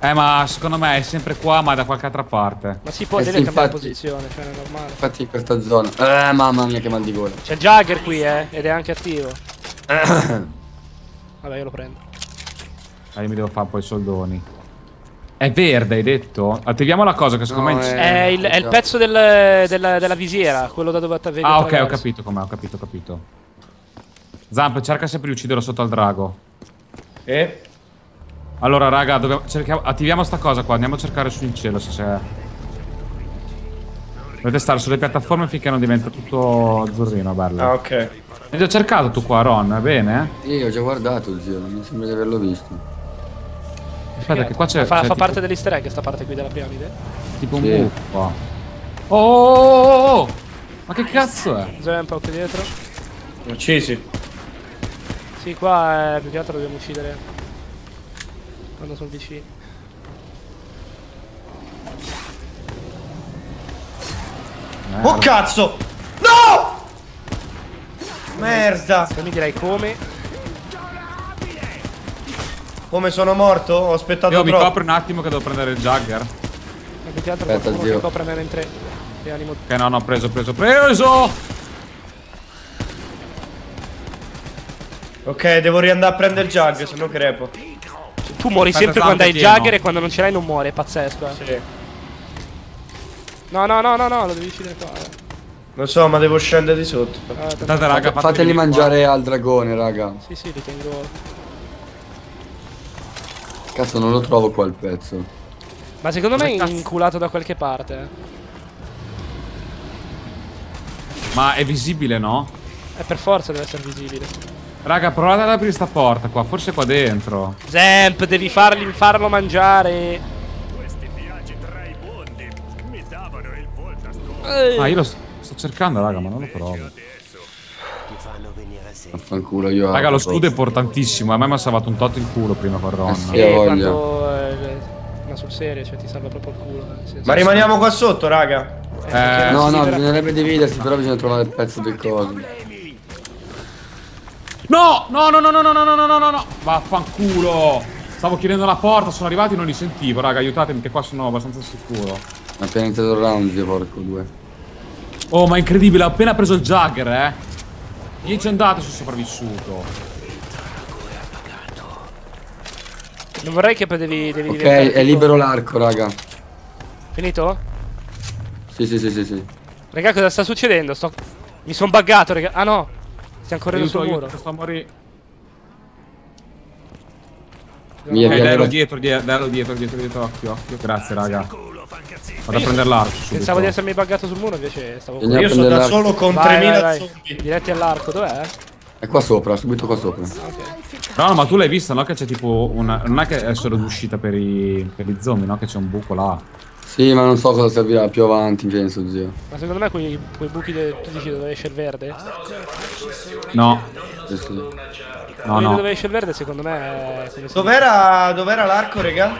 Eh, ma secondo me è sempre qua, ma da qualche altra parte. Ma si può Eh sì, cambiare infatti. posizione, cioè è normale. Infatti in questa zona. Eh, mamma mia, che mal di gola. C'è il Jagger qui, eh, ed è anche attivo. Vabbè, io lo prendo. Ah, io mi devo fare poi i soldoni. È verde, hai detto? Attiviamo la cosa che secondo No, me... è- È il, è il pezzo del- della, della visiera, quello da dove vedi Ah, ok, ho capito com'è, ho capito, ho capito. Zamp, cerca sempre di ucciderlo sotto al drago. Eh? Allora, raga, dobbiamo- cerchiamo- attiviamo sta cosa qua. Andiamo a cercare su in cielo se c'è. Dovete stare sulle piattaforme finché non diventa tutto azzurrino, bello. Ah, ok. Hai già cercato tu qua, Ron? Va bene? Io ho già guardato, zio, non mi sembra di averlo visto. Aspetta, che qua c'è. Fa, fa parte dell'easter egg sta parte qui della piramide? tipo un Sì. buco qua. Oh, oh, oh, oh! Ma che cazzo è? Zoe un po' qui dietro. Uccisi. Sì, qua eh, più che altro dobbiamo uccidere. Quando sono vicini. Oh cazzo! No! Merda! Poi mi direi come. Come sono morto? Ho aspettato Io mi troppo. copro un attimo che devo prendere il Jagger. Ma che altro Aspetta, qualcuno che copre me mentre rianimo. Ok, no, no, preso, preso, preso! Ok, devo riandare a prendere il jug, se no crepo. Tu muori Aspetta, sempre quando hai il pieno. Jagger e quando non ce l'hai non muori, è pazzesco. Eh. Sì. No, no, no, no, no, lo devi uccidere qua. eh. Lo so, ma devo scendere di sotto. Ah, tanto- Aspetta, raga, Fateli fateli mangiare al dragone, raga. Sì, sì, li tengo. Cazzo, non lo trovo qua il pezzo. Ma secondo me è inculato da qualche parte. Ma è visibile, no? Eh, per forza deve essere visibile. Raga, provate ad aprire sta porta qua, forse qua dentro. Zamp, devi farli, farlo mangiare. Eh, Ah, io lo sto, sto cercando, raga, ma non lo trovo. Affanculo io. Raga, lo scudo è importantissimo. A me mi ha salvato un tot il culo prima con Ron. Eh sì. e quando. eh, ma sul serio, cioè ti salva proprio il culo. eh, senso- Ma rimaniamo qua sotto, raga. Eh, Eh, No, no, bisognerebbe dividersi, però bisogna trovare il pezzo del coso. No, no, no, no, no, no, no, no, no, no, no, no. Vaffanculo. Stavo chiudendo la porta, sono arrivati e non li sentivo, raga. Aiutatemi che qua sono abbastanza sicuro. Appena iniziato il round, zio, porco due. Oh, ma è incredibile, ho appena preso il Jagger, eh. 10 andate sono sopravvissuto. Non vorrei che poi devi, devi Ok, è libero l'arco, raga. Finito? Sì, sì, sì, sì, sì. Raga, cosa sta succedendo? Sto... Mi sono buggato, raga. Ah no. Stiamo correndo Aiuto, sul aiuto, muro. sto a morire. Via, Ok, via, dallo via. dietro, die- dallo dietro, dietro, dietro, occhio, occhio. Grazie, raga. Vado a prendere l'arco. Pensavo di essermi buggato sul muro, invece stavo Io sono da solo con Vai, vai, 3000 vai. zombie. Diretti all'arco, dov'è? È qua sopra, subito qua sopra. No, ma tu l'hai visto, no? Che c'è tipo una... Non è che è solo d'uscita per i... per i zombie, no? Che c'è un buco là. Sì, ma non so cosa servirà più avanti, penso, zio. Ma secondo me quei, quei buchi de- tu dici dove esce il verde? No, Sì, sì. no, Quelli no. dove esce il verde secondo me Dov'era, dov'era l'arco, raga?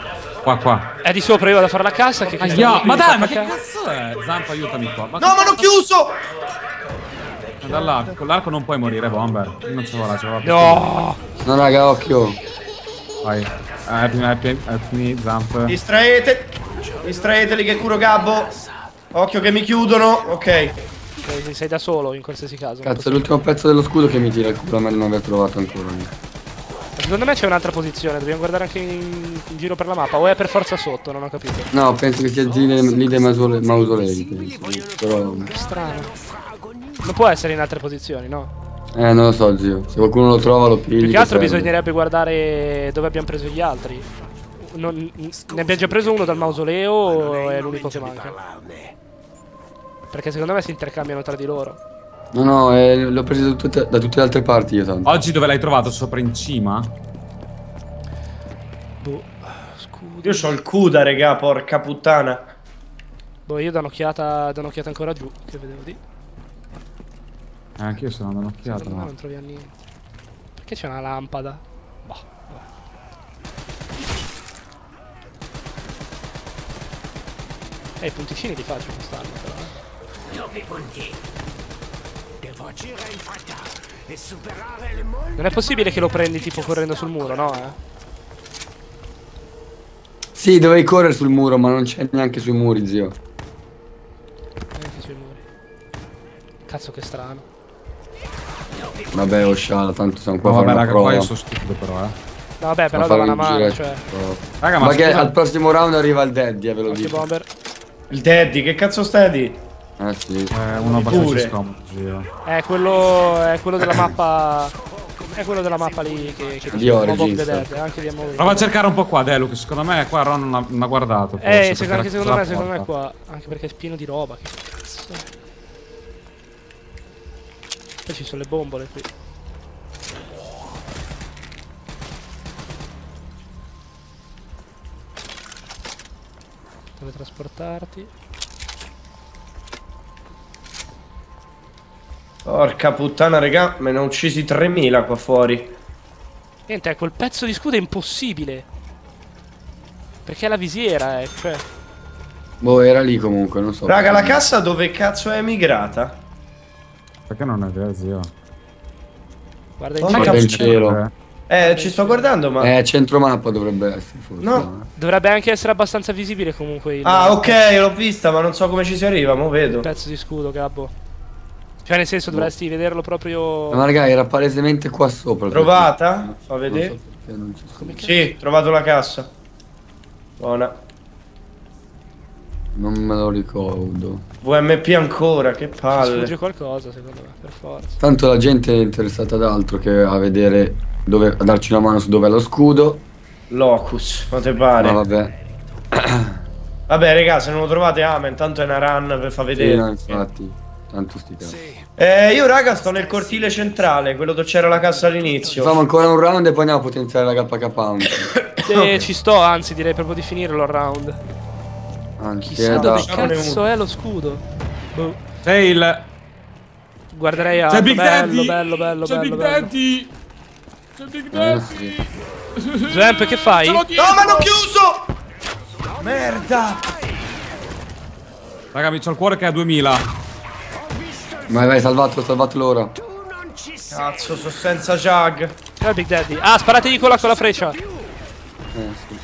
Qua, qua. È di sopra, io vado a fare la cassa che... Aia, ma dai, ma che cazzo? è? Zampa, aiutami qua. Ma No, ma l'ho chiuso! Dall'arco, con l'arco non puoi morire, Bomber. Non ce l'ho, ce l'ho. No! No, raga, occhio. Vai. Help me, help me, help me, Zamp. Distraete. Distraeteli che curo Gabbo. Occhio che mi chiudono. Ok. Sei, sei da solo in qualsiasi caso. Cazzo, è l'ultimo pezzo dello scudo che mi tira il culo a me non aver trovato ancora. Secondo me c'è un'altra posizione, dobbiamo guardare anche in, in giro per la mappa. O è per forza sotto, non ho capito. No, penso che sia lì dei, lì dei mausole- mausolei. penso. Però. Che strano. Non può essere in altre posizioni, no? Eh, non lo so, zio. Se qualcuno lo trova, lo pigli. Più che altro bisognerebbe guardare dove abbiamo preso gli altri. Non- ne abbiamo già preso uno dal mausoleo o è l'unico che manca? Perché secondo me si intercambiano tra di loro. No, no, eh, l'ho preso da tutte, da tutte le altre parti io tanto. Oggi dove l'hai trovato? Sopra in cima? Boh. Scudo. Io ho il CUDA, raga, porca puttana. Boh, io do un'occhiata, do un'occhiata ancora giù. Che vedevo di. Eh, anch'io sono andato un'occhiata, Secondo me ma... non troviamo niente. Perché c'è una lampada? Boh, vabbè. Eh, i punticini li faccio quest'anno però. eh. Non è possibile che lo prendi tipo correndo sul muro, no? Eh? Sì, dovevi correre sul muro, ma non c'è neanche sui muri, zio. Neanche sui muri. Cazzo che strano. Vabbè, sciala, tanto siamo qua No, a vabbè, fare una raga, qua prova. io sono stupido però, eh. No, vabbè, però dava una un mano, cioè. Raga, ma, Ma che al prossimo round arriva il daddy, eh, ve lo dico. bomber. Il Daddy, che cazzo stai di? Eh sì. È uno abbastanza Pure. scomodo. È quello. È quello della mappa. È quello della mappa lì che, che Di of Origins. Prova a cercare un po' qua, Delu, che secondo me qua Ron non ha, non ha guardato. Forse, Eh, secondo, anche secondo me, secondo me qua. Anche perché è pieno di roba. Che cazzo. Poi ci sono le bombole qui. Dove trasportarti? Porca puttana, raga, me ne ho uccisi 3000 qua fuori. Niente, quel pezzo di scudo è impossibile. Perché è la visiera, eh. Cioè. Boh, era lì comunque, non so. Raga, la cassa dove cazzo è migrata? Perché non è vero, zio? Guarda Oh. Guarda cazzo. cielo. Eh, ci sto guardando, ma... Eh, centromappa dovrebbe essere, forse. No. Dovrebbe anche essere abbastanza visibile comunque il, Ah, ok, l'ho vista, ma non so come ci si arriva, mo vedo. il pezzo di scudo, Gabbo. Cioè, nel senso, dovresti vederlo proprio. Ma raga, era palesemente qua sopra. Trovata? Fa Non vedere. so non ci sono. Sì, trovato la cassa. Buona. Non me lo ricordo. VMP ancora, che Ci palle. sfugge qualcosa, secondo me, per forza. Tanto la gente è interessata ad altro che a vedere dove, a darci una mano su dove è lo scudo. Locus, ma te pare. Ma vabbè. Vabbè, raga, se non lo trovate, amen, tanto è una run per fa Sì, vedere. no, infatti. Tanto sti cazzi. Eh, io, raga, sto nel cortile centrale, quello dove c'era la cassa all'inizio. Facciamo ancora un round e poi andiamo a potenziare la KK Pound. E ci sto, anzi, direi proprio di finirlo il round. Anzi, Chissà da... dove cazzo è lo scudo. C'è il... Guarderei C'è alto, Big bello, Daddy! bello, bello, C'è bello, Big bello. Daddy! C'è Big Eh, Daddy! Zamp, che fai? No, ma hanno chiuso! Merda! Raga, mi c'ho il cuore che è a 2000. Vai, vai, salvatelo, salvatelo ora. Cazzo, sono senza Jug. Dov'è Big Daddy? Ah, sparategli con la, con la freccia. Eh, sì.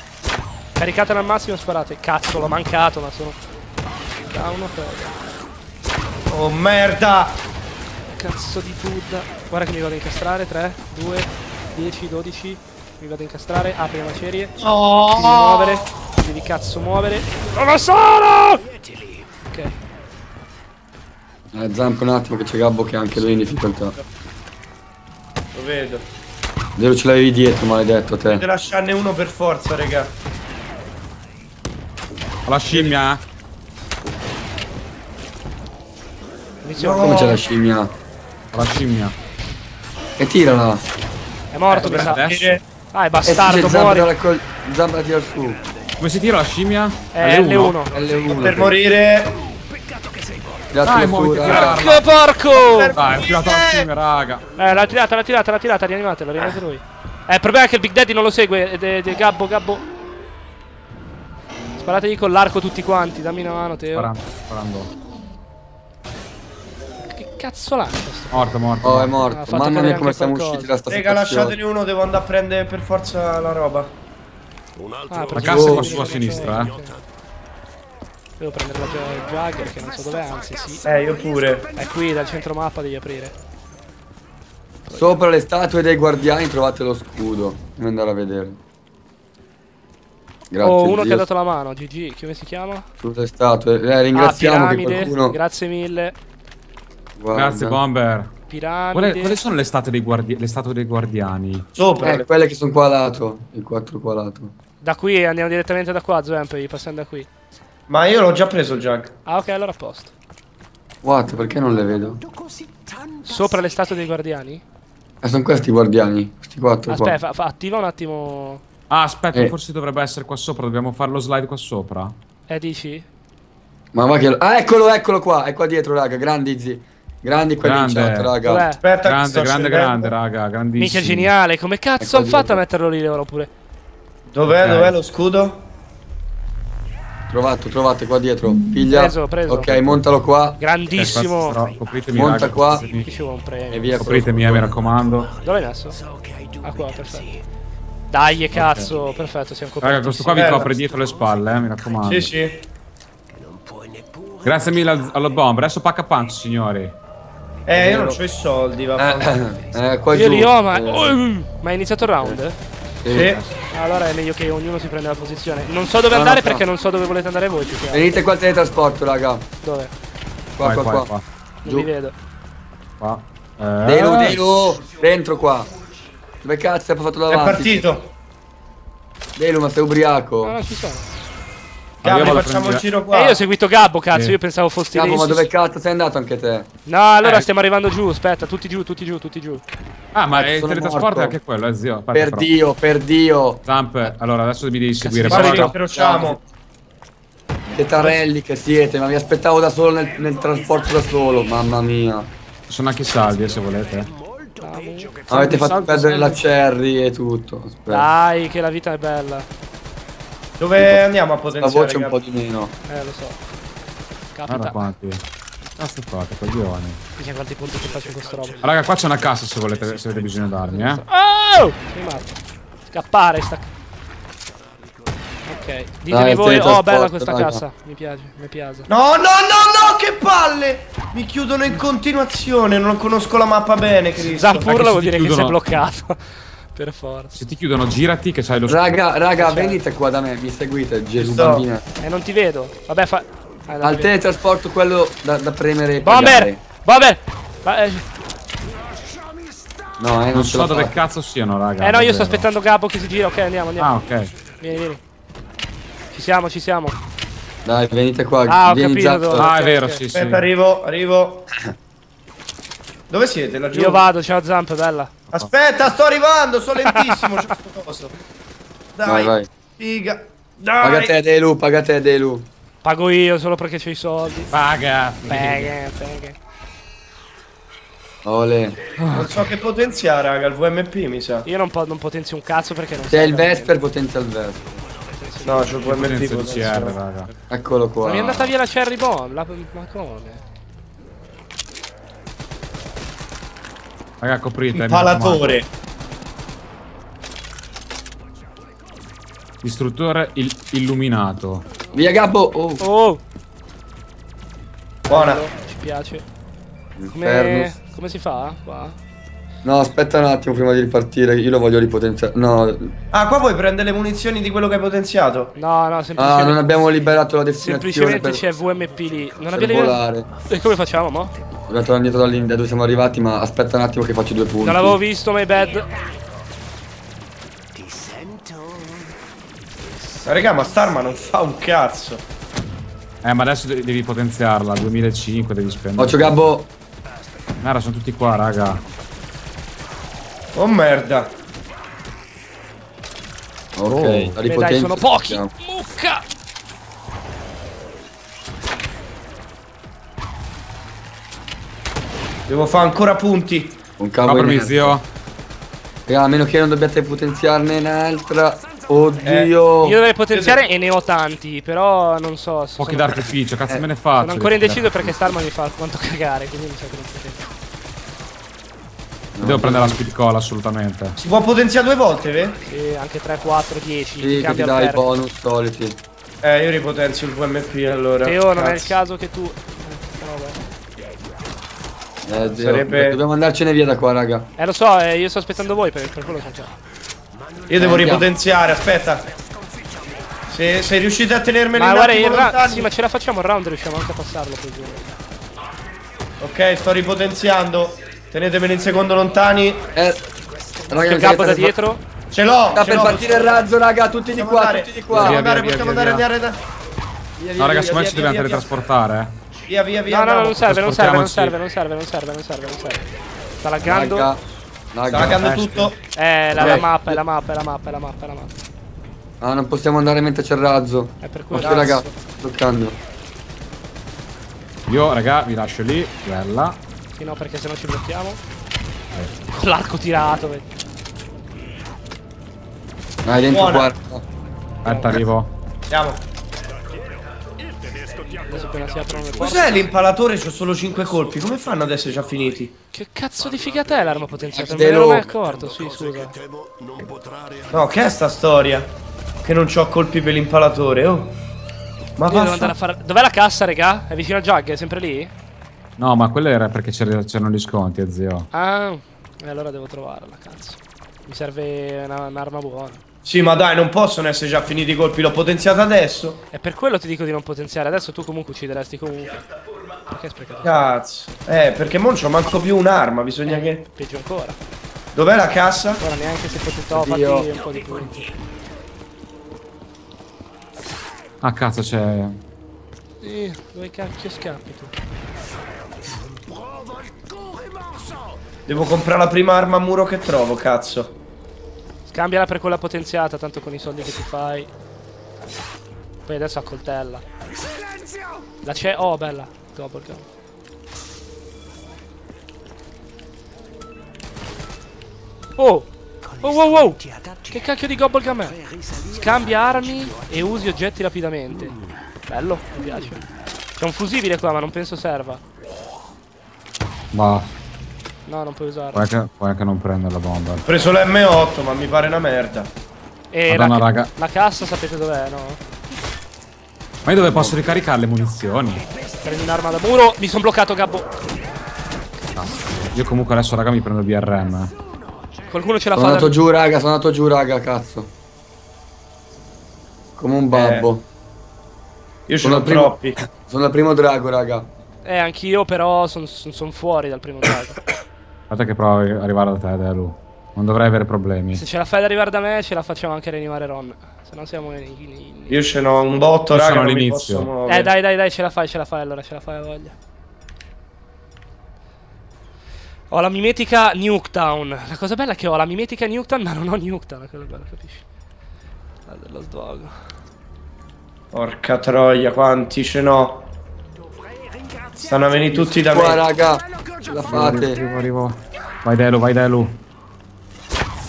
Caricatela al massimo e sparate. Cazzo, l'ho mancato, ma sono. Da uno per. Oh, merda! Cazzo di Buddha. Guarda che mi vado a incastrare. 3, 2, 10, 12. mi vado a incastrare. Apri le macerie. Oh! Devi muovere. Devi cazzo muovere. Dove sono? Ok. Eh, zampa un attimo che c'è Gabbo che è anche lui in difficoltà. Lo vedo. Vero ce l'avevi dietro, maledetto te. Deve lasciarne uno per forza, raga. La scimmia? Inizio. Come c'è la scimmia? La scimmia. E tirala. È morto, mi sa. Ah, E bastardo, muori. raccol- zampa da tirar su. Come si tira la scimmia? È L1. L1. Per morire. Dai, muoviti. Che porco! Dai, ho tirato la scimmia, raga. Eh, l'ha tirata, l'ha tirata, l'ha tirata, rianimatelo, rianimate lui. Eh, il problema è che il Big Daddy non lo segue, ed è, ed è Gabbo, Gabbo. Sparategli con l'arco tutti quanti, dammi una mano, Teo. Sparando, sparando. Che cazzo lancia sto? Morto, morto. Oh, è morto. Mamma mia come siamo qualcosa. usciti da sta Raga, situazione. lasciatene uno, devo andare a prendere per forza la roba. Ah, La cassa è qua giù. su a sinistra, eh. Devo prendere la Jagger che non so dov'è, anzi sì. Eh, io pure. È qui, dal centro mappa devi aprire. Sopra le statue dei guardiani trovate lo scudo. Devo andare a vedere. Grazie. oh, uno zio. che ha dato la mano, GG, come si chiama? Sulle statue. Eh, Ah, ringraziamo che piramide, qualcuno. grazie mille. guarda. Grazie, Bomber. Piramide. Quali, quali sono le statue dei, guardi- le statue dei guardiani? Sopra. Eh, quelle che sono qua a lato. Il 4 qua a lato. Da qui andiamo direttamente da qua, Zamp, passando da qui. Ma io l'ho già preso il jug. Ah, ok, allora a posto. What? Perché non le vedo? Sopra le statue dei guardiani? Eh, sono questi i guardiani. Questi quattro Aspetta, qua. attiva un attimo. Ah, aspetta, Eh. forse dovrebbe essere qua sopra. Dobbiamo fare lo slide qua sopra. Eh, dici? Ma va che. Ah, eccolo, eccolo qua. È qua dietro, raga. Grandi zi. Grandi quelli in Grande. chat, raga. Dov'è? Aspetta, Grande, grande, grande, raga. Grandissimo. Minchia geniale, come cazzo Ecco hanno fatto a metterlo lì loro pure? Dov'è? Ok. Dov'è lo scudo? Trovato, trovate qua dietro. Piglia. Preso, preso. Ok, montalo qua. Grandissimo. Però, copritemi, Monta qua. E via. Copritemi, eh, mi raccomando. Dove l'hai messo? Ah, qua, perfetto. Dai, e cazzo, perfetto, siamo coperti. Raga, questo qua vi Eh, copre dietro le spalle, eh, mi raccomando. Sì, sì. Grazie mille al- allo bomber. Adesso pacca punch, signori. Eh, io non ho i soldi, va. Eh, eh, qua Io giù. li ho, ma... Eh, Oh, ma è iniziato il round? Sì. Sì. Allora è meglio che ognuno si prenda la posizione. Non so dove No, andare no, no. perché non so dove volete andare voi, più. Venite qua al teletrasporto, raga. Dove? Qua, qua, qua, qua. qua. Non Giù. vi vedo. qua. Eh, Delu, Delu. Dentro qua. Dove cazzo hai fatto È davanti? partito. Delu, ma sei No, ubriaco. no, ci sono. Gabri, facciamo il giro E qua. io ho seguito Gabbo, cazzo, Sì. io pensavo fossi Capo, lì. ma dove cazzo sei andato anche te? No, allora Eh. stiamo arrivando giù, aspetta, tutti giù, tutti giù, tutti giù. Ah, ma Eh, il teletrasporto è anche quello, eh, zio. Aspetta, Per però. Dio, per Dio. Zamp, allora adesso mi devi seguire. Però- li incrociamo. Che tarelli che siete, ma mi aspettavo da solo nel, nel trasporto da solo, mamma mia. Sono anche i saldi, eh, se volete. Avete fatto perdere la cherry e tutto. Aspetta. Dai, che la vita è bella. Dove andiamo a La potenziare? voce un po' di meno. Eh, lo so. Guarda Capita. quanti. Cazzo fate, coglioni. Minchia, quanti punti che faccio in questa roba. Raga, qua c'è una cassa se volete, se avete bisogno darmi, eh. Oh! Sei matto. Scappare, sta... Ok, ditemi Dai, voi. Oh, bella questa dai, cassa. Mi piace, mi piace. No, no, no, no, che palle! Mi chiudono in continuazione, non conosco la mappa bene, Cristo. Zampurla se vuol dire che sei bloccato. Per forza. Se ti chiudono, girati che c'hai lo Raga, raga, Cioè- venite qua da me, mi seguite, Gesù Sto. bambina. Eh, non ti vedo. Vabbè, fa... Ah, Al teletrasporto quello da, da premere Bomber! Bomber! Ma, eh, No, eh, non, Non so dove fate. cazzo siano, raga. eh no, io sto aspettando Gabbo che si gira. Ok, andiamo, andiamo. Ah, ok. Vieni, vieni. Ci siamo, ci siamo. Dai, venite qua. Ah, ho vieni capito. Ah, ok, è vero, ok. sì, sì. Aspetta, arrivo, arrivo. Dove siete? Laggiù? Io vado, ciao Zamp, bella. Aspetta, sto arrivando, sono lentissimo. c'è sto coso. Dai, Vai, vai. figa. Paga Dai. te, Delu, paga te, Delu. Pago io solo perché c'ho i soldi. Paga. Pega, pega. Ole. Non so che potenziare, raga, il VMP mi sa. Io non, po- non potenzio un cazzo perché non Se è il. Vesper, potenzia il Vesper. No, c'ho il VMP Potenzia potenzio. raga. Eccolo qua. Ma mi è andata via la cherry bomb. La... Ma come? Raga, coprite. mi raccomando. Palatore. Distruttore il- illuminato. Via Gabbo. Oh, Oh! Buona. Ci piace. Come, come si fa? Qua? No, aspetta un attimo prima di ripartire. Io lo voglio ripotenziare. No, Ah, qua puoi prendere le munizioni di quello che hai potenziato. No, no, ah, semplicemente, non abbiamo liberato la destinazione. semplicemente per, c'è VMP lì. Non abbiamo volare. E come facciamo, mo? Dobbiamo tornare indietro dall'India dove siamo arrivati, ma aspetta un attimo che faccio due punti. Non l'avevo visto, my bad. Ma raga, ma st'arma non fa un cazzo. Eh, ma adesso de- devi potenziarla. 2005 devi spendere. Occhio Gabbo. Nara, sono tutti qua, raga. Oh merda. Ok, Oh. la Beh, dai, sono pochi. Mucca! Devo fare ancora punti. Un cavolo me, zio. Raga, a meno che non dobbiate potenziarne un'altra. Oddio. Eh, Io dovrei potenziare e ne ho tanti, però non so. se sono, d'artificio, cazzo Eh, me ne faccio? sono ancora indeciso perché Starman mi fa quanto cagare, quindi mi sa che non potete. Devo prendere la speed call assolutamente. Si può potenziare due volte, ve? Sì, anche 3, 4, 10. Sì, che ti dai i bonus soliti. Eh, io ripotenzio il VMP allora. Teo, non è il caso che tu. Eh, vabbè. Eh, zio, Sarebbe- Dobbiamo andarcene via da qua, raga. Eh, lo so, eh, io sto aspettando voi per, per quello che c'è. Io devo Eh, andiamo. ripotenziare, aspetta. Se, se riuscite a tenermeli Ma un guarda, il attimo round. Sì, ma ce la facciamo il round, riusciamo anche a passarlo giuro. Ok, sto ripotenziando. Tenetemeli in secondo lontani. Eh, raga, Il capo da dietro. Ce l'ho! Sta ce per partire il razzo, raga, tutti di possiamo qua, andare. tutti di qua. Via, andare, via, possiamo andare, via. andare. Via, via, No, raga, secondo me ci dobbiamo teletrasportare, eh. Via, via, via. No, no, no, non serve, non serve, non serve, non serve, non serve, non serve, non serve. Sta laggando. Sta laggando Eh, tutto. Eh, la, Ok. la mappa, è la mappa, è la mappa, è la mappa, è la mappa. Ah, non possiamo andare mentre c'è il razzo. È per quello. Ok, raga, toccando. Io, raga, vi lascio lì. Bella. Sì, no, perché sennò ci blocchiamo. Con l'arco tirato, vedi. Dai, dentro Buona. qua. Aspetta, arrivo. Andiamo. Adesso appena si aprono le porte. Cos'è l'impalatore? C'ho solo 5 colpi. Come fanno ad essere già finiti? Che cazzo di figata è l'arma potenziata? Non me ne ero mai accorto, sì, scusa. No, che è sta storia? Che non c'ho colpi per l'impalatore, oh. Ma va andare a fare. Dov'è la cassa, regà? È vicino al jug? È sempre lì? No, ma quello era perché c'era- c'erano gli sconti, eh, zio. Ah, e allora devo trovarla, cazzo. Mi serve una- un'arma buona. Sì, ma dai, non possono essere già finiti i colpi. L'ho potenziata adesso. E per quello ti dico di non potenziare. Adesso tu comunque uccideresti comunque. Perché sprecato? Cazzo. Eh, perché mo non c'ho manco più un'arma. Bisogna che. Peggio ancora. Dov'è la cassa? Ora neanche se potete Oddio. fatti un po' di punti. Ah, cazzo, c'è. Sì, dove cacchio scappi tu? Devo comprare la prima arma a muro che trovo, cazzo. Scambiala per quella potenziata, tanto con i soldi che ti fai. Poi adesso accoltella. La c'è. Oh, bella. Double gun. Oh! Oh, wow, wow! Che cacchio di gobblegum è? Scambia armi e usi oggetti rapidamente. Bello, mi piace. C'è un fusibile qua, ma non penso serva. Bah, No, non puoi usarlo. puoi anche, puoi anche non prendere la bomba. Ho preso l'M8, ma mi pare una merda. E Madonna, la, raga. la cassa sapete dov'è, no? Ma io dove posso ricaricare le munizioni? Prendi un'arma da muro. Mi sono bloccato, Gabbo. Io comunque adesso, raga, mi prendo il BRM. eh. Qualcuno ce la Sono fa andato da... giù, raga, sono andato giù, raga, cazzo. Come un babbo. Io ce Sono primo- troppi. Sono al primo drago, raga. Eh, anch'io, però sono fuori dal primo drago. Aspetta che provo ad arrivare da te, Delu. Non dovrei avere problemi. Se ce la fai ad arrivare da me, ce la facciamo anche rianimare Ron. Se no siamo in... in- in- Io ce n'ho un botto, Io raga, sono all'inizio. Eh, dai, dai, dai, ce la fai, ce la fai allora, ce la fai a voglia. Ho la mimetica Nuketown. La cosa bella è che ho la mimetica Nuketown, ma non ho Nuketown. È quello bello, capisci? La dello sdogo. Porca troia, quanti ce n'ho. Stanno a venire tutti da Qua, me. raga. Ce la fate. arrivo, arrivo. Vai, Delu, vai, Delu.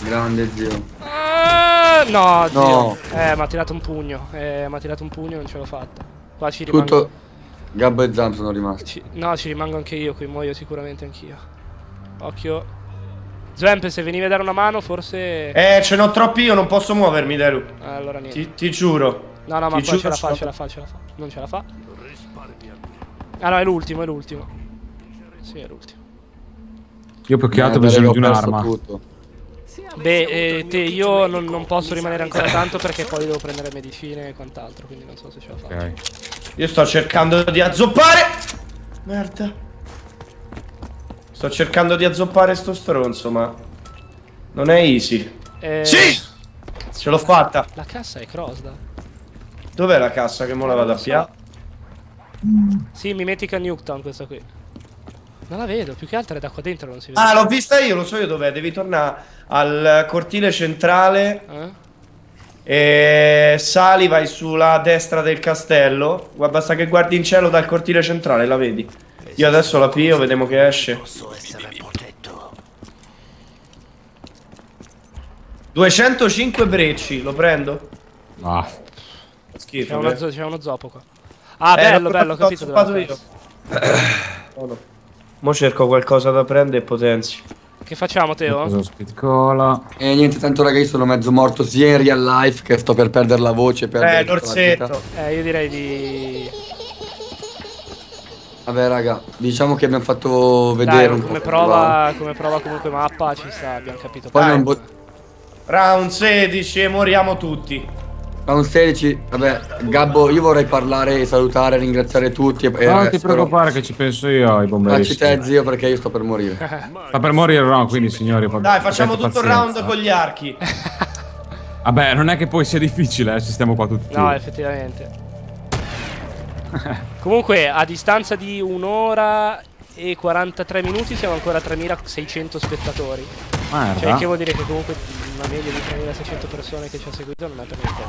Grande zio. Ah, no, zio. No. Eh, mi ha tirato un pugno. Eh, mi ha tirato un pugno, non ce l'ho fatta. Qua ci rimango. Tutto. Gabbo e Zam sono rimasti. ci- no, ci rimango anche io, qui muoio sicuramente anch'io. Occhio. Zwemp, se venivi a dare una mano, forse. Eh, ce n'ho troppi io, non posso muovermi, Deru. Eh, allora niente. Ti, ti giuro. No, no, ma ti qua ce la fa, ce la fa, ce la fa. Non ce la fa. Ah no, è l'ultimo, è l'ultimo. Sì, è l'ultimo. Io più che altro ho Eh, bisogno di un'arma. Beh, eh, te, io non, non posso rimanere ancora tanto perché poi devo prendere medicine e quant'altro, quindi non so se ce la faccio. Ok. Io sto cercando di azzoppare. Merda. Sto cercando di azzoppare sto stronzo, ma non è easy. Eh, Sì! Ce l'ho fatta. La cassa è crossda. Dov'è la cassa che mo la vado a pià? Sì, mimetica Nuketown questa qui. Non la vedo, più che altro è da qua dentro non si vede. Ah, l'ho vista io, lo so io dov'è. Devi tornare al cortile centrale Eh? e sali, vai sulla destra del castello. Basta che guardi in cielo dal cortile centrale, la vedi. Io adesso la pio, vediamo che esce. 205 brecci, lo prendo? Ah, C'è Schifo. uno, eh. zo- c'è uno zoppo qua. Ah, Eh, bello, bello, ho capito. zoppato l'ho io. messo. Mo cerco qualcosa da prendere e potenzio. Che facciamo, Teo? cosa speed cola. E niente, tanto raga, io sono mezzo morto sia in real life che sto per perdere la voce. perdere Eh, l'orsetto. Eh, io direi di... Vabbè raga, diciamo che abbiamo fatto vedere Dai, un come po'. prova, come prova comunque mappa ci sta, abbiamo capito. Poi Dai. non bo- Round 16 e moriamo tutti. Round 16, vabbè, Gabbo, io vorrei parlare salutare, ringraziare tutti. E, non ti preoccupare che ci penso io ai Facci bomberisti. te zio perché io sto per morire. Sta per morire no, quindi signori. Dai, facciamo tutto il pazienza. round con gli archi. Vabbè, non è che poi sia difficile, eh, ci stiamo qua tutti. No, effettivamente. Comunque, a distanza di un'ora e 43 minuti siamo ancora a 3600 spettatori. Merda. Cioè, che vuol dire che comunque una media di 3600 persone che ci ha seguito non è per niente.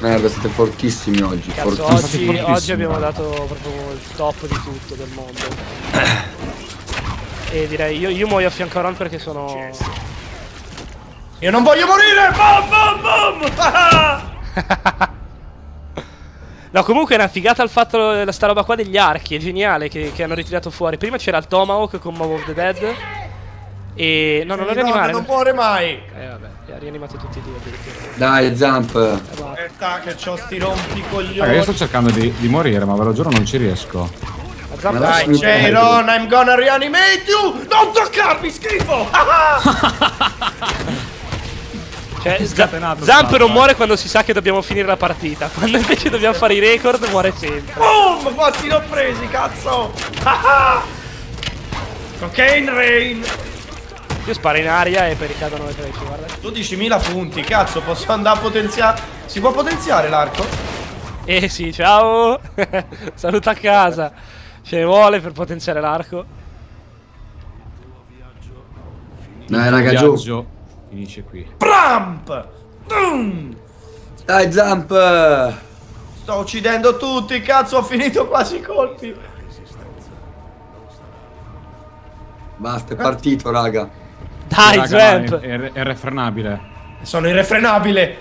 Merda, siete fortissimi oggi. Cazzo, fortissimi. oggi, fortissimi. oggi abbiamo dato proprio il top di tutto del mondo. E direi, io, io muoio a fianco a Ron perché sono... Io non voglio morire! Bam bam bam! No, comunque è una figata il fatto, la sta roba qua degli archi, è geniale che, che hanno ritirato fuori. Prima c'era il Tomahawk con Mob of the Dead. E... No, non lo Il rianimare. non muore mai. Eh vabbè, li ha rianimati tutti e due addirittura. Dai, Jump. Aspetta che c'ho sti rompicoglioni. Raga, io sto cercando di, di morire, ma ve lo giuro non ci riesco. Ma Dai, lasciami Jairon, I'm gonna reanimate you! Non toccarmi, schifo! Cioè, Zamp non eh. muore quando si sa che dobbiamo finire la partita. Quando invece dobbiamo fare i record, muore sempre. Boom! Quanti l'ho presi, cazzo! Cocaine Rain! Io sparo in aria e poi ricadono le frecce, guarda. 12.000 punti, cazzo, posso andare a potenziare... Si può potenziare l'arco? Eh sì, ciao! Saluta a casa. Ce ne vuole per potenziare l'arco. Dai, raga, giù. Viaggio finisce qui. Pramp! Boom! Dai, Jump. Sto uccidendo tutti, cazzo, ho finito quasi i colpi. Basta, è partito, raga. Dai, Raga! È, è, è irrefrenabile. Sono irrefrenabile.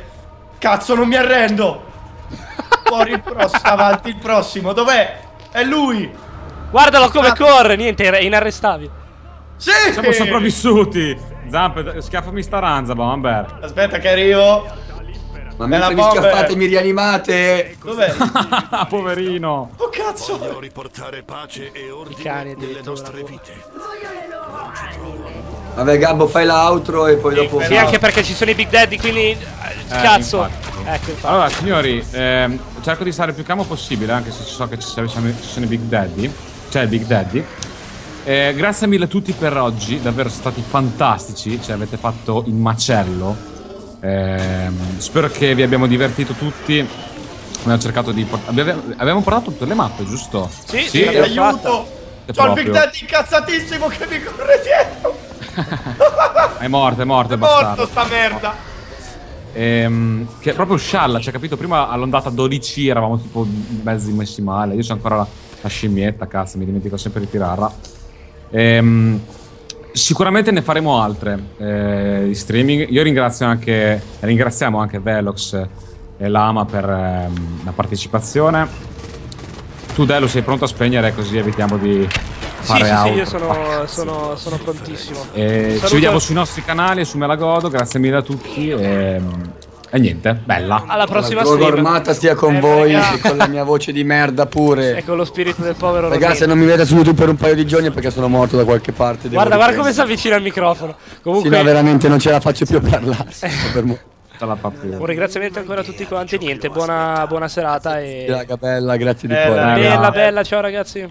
Cazzo, non mi arrendo. Fuori il prossimo, avanti il prossimo. Dov'è? È lui. Guardalo come Ah. corre, niente, è inarrestabile. Sì! Siamo sopravvissuti! Zamp, schiaffami sta ranza, Bomber. Aspetta che arrivo. Ma Bella mentre mi schiaffate mi rianimate. Dov'è? Poverino. Oh cazzo! Voglio riportare pace e I ordine cani nelle nostre vite. Vabbè, Gabbo, fai l'outro e poi dopo. Sì, anche perché ci sono i Big Daddy, quindi... eh, cazzo! infatti. Ecco, infatti. Allora, signori, ehm, cerco di stare il più calmo possibile, anche se so che ci sono, ci sono i Big Daddy. Cioè, il Big Daddy. Eh, grazie mille a tutti per oggi, davvero siete stati fantastici, ci avete fatto il macello. Ehm, spero che vi abbiamo divertito tutti. Abbiamo cercato di port- abbiamo, abbiamo portato tutte le mappe, giusto? Sì, sì, eh, l'abbiamo Aiuto! C'ho il Big. Daddy incazzatissimo che mi corre dietro! È morto, è morto, è È morto sta merda! Ehm, che è proprio scialla, cioè capito? Prima all'ondata 12 eravamo tipo mezzi messi male. Io c'ho ancora la, la scimmietta, cazzo, mi dimentico sempre di tirarla. Ehm, sicuramente ne faremo altre eh, di streaming. Io ringrazio anche, ringraziamo anche Velox e Lama per ehm, la partecipazione. Tu Delo sei pronto a spegnere così evitiamo di fare sì, sì, out. io sono, sono, sono prontissimo. E Saluto- ci vediamo sui nostri canali su Me la Godo. Grazie mille a tutti. E, E niente, bella. Alla prossima La loro stream. armata sia con Eh, voi e con la mia voce di merda pure. E con lo spirito del povero Ragazzi, se non mi vedete su YouTube per un paio di giorni è perché sono morto da qualche parte. devo Guarda, guarda come si avvicina al microfono. Sì, Comunque, no, veramente non ce la faccio più a parlare. La pappia. un ringraziamento ancora a tutti quanti. Niente, buona, buona serata e. Raga, bella, grazie di Bella. cuore. Bella, bella, ciao ragazzi.